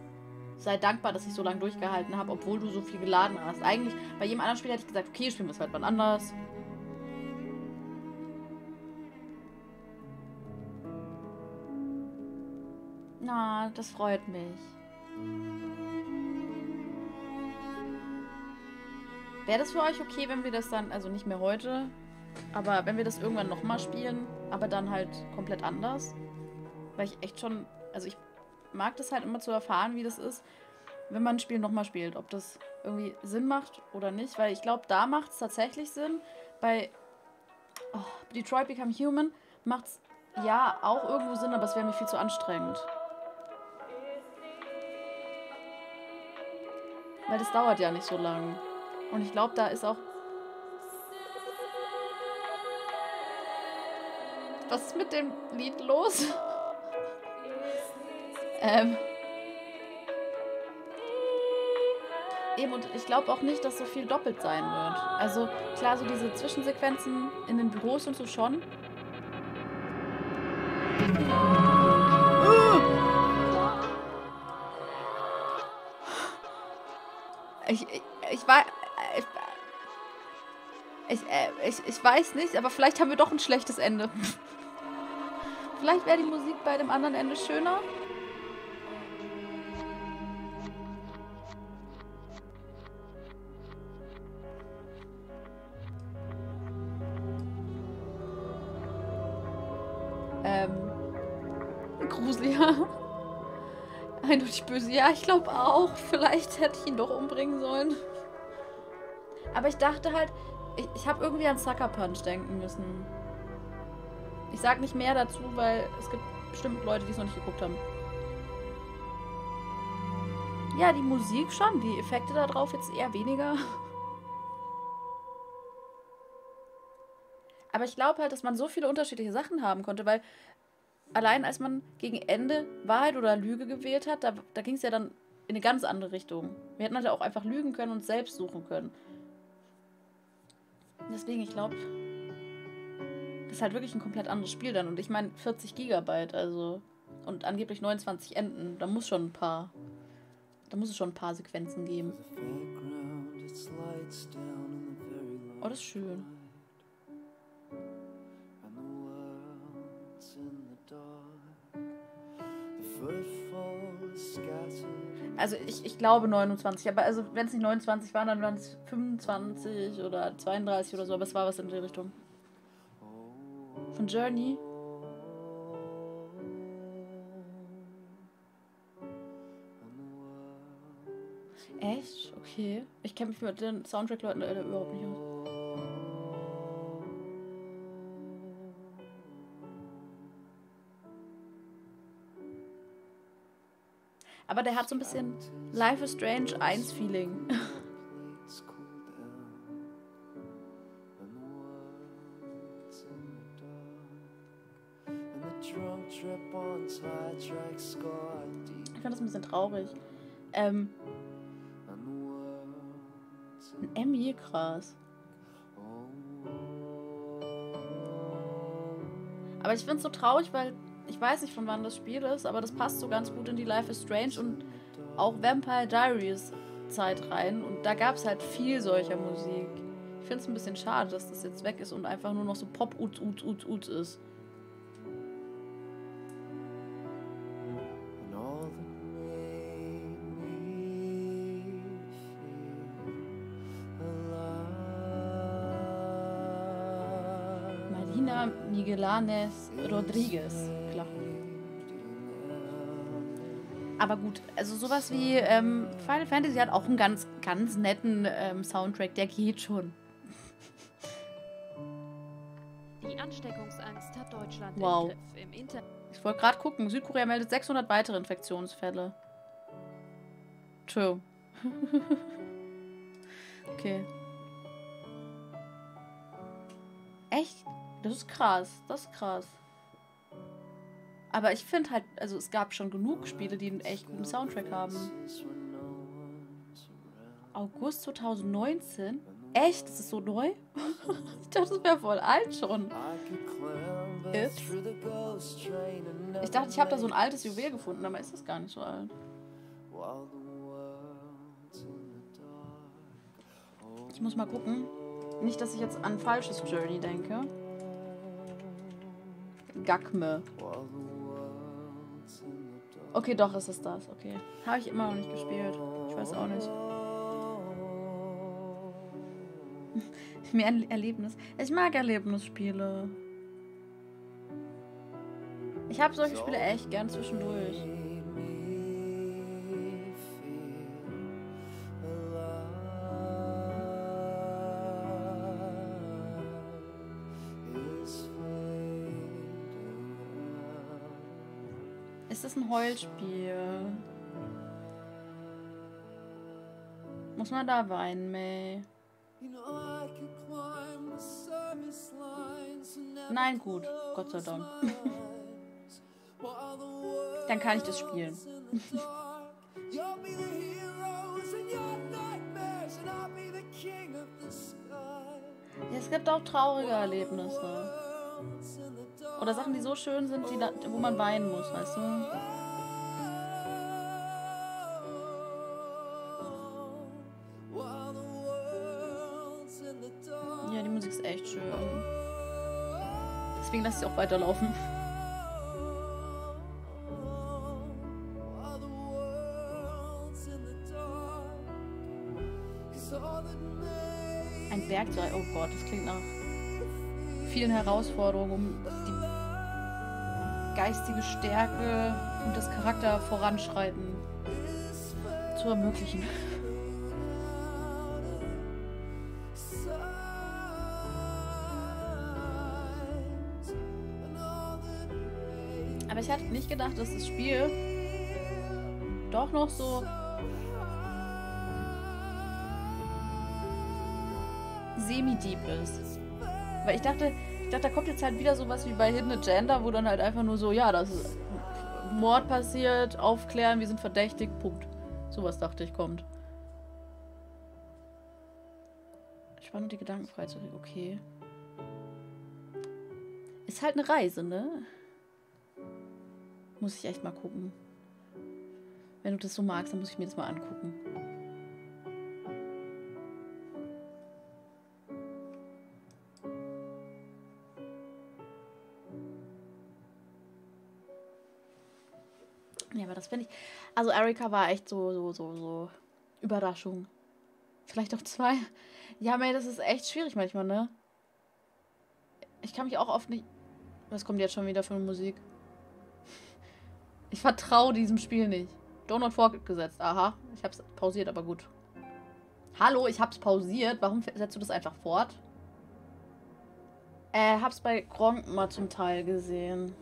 Sei dankbar, dass ich so lange durchgehalten habe, obwohl du so viel geladen hast. Eigentlich, bei jedem anderen Spiel hätte ich gesagt, okay, spielen wir es halt mal anders. Na, das freut mich. Wäre das für euch okay, wenn wir das dann, also nicht mehr heute, aber wenn wir das irgendwann nochmal spielen, aber dann halt komplett anders? Weil ich echt schon, also ich mag das halt immer zu erfahren, wie das ist, wenn man ein Spiel nochmal spielt. Ob das irgendwie Sinn macht oder nicht, weil ich glaube, da macht es tatsächlich Sinn. Bei oh, Detroit Become Human macht es ja auch irgendwo Sinn, aber es wäre mir viel zu anstrengend. Weil das dauert ja nicht so lang. Und ich glaube, da ist auch... Was ist mit dem Lied los? ähm... Eben, und ich glaube auch nicht, dass so viel doppelt sein wird. Also, klar, so diese Zwischensequenzen in den Büros und so schon. Ich, ich, ich war... Ich, äh, ich, ich weiß nicht, aber vielleicht haben wir doch ein schlechtes Ende. vielleicht wäre die Musik bei dem anderen Ende schöner. Ähm. Gruseliger. Eindeutig böse. Ja, ich glaube auch. Vielleicht hätte ich ihn doch umbringen sollen. Aber ich dachte halt, ich, ich habe irgendwie an Sucker Punch denken müssen. Ich sag nicht mehr dazu, weil es gibt bestimmt Leute, die es noch nicht geguckt haben. Ja, die Musik schon, die Effekte da drauf jetzt eher weniger. Aber ich glaube halt, dass man so viele unterschiedliche Sachen haben konnte, weil allein als man gegen Ende Wahrheit oder Lüge gewählt hat, da, da ging es ja dann in eine ganz andere Richtung. Wir hätten halt auch einfach lügen können und selbst suchen können. Deswegen, ich glaube, das ist halt wirklich ein komplett anderes Spiel dann. Und ich meine, 40 Gigabyte, also. Und angeblich 29 Enden. Da muss schon ein paar. Da muss es schon ein paar Sequenzen geben. Oh, das ist schön. Also ich, ich glaube 29, aber also wenn es nicht 29 waren, dann waren es 25 oder 32 oder so, aber es war was in die Richtung. Von Journey. Echt? Okay. Ich kenne mich mit den Soundtrack-Leuten überhaupt nicht aus. Aber der hat so ein bisschen Life is Strange 1 Feeling. Ich fand das ein bisschen traurig. Ähm. Ein Emmy, krass. Aber ich finde es so traurig, weil ich weiß nicht, von wann das Spiel ist, aber das passt so ganz gut in die Life is Strange und auch Vampire Diaries Zeit rein. Und da gab es halt viel solcher Musik. Ich finde es ein bisschen schade, dass das jetzt weg ist und einfach nur noch so pop ut ut ut ut ist. Marina Miguelanes Rodriguez. Aber gut, also sowas wie ähm, Final Fantasy hat auch einen ganz, ganz netten ähm, Soundtrack, der geht schon. Die Ansteckungsangst hat Deutschland Wow. im Griff. Im Inter Ich wollte gerade gucken, Südkorea meldet 600 weitere Infektionsfälle. True. okay. Echt? Das ist krass. Das ist krass. Aber ich finde halt, also es gab schon genug Spiele, die einen echt guten Soundtrack haben. August 2019? Echt? Das ist so neu? ich dachte, das wäre voll alt schon. Ups. Ich dachte, ich habe da so ein altes Juwel gefunden, aber ist das gar nicht so alt. Ich muss mal gucken. Nicht, dass ich jetzt an falsches Journey denke. Gakme. Okay, doch, ist es das. Okay. Habe ich immer noch nicht gespielt. Ich weiß auch nicht. Mehr Erlebnis. Ich mag Erlebnisspiele. Ich habe solche Spiele echt gern zwischendurch. Ist ein Heulspiel? Muss man da weinen, May? Nein, gut. Gott sei Dank. Dann kann ich das spielen. es gibt auch traurige Erlebnisse. Oder Sachen, die so schön sind, die, da- wo man weinen muss, weißt du? Ja, die Musik ist echt schön. Deswegen lasse ich auch weiterlaufen. Ein Werkzeug, oh Gott, das klingt nach vielen Herausforderungen, geistige Stärke und das Charakter voranschreiten zu ermöglichen. Aber ich hatte nicht gedacht, dass das Spiel doch noch so semi-deep ist. Weil ich dachte, dachte, da kommt jetzt halt wieder sowas wie bei Hidden Agenda, wo dann halt einfach nur so, ja, das ist Mord passiert, aufklären, wir sind verdächtig, Punkt. Sowas dachte ich, kommt. Spannend, die Gedanken freizulegen, okay. Ist halt eine Reise, ne? Muss ich echt mal gucken. Wenn du das so magst, dann muss ich mir das mal angucken. Finde ich. Also Erika war echt so, so, so, so. Überraschung. Vielleicht auch zwei. Ja, May, das ist echt schwierig manchmal, ne? Ich kann mich auch oft nicht. Was kommt jetzt schon wieder für eine Musik? Ich vertraue diesem Spiel nicht. Donut fortgesetzt. Aha. Ich hab's pausiert, aber gut. Hallo, ich hab's pausiert. Warum setzt du das einfach fort? Äh, hab's bei Gronk mal zum Teil gesehen.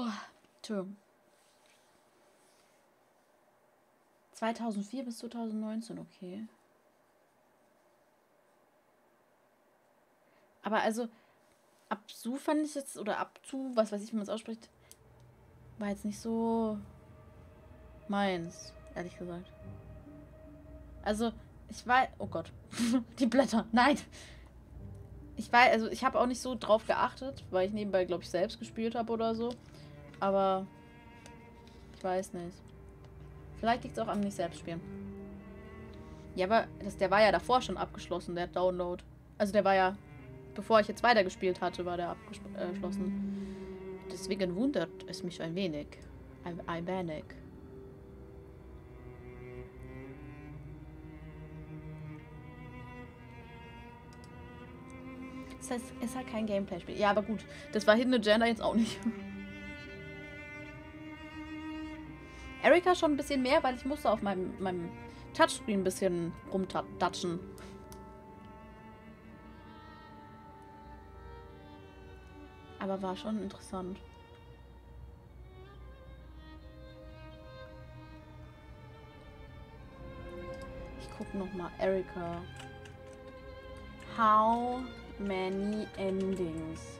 Oh, Entschuldigung. 2004 bis 2019, okay. Aber also, Absu fand ich jetzt, oder Abzu, was weiß ich, wie man es ausspricht, war jetzt nicht so meins, ehrlich gesagt. Also, ich weiß, oh Gott, die Blätter, nein. Ich weiß, also ich habe auch nicht so drauf geachtet, weil ich nebenbei, glaube ich, selbst gespielt habe oder so. Aber ich weiß nicht. Vielleicht liegt es auch am nicht selbst spielen. Ja, aber das, der war ja davor schon abgeschlossen, der Download. Also der war ja, bevor ich jetzt weitergespielt hatte, war der abgeschlossen. Deswegen wundert es mich ein wenig. Ein, ein wenig. Das heißt, es ist halt kein Gameplay-Spiel. Ja, aber gut. Das war Hidden Agenda jetzt auch nicht. Erika schon ein bisschen mehr, weil ich musste auf meinem, meinem Touchscreen ein bisschen rumtatschen. Aber war schon interessant. Ich gucke nochmal. Erika. How many endings?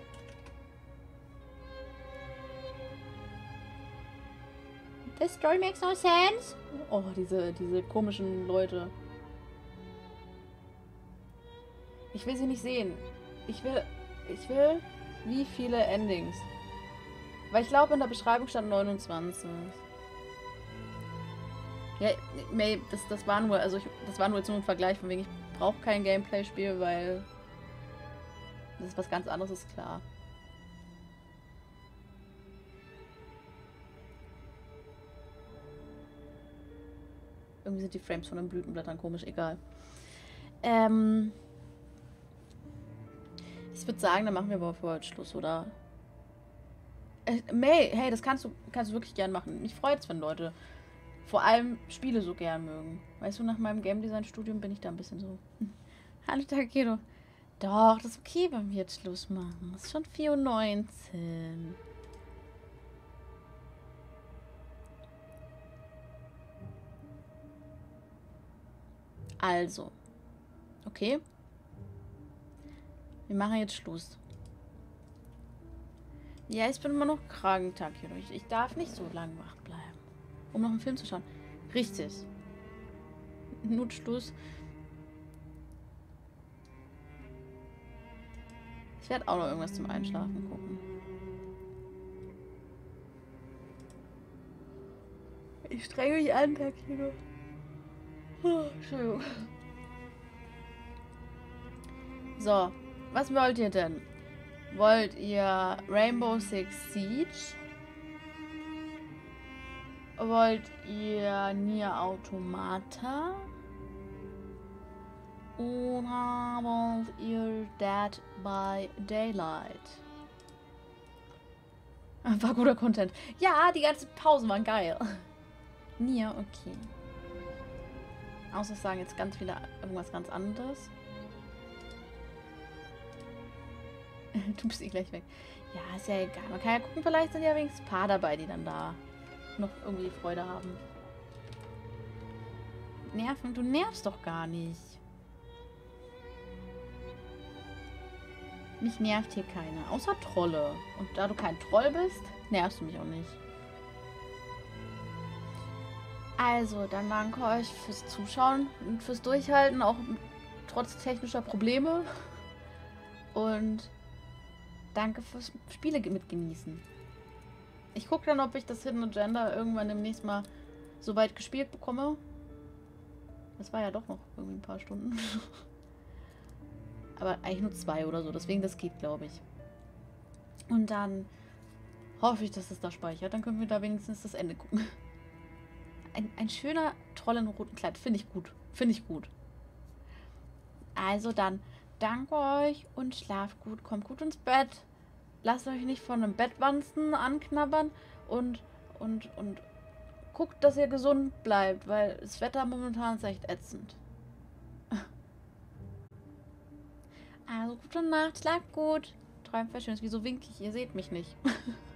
This story makes no sense. Oh, diese, diese komischen Leute. Ich will sie nicht sehen. Ich will, ich will, wie viele Endings. Weil ich glaube, in der Beschreibung stand 29. Ja, May, das, das war nur, also ich, das war nur jetzt nur ein Vergleich, von wegen ich brauche kein Gameplay-Spiel, weil das ist was ganz anderes, ist klar. Irgendwie sind die Frames von den Blütenblättern komisch, egal. Ähm ich würde sagen, dann machen wir aber für heute Schluss, oder? Äh, May, hey, das kannst du, kannst du wirklich gern machen. Mich freut es, wenn Leute vor allem Spiele so gern mögen. Weißt du, nach meinem Game Design Studium bin ich da ein bisschen so. Hallo Takedo. Doch, das ist okay, wenn wir jetzt Schluss machen. Das ist schon 4.19 Uhr. Also. Okay. Wir machen jetzt Schluss. Ja, ich bin immer noch krank, Takiro. Ich, ich darf nicht so lange wach bleiben. Um noch einen Film zu schauen. Richtig. Notschluss. Ich werde auch noch irgendwas zum Einschlafen gucken. Ich strenge mich an, Takiro. Entschuldigung. So, was wollt ihr denn? Wollt ihr Rainbow Six Siege? Wollt ihr Nier Automata? Oder wollt ihr Dead by Daylight? War guter Content. Ja, die ganzen Pausen waren geil. Nier, okay. Außer sagen jetzt ganz viele irgendwas ganz anderes. du bist eh gleich weg. Ja, ist ja egal. Man kann ja gucken, vielleicht sind ja wenigstens ein paar dabei, die dann da noch irgendwie Freude haben. Nerven, du nervst doch gar nicht. Mich nervt hier keiner, außer Trolle. Und da du kein Troll bist, nervst du mich auch nicht. Also, dann danke euch fürs Zuschauen und fürs Durchhalten, auch trotz technischer Probleme. Und danke fürs Spiele mitgenießen. Ich gucke dann, ob ich das Hidden Agenda irgendwann demnächst mal so weit gespielt bekomme. Das war ja doch noch irgendwie ein paar Stunden. Aber eigentlich nur zwei oder so, deswegen das geht, glaube ich. Und dann hoffe ich, dass es da speichert. Dann können wir da wenigstens das Ende gucken. Ein, ein schöner Troll in roten Kleid. Finde ich gut. Finde ich gut. Also dann, danke euch und schlaft gut. Kommt gut ins Bett. Lasst euch nicht von einem Bettwanzen anknabbern und, und, und guckt, dass ihr gesund bleibt, weil das Wetter momentan ist echt ätzend. Also gute Nacht, schlaft gut. Träumt was Schönes. Wieso wink ich? Ihr seht mich nicht.